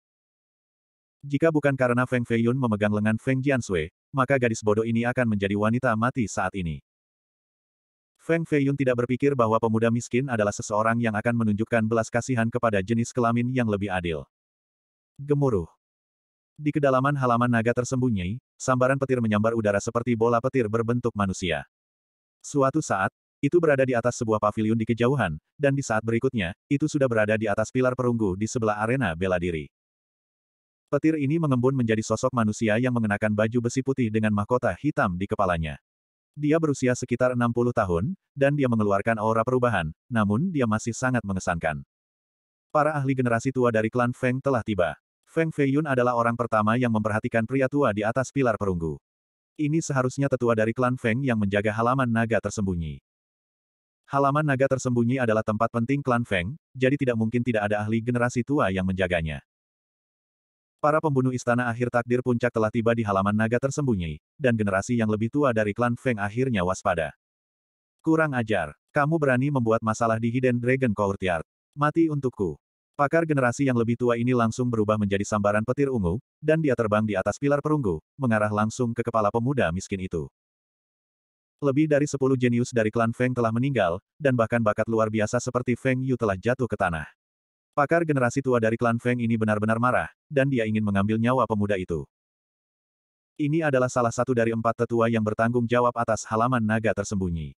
Speaker 1: Jika bukan karena Feng Feiyun memegang lengan Feng Jiansui, maka gadis bodoh ini akan menjadi wanita mati saat ini. Feng Feiyun tidak berpikir bahwa pemuda miskin adalah seseorang yang akan menunjukkan belas kasihan kepada jenis kelamin yang lebih adil. Gemuruh. Di kedalaman halaman naga tersembunyi, sambaran petir menyambar udara seperti bola petir berbentuk manusia. Suatu saat, itu berada di atas sebuah pavilion di kejauhan, dan di saat berikutnya, itu sudah berada di atas pilar perunggu di sebelah arena bela diri. Petir ini mengembun menjadi sosok manusia yang mengenakan baju besi putih dengan mahkota hitam di kepalanya. Dia berusia sekitar 60 tahun, dan dia mengeluarkan aura perubahan, namun dia masih sangat mengesankan. Para ahli generasi tua dari klan Feng telah tiba. Feng Feiyun adalah orang pertama yang memperhatikan pria tua di atas pilar perunggu. Ini seharusnya tetua dari klan Feng yang menjaga halaman naga tersembunyi. Halaman naga tersembunyi adalah tempat penting klan Feng, jadi tidak mungkin tidak ada ahli generasi tua yang menjaganya. Para pembunuh istana akhir takdir puncak telah tiba di halaman naga tersembunyi, dan generasi yang lebih tua dari klan Feng akhirnya waspada. Kurang ajar. Kamu berani membuat masalah di Hidden Dragon Courtyard. Mati untukku. Pakar generasi yang lebih tua ini langsung berubah menjadi sambaran petir ungu, dan dia terbang di atas pilar perunggu, mengarah langsung ke kepala pemuda miskin itu. Lebih dari sepuluh jenius dari klan Feng telah meninggal, dan bahkan bakat luar biasa seperti Feng Yu telah jatuh ke tanah. Pakar generasi tua dari klan Feng ini benar-benar marah, dan dia ingin mengambil nyawa pemuda itu. Ini adalah salah satu dari empat tetua yang bertanggung jawab atas halaman naga tersembunyi.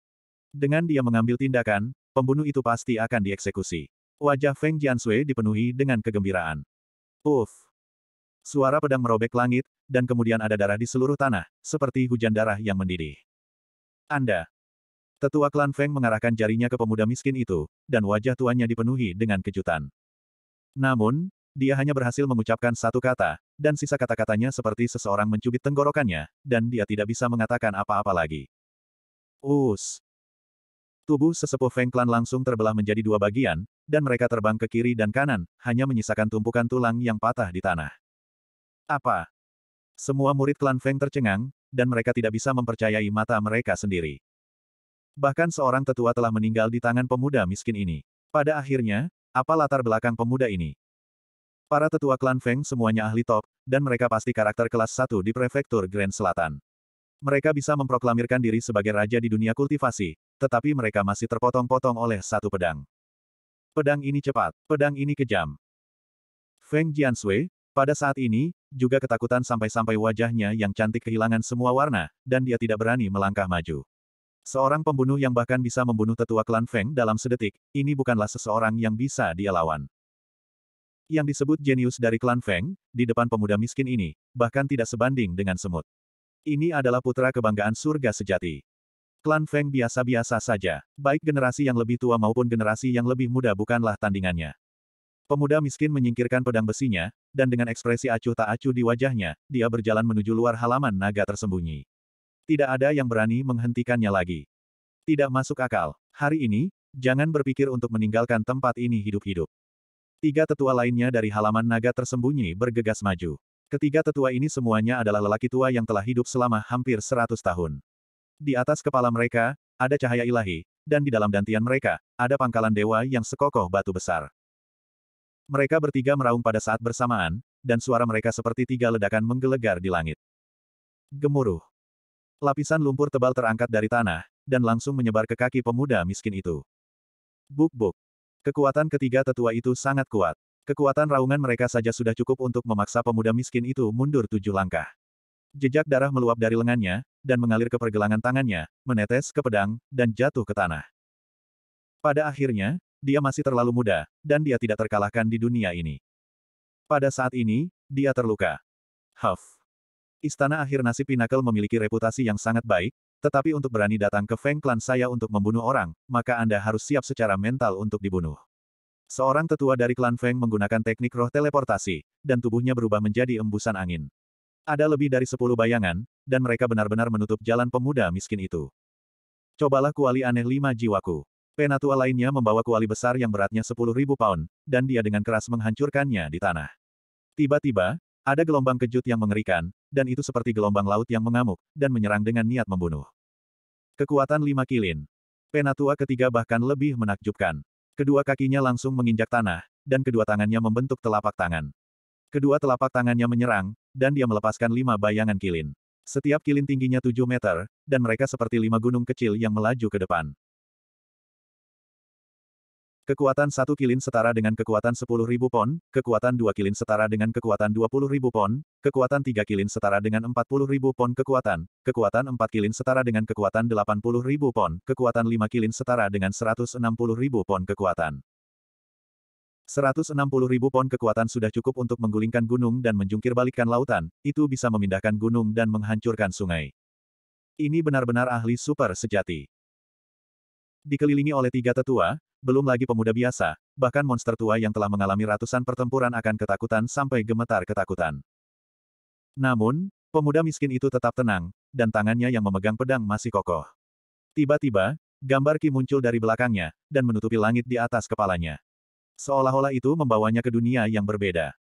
Speaker 1: Dengan dia mengambil tindakan, pembunuh itu pasti akan dieksekusi. Wajah Feng Jiansui dipenuhi dengan kegembiraan. Uff! Suara pedang merobek langit, dan kemudian ada darah di seluruh tanah, seperti hujan darah yang mendidih. Anda, Tetua klan Feng mengarahkan jarinya ke pemuda miskin itu, dan wajah tuannya dipenuhi dengan kejutan. Namun, dia hanya berhasil mengucapkan satu kata, dan sisa kata-katanya seperti seseorang mencubit tenggorokannya, dan dia tidak bisa mengatakan apa-apa lagi. Us. Tubuh sesepuh Feng Clan langsung terbelah menjadi dua bagian, dan mereka terbang ke kiri dan kanan, hanya menyisakan tumpukan tulang yang patah di tanah. Apa? Semua murid klan Feng tercengang, dan mereka tidak bisa mempercayai mata mereka sendiri. Bahkan seorang tetua telah meninggal di tangan pemuda miskin ini. Pada akhirnya, apa latar belakang pemuda ini? Para tetua klan Feng semuanya ahli top, dan mereka pasti karakter kelas 1 di prefektur Grand Selatan. Mereka bisa memproklamirkan diri sebagai raja di dunia kultivasi, tetapi mereka masih terpotong-potong oleh satu pedang. Pedang ini cepat, pedang ini kejam. Feng Jiansui, pada saat ini, juga ketakutan sampai-sampai wajahnya yang cantik kehilangan semua warna, dan dia tidak berani melangkah maju. Seorang pembunuh yang bahkan bisa membunuh tetua klan Feng dalam sedetik, ini bukanlah seseorang yang bisa dia lawan. Yang disebut jenius dari klan Feng, di depan pemuda miskin ini, bahkan tidak sebanding dengan semut. Ini adalah putra kebanggaan surga sejati. Klan Feng biasa-biasa saja, baik generasi yang lebih tua maupun generasi yang lebih muda bukanlah tandingannya. Pemuda miskin menyingkirkan pedang besinya, dan dengan ekspresi acuh tak acuh di wajahnya, dia berjalan menuju luar halaman naga tersembunyi. Tidak ada yang berani menghentikannya lagi. Tidak masuk akal. Hari ini, jangan berpikir untuk meninggalkan tempat ini hidup-hidup. Tiga tetua lainnya dari halaman naga tersembunyi bergegas maju. Ketiga tetua ini semuanya adalah lelaki tua yang telah hidup selama hampir seratus tahun. Di atas kepala mereka, ada cahaya ilahi, dan di dalam dantian mereka, ada pangkalan dewa yang sekokoh batu besar. Mereka bertiga meraung pada saat bersamaan, dan suara mereka seperti tiga ledakan menggelegar di langit. Gemuruh. Lapisan lumpur tebal terangkat dari tanah, dan langsung menyebar ke kaki pemuda miskin itu. Buk-buk. Kekuatan ketiga tetua itu sangat kuat. Kekuatan raungan mereka saja sudah cukup untuk memaksa pemuda miskin itu mundur tujuh langkah. Jejak darah meluap dari lengannya, dan mengalir ke pergelangan tangannya, menetes ke pedang, dan jatuh ke tanah. Pada akhirnya, dia masih terlalu muda, dan dia tidak terkalahkan di dunia ini. Pada saat ini, dia terluka. Huff. Istana akhir nasib Pinnacle memiliki reputasi yang sangat baik, tetapi untuk berani datang ke Feng Clan saya untuk membunuh orang, maka Anda harus siap secara mental untuk dibunuh. Seorang tetua dari klan Feng menggunakan teknik roh teleportasi, dan tubuhnya berubah menjadi embusan angin. Ada lebih dari sepuluh bayangan, dan mereka benar-benar menutup jalan pemuda miskin itu. Cobalah kuali aneh lima jiwaku. Penatua lainnya membawa kuali besar yang beratnya sepuluh ribu pound, dan dia dengan keras menghancurkannya di tanah. Tiba-tiba, ada gelombang kejut yang mengerikan, dan itu seperti gelombang laut yang mengamuk, dan menyerang dengan niat membunuh. Kekuatan lima kilin. Penatua ketiga bahkan lebih menakjubkan. Kedua kakinya langsung menginjak tanah, dan kedua tangannya membentuk telapak tangan. Kedua telapak tangannya menyerang, dan dia melepaskan lima bayangan kilin. Setiap kilin tingginya tujuh meter, dan mereka seperti lima gunung kecil yang melaju ke depan. Kekuatan satu kilin setara dengan kekuatan 10.000 pon, kekuatan dua kilin setara dengan kekuatan 20.000 pon, kekuatan tiga kilin setara dengan 40.000 pon kekuatan, kekuatan empat kilin setara dengan kekuatan 80.000 pon, kekuatan lima kilin setara dengan 160.000 pon kekuatan. 160.000 pon kekuatan sudah cukup untuk menggulingkan gunung dan menjungkir balikkan lautan, itu bisa memindahkan gunung dan menghancurkan sungai. Ini benar-benar ahli super sejati. Dikelilingi oleh tiga tetua, belum lagi pemuda biasa, bahkan monster tua yang telah mengalami ratusan pertempuran akan ketakutan sampai gemetar ketakutan. Namun, pemuda miskin itu tetap tenang, dan tangannya yang memegang pedang masih kokoh. Tiba-tiba, gambar Ki muncul dari belakangnya, dan menutupi langit di atas kepalanya. Seolah-olah itu membawanya ke dunia yang berbeda.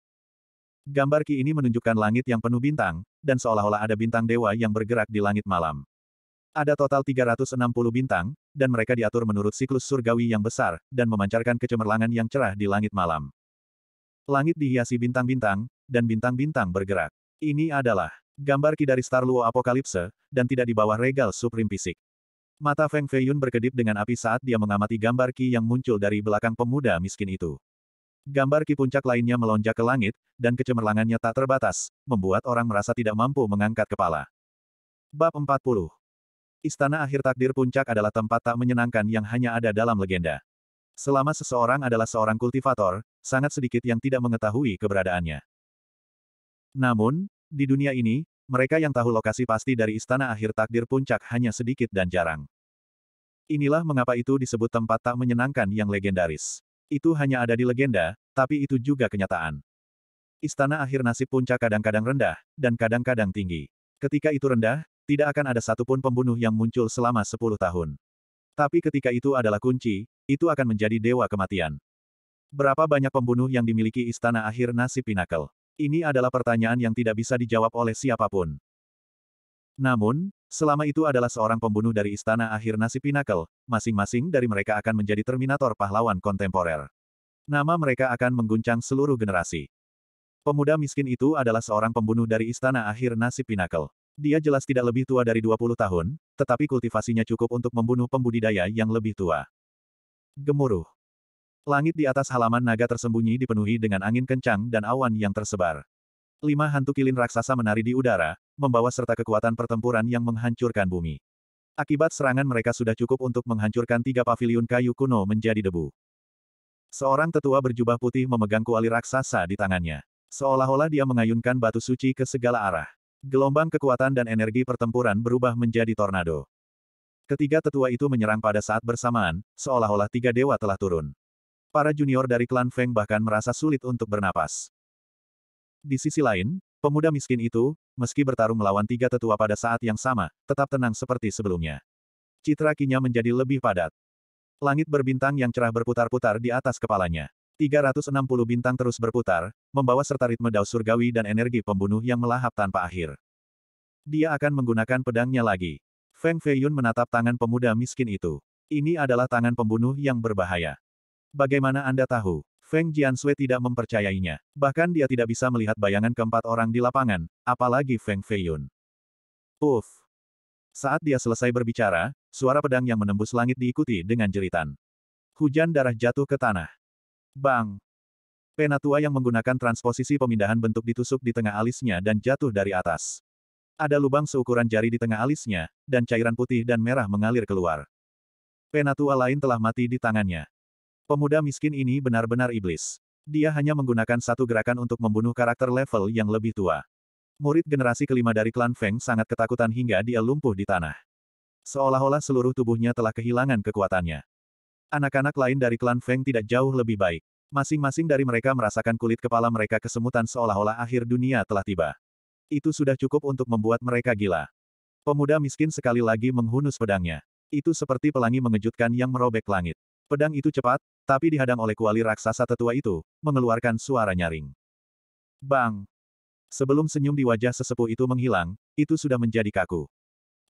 Speaker 1: Gambar Ki ini menunjukkan langit yang penuh bintang, dan seolah-olah ada bintang dewa yang bergerak di langit malam. Ada total 360 bintang, dan mereka diatur menurut siklus surgawi yang besar, dan memancarkan kecemerlangan yang cerah di langit malam. Langit dihiasi bintang-bintang, dan bintang-bintang bergerak. Ini adalah gambar ki dari Star Luo Apokalipse, dan tidak di bawah regal Supreme Fisik. Mata Feng Feiyun berkedip dengan api saat dia mengamati gambar ki yang muncul dari belakang pemuda miskin itu. Gambar ki puncak lainnya melonjak ke langit, dan kecemerlangannya tak terbatas, membuat orang merasa tidak mampu mengangkat kepala. Bab 40 Istana akhir takdir puncak adalah tempat tak menyenangkan yang hanya ada dalam legenda. Selama seseorang adalah seorang kultivator, sangat sedikit yang tidak mengetahui keberadaannya. Namun, di dunia ini, mereka yang tahu lokasi pasti dari istana akhir takdir puncak hanya sedikit dan jarang. Inilah mengapa itu disebut tempat tak menyenangkan yang legendaris. Itu hanya ada di legenda, tapi itu juga kenyataan. Istana akhir nasib puncak kadang-kadang rendah, dan kadang-kadang tinggi. Ketika itu rendah, tidak akan ada satupun pembunuh yang muncul selama sepuluh tahun. Tapi ketika itu adalah kunci, itu akan menjadi dewa kematian. Berapa banyak pembunuh yang dimiliki istana akhir nasib Pinnacle? Ini adalah pertanyaan yang tidak bisa dijawab oleh siapa pun. Namun, selama itu adalah seorang pembunuh dari istana akhir nasib Pinnacle, masing-masing dari mereka akan menjadi terminator pahlawan kontemporer. Nama mereka akan mengguncang seluruh generasi. Pemuda miskin itu adalah seorang pembunuh dari istana akhir nasib Pinnacle. Dia jelas tidak lebih tua dari 20 tahun, tetapi kultivasinya cukup untuk membunuh pembudidaya yang lebih tua. Gemuruh. Langit di atas halaman naga tersembunyi dipenuhi dengan angin kencang dan awan yang tersebar. Lima hantu kilin raksasa menari di udara, membawa serta kekuatan pertempuran yang menghancurkan bumi. Akibat serangan mereka sudah cukup untuk menghancurkan tiga paviliun kayu kuno menjadi debu. Seorang tetua berjubah putih memegang kuali raksasa di tangannya. Seolah-olah dia mengayunkan batu suci ke segala arah. Gelombang kekuatan dan energi pertempuran berubah menjadi tornado. Ketiga tetua itu menyerang pada saat bersamaan, seolah-olah tiga dewa telah turun. Para junior dari klan Feng bahkan merasa sulit untuk bernapas. Di sisi lain, pemuda miskin itu, meski bertarung melawan tiga tetua pada saat yang sama, tetap tenang seperti sebelumnya. Citra kinya menjadi lebih padat. Langit berbintang yang cerah berputar-putar di atas kepalanya. 360 bintang terus berputar, membawa serta ritme daus surgawi dan energi pembunuh yang melahap tanpa akhir. Dia akan menggunakan pedangnya lagi. Feng Feiyun menatap tangan pemuda miskin itu. Ini adalah tangan pembunuh yang berbahaya. Bagaimana Anda tahu? Feng Jiansui tidak mempercayainya. Bahkan dia tidak bisa melihat bayangan keempat orang di lapangan, apalagi Feng Feiyun. Uff. Saat dia selesai berbicara, suara pedang yang menembus langit diikuti dengan jeritan. Hujan darah jatuh ke tanah. Bang! Penatua yang menggunakan transposisi pemindahan bentuk ditusuk di tengah alisnya dan jatuh dari atas. Ada lubang seukuran jari di tengah alisnya, dan cairan putih dan merah mengalir keluar. Penatua lain telah mati di tangannya. Pemuda miskin ini benar-benar iblis. Dia hanya menggunakan satu gerakan untuk membunuh karakter level yang lebih tua. Murid generasi kelima dari klan Feng sangat ketakutan hingga dia lumpuh di tanah. Seolah-olah seluruh tubuhnya telah kehilangan kekuatannya. Anak-anak lain dari klan Feng tidak jauh lebih baik. Masing-masing dari mereka merasakan kulit kepala mereka kesemutan seolah-olah akhir dunia telah tiba. Itu sudah cukup untuk membuat mereka gila. Pemuda miskin sekali lagi menghunus pedangnya. Itu seperti pelangi mengejutkan yang merobek langit. Pedang itu cepat, tapi dihadang oleh kuali raksasa tetua itu, mengeluarkan suara nyaring. Bang! Sebelum senyum di wajah sesepuh itu menghilang, itu sudah menjadi kaku.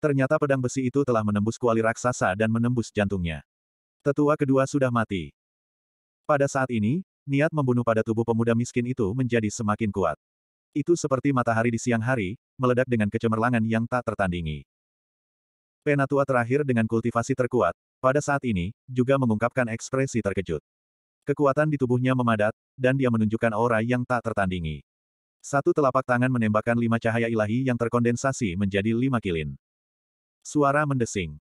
Speaker 1: Ternyata pedang besi itu telah menembus kuali raksasa dan menembus jantungnya. Tetua kedua sudah mati. Pada saat ini, niat membunuh pada tubuh pemuda miskin itu menjadi semakin kuat. Itu seperti matahari di siang hari, meledak dengan kecemerlangan yang tak tertandingi. Penatua terakhir dengan kultivasi terkuat, pada saat ini, juga mengungkapkan ekspresi terkejut. Kekuatan di tubuhnya memadat, dan dia menunjukkan aura yang tak tertandingi. Satu telapak tangan menembakkan lima cahaya ilahi yang terkondensasi menjadi lima kilin. Suara mendesing.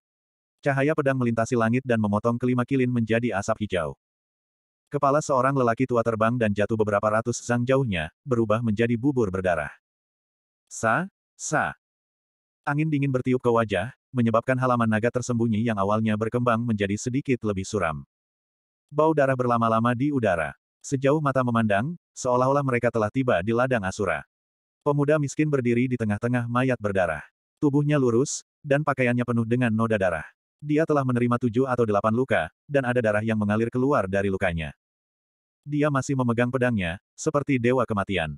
Speaker 1: Cahaya pedang melintasi langit dan memotong kelima kilin menjadi asap hijau. Kepala seorang lelaki tua terbang dan jatuh beberapa ratus sang jauhnya, berubah menjadi bubur berdarah. Sa, sa. Angin dingin bertiup ke wajah, menyebabkan halaman naga tersembunyi yang awalnya berkembang menjadi sedikit lebih suram. Bau darah berlama-lama di udara. Sejauh mata memandang, seolah-olah mereka telah tiba di ladang Asura. Pemuda miskin berdiri di tengah-tengah mayat berdarah. Tubuhnya lurus, dan pakaiannya penuh dengan noda darah. Dia telah menerima tujuh atau delapan luka, dan ada darah yang mengalir keluar dari lukanya. Dia masih memegang pedangnya, seperti dewa kematian.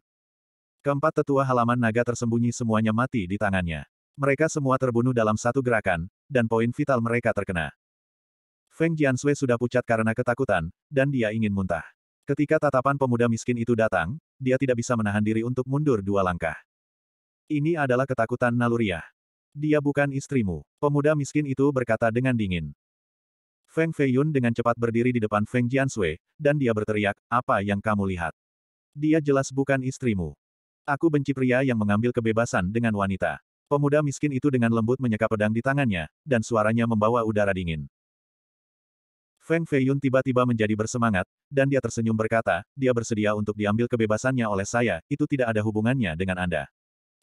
Speaker 1: Keempat tetua halaman naga tersembunyi semuanya mati di tangannya. Mereka semua terbunuh dalam satu gerakan, dan poin vital mereka terkena. Feng Jiansui sudah pucat karena ketakutan, dan dia ingin muntah. Ketika tatapan pemuda miskin itu datang, dia tidak bisa menahan diri untuk mundur dua langkah. Ini adalah ketakutan naluriah. Dia bukan istrimu. Pemuda miskin itu berkata dengan dingin. Feng Feiyun dengan cepat berdiri di depan Feng Jiansui, dan dia berteriak, apa yang kamu lihat? Dia jelas bukan istrimu. Aku benci pria yang mengambil kebebasan dengan wanita. Pemuda miskin itu dengan lembut menyeka pedang di tangannya, dan suaranya membawa udara dingin. Feng Feiyun tiba-tiba menjadi bersemangat, dan dia tersenyum berkata, dia bersedia untuk diambil kebebasannya oleh saya, itu tidak ada hubungannya dengan Anda.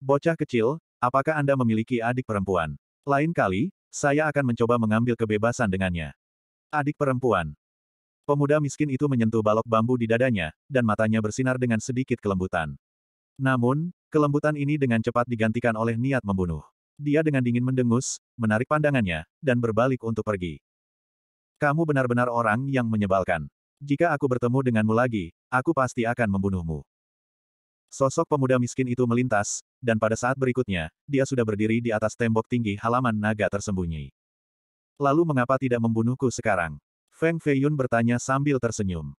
Speaker 1: Bocah kecil, apakah Anda memiliki adik perempuan? Lain kali, saya akan mencoba mengambil kebebasan dengannya. Adik perempuan. Pemuda miskin itu menyentuh balok bambu di dadanya, dan matanya bersinar dengan sedikit kelembutan. Namun, kelembutan ini dengan cepat digantikan oleh niat membunuh. Dia dengan dingin mendengus, menarik pandangannya, dan berbalik untuk pergi. Kamu benar-benar orang yang menyebalkan. Jika aku bertemu denganmu lagi, aku pasti akan membunuhmu. Sosok pemuda miskin itu melintas, dan pada saat berikutnya, dia sudah berdiri di atas tembok tinggi halaman naga tersembunyi. Lalu mengapa tidak membunuhku sekarang? Feng Feiyun bertanya sambil tersenyum.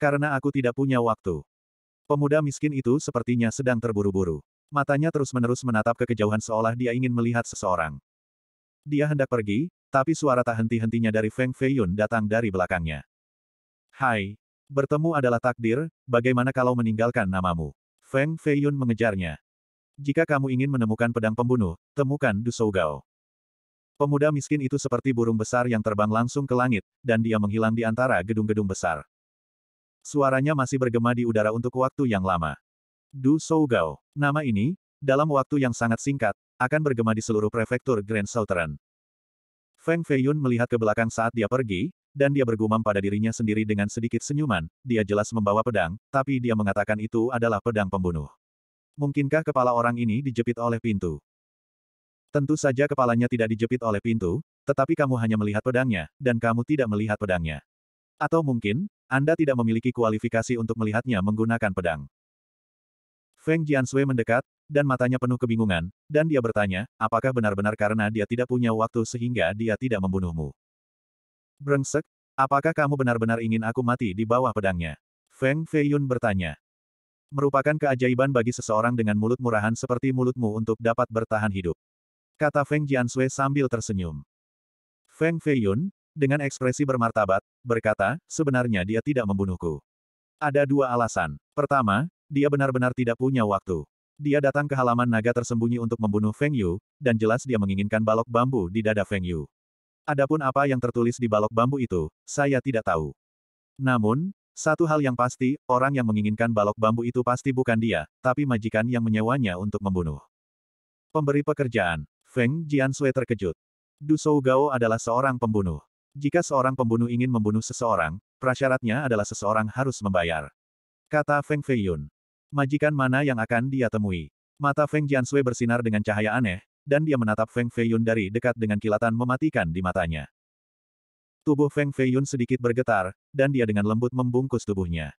Speaker 1: Karena aku tidak punya waktu. Pemuda miskin itu sepertinya sedang terburu-buru. Matanya terus-menerus menatap ke kejauhan seolah dia ingin melihat seseorang. Dia hendak pergi, tapi suara tak henti-hentinya dari Feng Feiyun datang dari belakangnya. Hai, bertemu adalah takdir, bagaimana kalau meninggalkan namamu? Feng Feiyun mengejarnya. Jika kamu ingin menemukan pedang pembunuh, temukan Du Gao. Pemuda miskin itu seperti burung besar yang terbang langsung ke langit, dan dia menghilang di antara gedung-gedung besar. Suaranya masih bergema di udara untuk waktu yang lama. Du Gao. Nama ini, dalam waktu yang sangat singkat, akan bergema di seluruh prefektur Grand Southern. Feng Feiyun melihat ke belakang saat dia pergi, dan dia bergumam pada dirinya sendiri dengan sedikit senyuman, dia jelas membawa pedang, tapi dia mengatakan itu adalah pedang pembunuh. Mungkinkah kepala orang ini dijepit oleh pintu? Tentu saja kepalanya tidak dijepit oleh pintu, tetapi kamu hanya melihat pedangnya, dan kamu tidak melihat pedangnya. Atau mungkin, Anda tidak memiliki kualifikasi untuk melihatnya menggunakan pedang. Feng Jiansui mendekat, dan matanya penuh kebingungan, dan dia bertanya, apakah benar-benar karena dia tidak punya waktu sehingga dia tidak membunuhmu? Brengsek, apakah kamu benar-benar ingin aku mati di bawah pedangnya? Feng Feiyun bertanya. Merupakan keajaiban bagi seseorang dengan mulut murahan seperti mulutmu untuk dapat bertahan hidup. Kata Feng Jiansui sambil tersenyum. Feng Feiyun, dengan ekspresi bermartabat, berkata, sebenarnya dia tidak membunuhku. Ada dua alasan. Pertama, dia benar-benar tidak punya waktu. Dia datang ke halaman naga tersembunyi untuk membunuh Feng Yu, dan jelas dia menginginkan balok bambu di dada Feng Yu. Adapun apa yang tertulis di balok bambu itu, saya tidak tahu. Namun, satu hal yang pasti, orang yang menginginkan balok bambu itu pasti bukan dia, tapi majikan yang menyewanya untuk membunuh. Pemberi pekerjaan, Feng Jiansui terkejut. Du Shou Gao adalah seorang pembunuh. Jika seorang pembunuh ingin membunuh seseorang, prasyaratnya adalah seseorang harus membayar. Kata Feng Feiyun. Majikan mana yang akan dia temui? Mata Feng Jiansui bersinar dengan cahaya aneh, dan dia menatap Feng Feiyun dari dekat dengan kilatan mematikan di matanya. Tubuh Feng Feiyun sedikit bergetar, dan dia dengan lembut membungkus tubuhnya.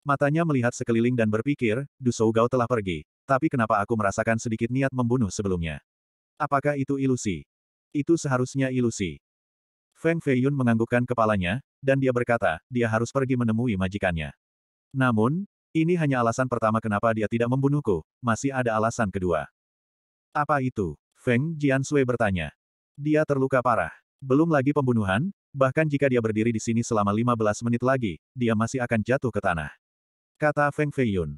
Speaker 1: Matanya melihat sekeliling dan berpikir, Du Gao telah pergi, tapi kenapa aku merasakan sedikit niat membunuh sebelumnya? Apakah itu ilusi? Itu seharusnya ilusi. Feng Feiyun menganggukkan kepalanya, dan dia berkata, dia harus pergi menemui majikannya. Namun, ini hanya alasan pertama kenapa dia tidak membunuhku, masih ada alasan kedua. Apa itu? Feng Jiansui bertanya. Dia terluka parah. Belum lagi pembunuhan, bahkan jika dia berdiri di sini selama 15 menit lagi, dia masih akan jatuh ke tanah. Kata Feng Feiyun.